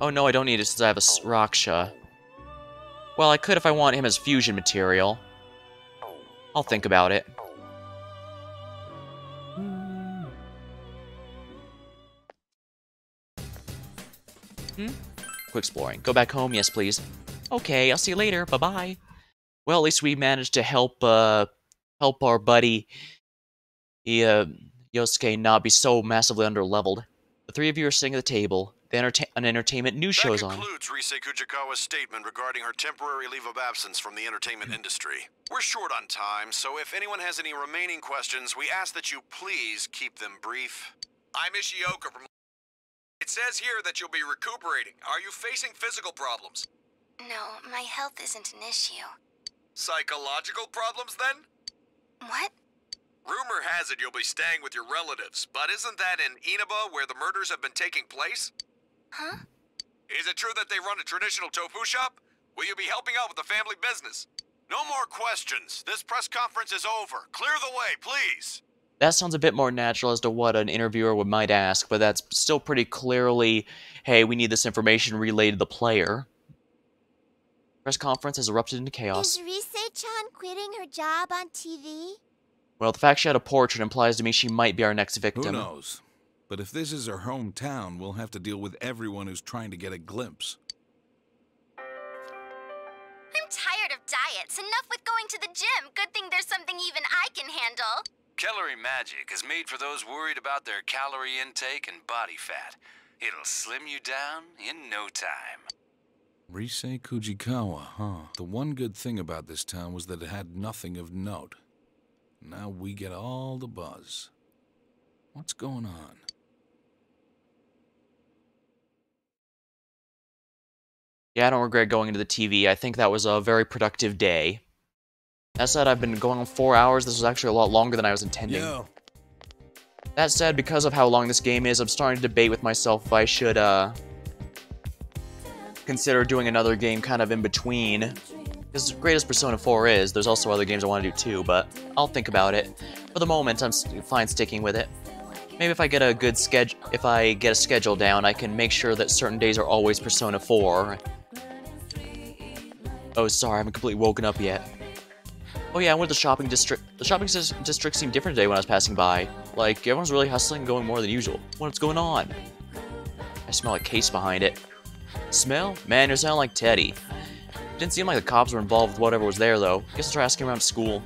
Oh no, I don't need it since I have a Raksha. Well, I could if I want him as fusion material. I'll think about it. Hmm? Quick exploring. Go back home, yes please. Okay, I'll see you later. Bye-bye. Well, at least we managed to help, uh, help our buddy, he, uh, Yosuke not be so massively underleveled. The three of you are sitting at the table. The enterta an entertainment news show's on. concludes Rise Kujikawa's statement regarding her temporary leave of absence from the entertainment industry. We're short on time, so if anyone has any remaining questions, we ask that you please keep them brief. I'm Ishioka from. It says here that you'll be recuperating. Are you facing physical problems? No, my health isn't an issue. Psychological problems, then? What? Rumor has it you'll be staying with your relatives, but isn't that in Inaba where the murders have been taking place? Huh? Is it true that they run a traditional tofu shop? Will you be helping out with the family business? No more questions. This press conference is over. Clear the way, please. That sounds a bit more natural as to what an interviewer would might ask, but that's still pretty clearly, hey, we need this information relayed to the player. Press conference has erupted into chaos. Is Rise-chan quitting her job on TV? Well, the fact she had a portrait implies to me she might be our next victim. Who knows? But if this is her hometown, we'll have to deal with everyone who's trying to get a glimpse. I'm tired of diets. Enough with going to the gym. Good thing there's something even I can handle. Calorie Magic is made for those worried about their calorie intake and body fat. It'll slim you down in no time. Rise Kujikawa, huh? The one good thing about this town was that it had nothing of note. Now we get all the buzz. What's going on? Yeah, I don't regret going into the TV. I think that was a very productive day. That said, I've been going on four hours. This was actually a lot longer than I was intending. Yo. That said, because of how long this game is, I'm starting to debate with myself if I should, uh... Consider doing another game kind of in between. As great as Persona 4 is, there's also other games I want to do too, but I'll think about it. For the moment, I'm fine sticking with it. Maybe if I get a good schedule, if I get a schedule down, I can make sure that certain days are always Persona 4. Oh, sorry, I haven't completely woken up yet. Oh yeah, I went to the shopping district. The shopping district seemed different today when I was passing by. Like, everyone's really hustling going more than usual. What's going on? I smell a case behind it. Smell? Man, you're sound like Teddy. Didn't seem like the cops were involved with whatever was there, though. Guess I'll try asking around school.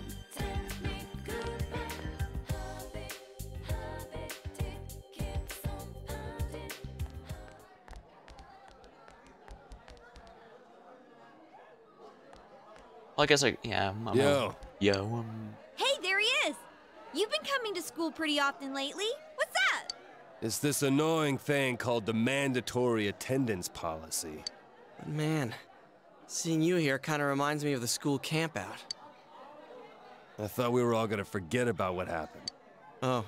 Well, I guess I, yeah. I'm, Yo. Yo. Um, Hey, there he is! You've been coming to school pretty often lately. What's up? It's this annoying thing called the mandatory attendance policy. Man, seeing you here kind of reminds me of the school campout. I thought we were all gonna forget about what happened. Oh,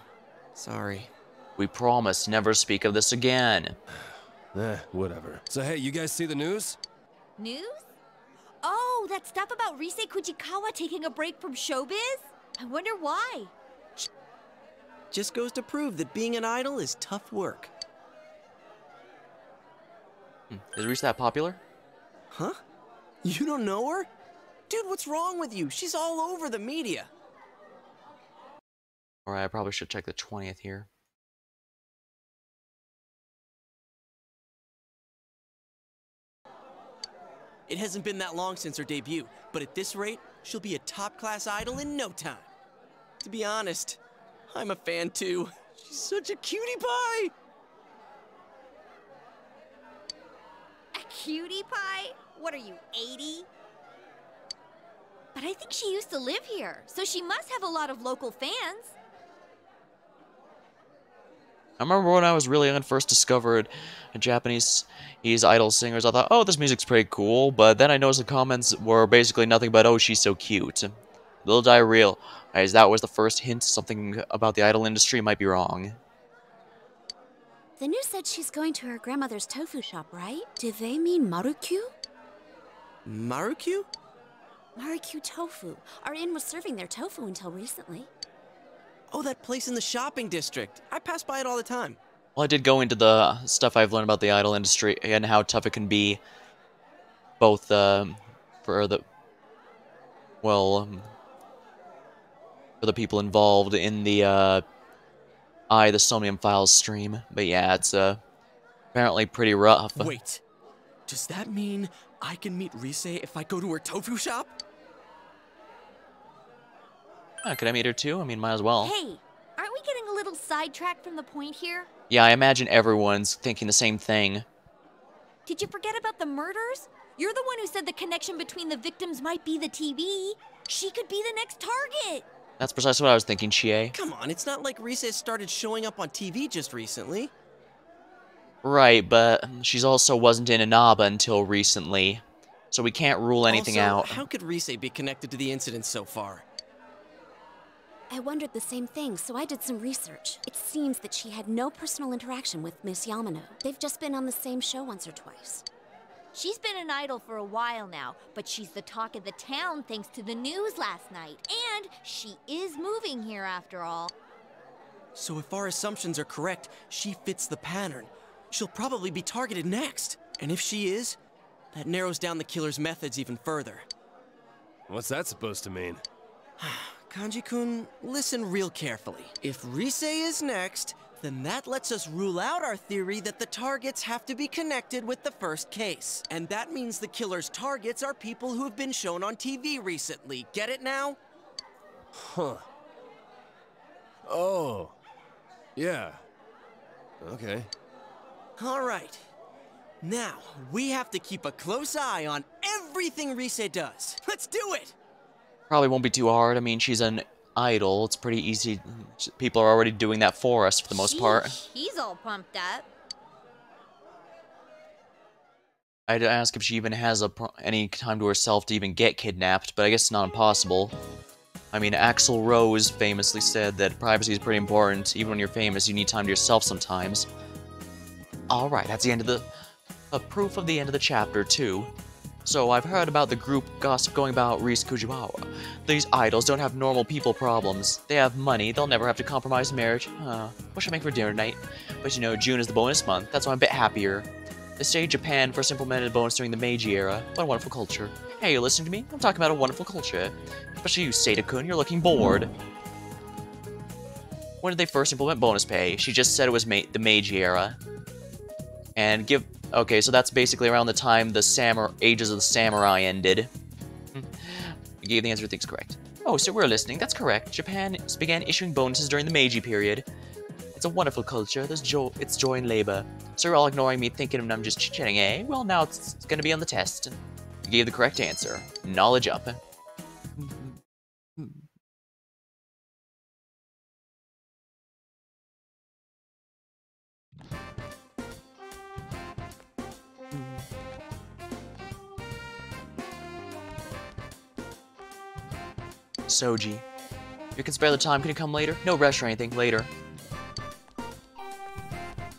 sorry. We promise never speak of this again. [SIGHS] Eh, whatever. So hey, you guys see the news? News? Oh, that stuff about Rise Kujikawa taking a break from showbiz? I wonder why. Just goes to prove that being an idol is tough work. Hmm, Is Rise that popular? Huh? You don't know her? Dude, what's wrong with you? She's all over the media. Alright, I probably should check the 20th here. It hasn't been that long since her debut, but at this rate, she'll be a top-class idol in no time. To be honest, I'm a fan too. She's such a cutie pie! A cutie pie? What are you, 80? But I think she used to live here, so she must have a lot of local fans. I remember when I was really young and first discovered Japanese these idol singers, I thought, oh, this music's pretty cool, but then I noticed the comments were basically nothing but, oh, she's so cute. Little did I realize that was the first hint something about the idol industry might be wrong. The news said she's going to her grandmother's tofu shop, right? Do they mean Marukyu? Marukyu? Marukyu Tofu. Our inn was serving their tofu until recently. Oh, that place in the shopping district. I pass by it all the time. Well, I did go into the stuff I've learned about the idol industry and how tough it can be, both um, for the, well, um, for the people involved in the uh, AI, the Somnium Files stream. But yeah, it's uh, apparently pretty rough. Wait, does that mean I can meet Rise if I go to her tofu shop? Uh, could I meet her too? I mean, might as well. Hey, aren't we getting a little sidetracked from the point here? Yeah, I imagine everyone's thinking the same thing. Did you forget about the murders? You're the one who said the connection between the victims might be the TV. She could be the next target. That's precisely what I was thinking, Chie. Come on, it's not like Rise started showing up on TV just recently. Right, but she's also wasn't in Inaba until recently, so we can't rule anything also, out. How could Rise be connected to the incident so far? I wondered the same thing, so I did some research. It seems that she had no personal interaction with Miss Yamano. They've just been on the same show once or twice. She's been an idol for a while now, but she's the talk of the town thanks to the news last night. And she is moving here after all. So if our assumptions are correct, she fits the pattern. She'll probably be targeted next. And if she is, that narrows down the killer's methods even further. What's that supposed to mean? Kanji-kun, listen real carefully. If Rise is next, then that lets us rule out our theory that the targets have to be connected with the first case. And that means the killer's targets are people who have been shown on TV recently. Get it now? Huh. Oh. Yeah. Okay. All right. Now, we have to keep a close eye on everything Rise does. Let's do it! Probably won't be too hard. I mean, she's an idol. It's pretty easy. People are already doing that for us for the most part. He's all pumped up. I'd ask if she even has a any time to herself to even get kidnapped, but I guess it's not impossible. I mean, Axl Rose famously said that privacy is pretty important. Even when you're famous, you need time to yourself sometimes. Alright, that's the end of the... A proof of the end of the chapter, too. So, I've heard about the group gossip going about Rizu Fujiwara. These idols don't have normal people problems. They have money, they'll never have to compromise marriage. Uh, what should I make for dinner tonight? But you know, June is the bonus month, that's why I'm a bit happier. The state Japan first implemented bonus during the Meiji era. What a wonderful culture. Hey, you listening to me? I'm talking about a wonderful culture. Especially you, Seta-kun, you're looking bored. When did they first implement bonus pay? She just said it was the Meiji era. And give... Okay, so that's basically around the time the Samur Ages of the Samurai ended. you gave the answer things correct. Oh, so we're listening. That's correct. Japan began issuing bonuses during the Meiji period. It's a wonderful culture. There's joy. It's joy in labor. So you're all ignoring me, thinking I'm just chit-chatting, eh? Well, now it's, it's gonna be on the test. You gave the correct answer. Knowledge up. Hmm, hmm. Soji. You can spare the time, can you come later? No rush or anything, later.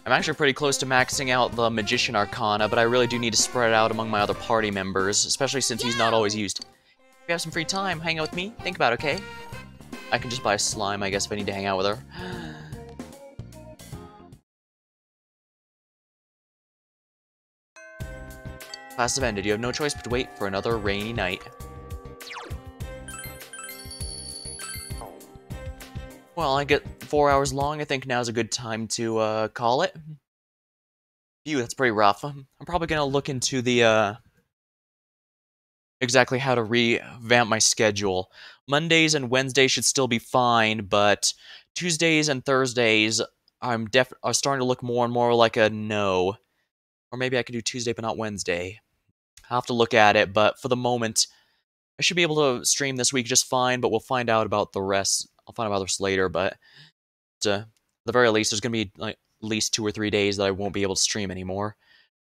I'm actually pretty close to maxing out the Magician Arcana, but I really do need to spread it out among my other party members, especially since he's not always used. If you have some free time, hang out with me, think about it, okay? I can just buy slime, I guess, if I need to hang out with her. [GASPS] Class have ended. You have no choice but to wait for another rainy night. Well, I get four hours long. I think now's a good time to uh, call it. Phew, that's pretty rough. I'm probably gonna look into the uh, exactly how to revamp my schedule. Mondays and Wednesdays should still be fine, but Tuesdays and Thursdays, I'm def are starting to look more and more like a no. Or maybe I could do Tuesday but not Wednesday. I'll have to look at it, but for the moment, I should be able to stream this week just fine, but we'll find out about the rest I'll find out about this later, but uh, at the very least, there's going to be like at least two or three days that I won't be able to stream anymore,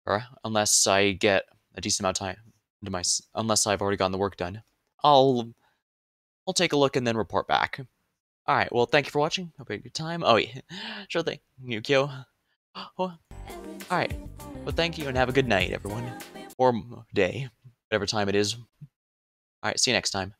or unless I get a decent amount of time into my, unless I've already gotten the work done. I'll, I'll take a look and then report back. All right. Well, thank you for watching. Hope you had a good time. Oh yeah, [LAUGHS] sure thing, Yukio. Oh. [GASPS] All right. Well, thank you and have a good night, everyone, or day, whatever time it is. All right. See you next time.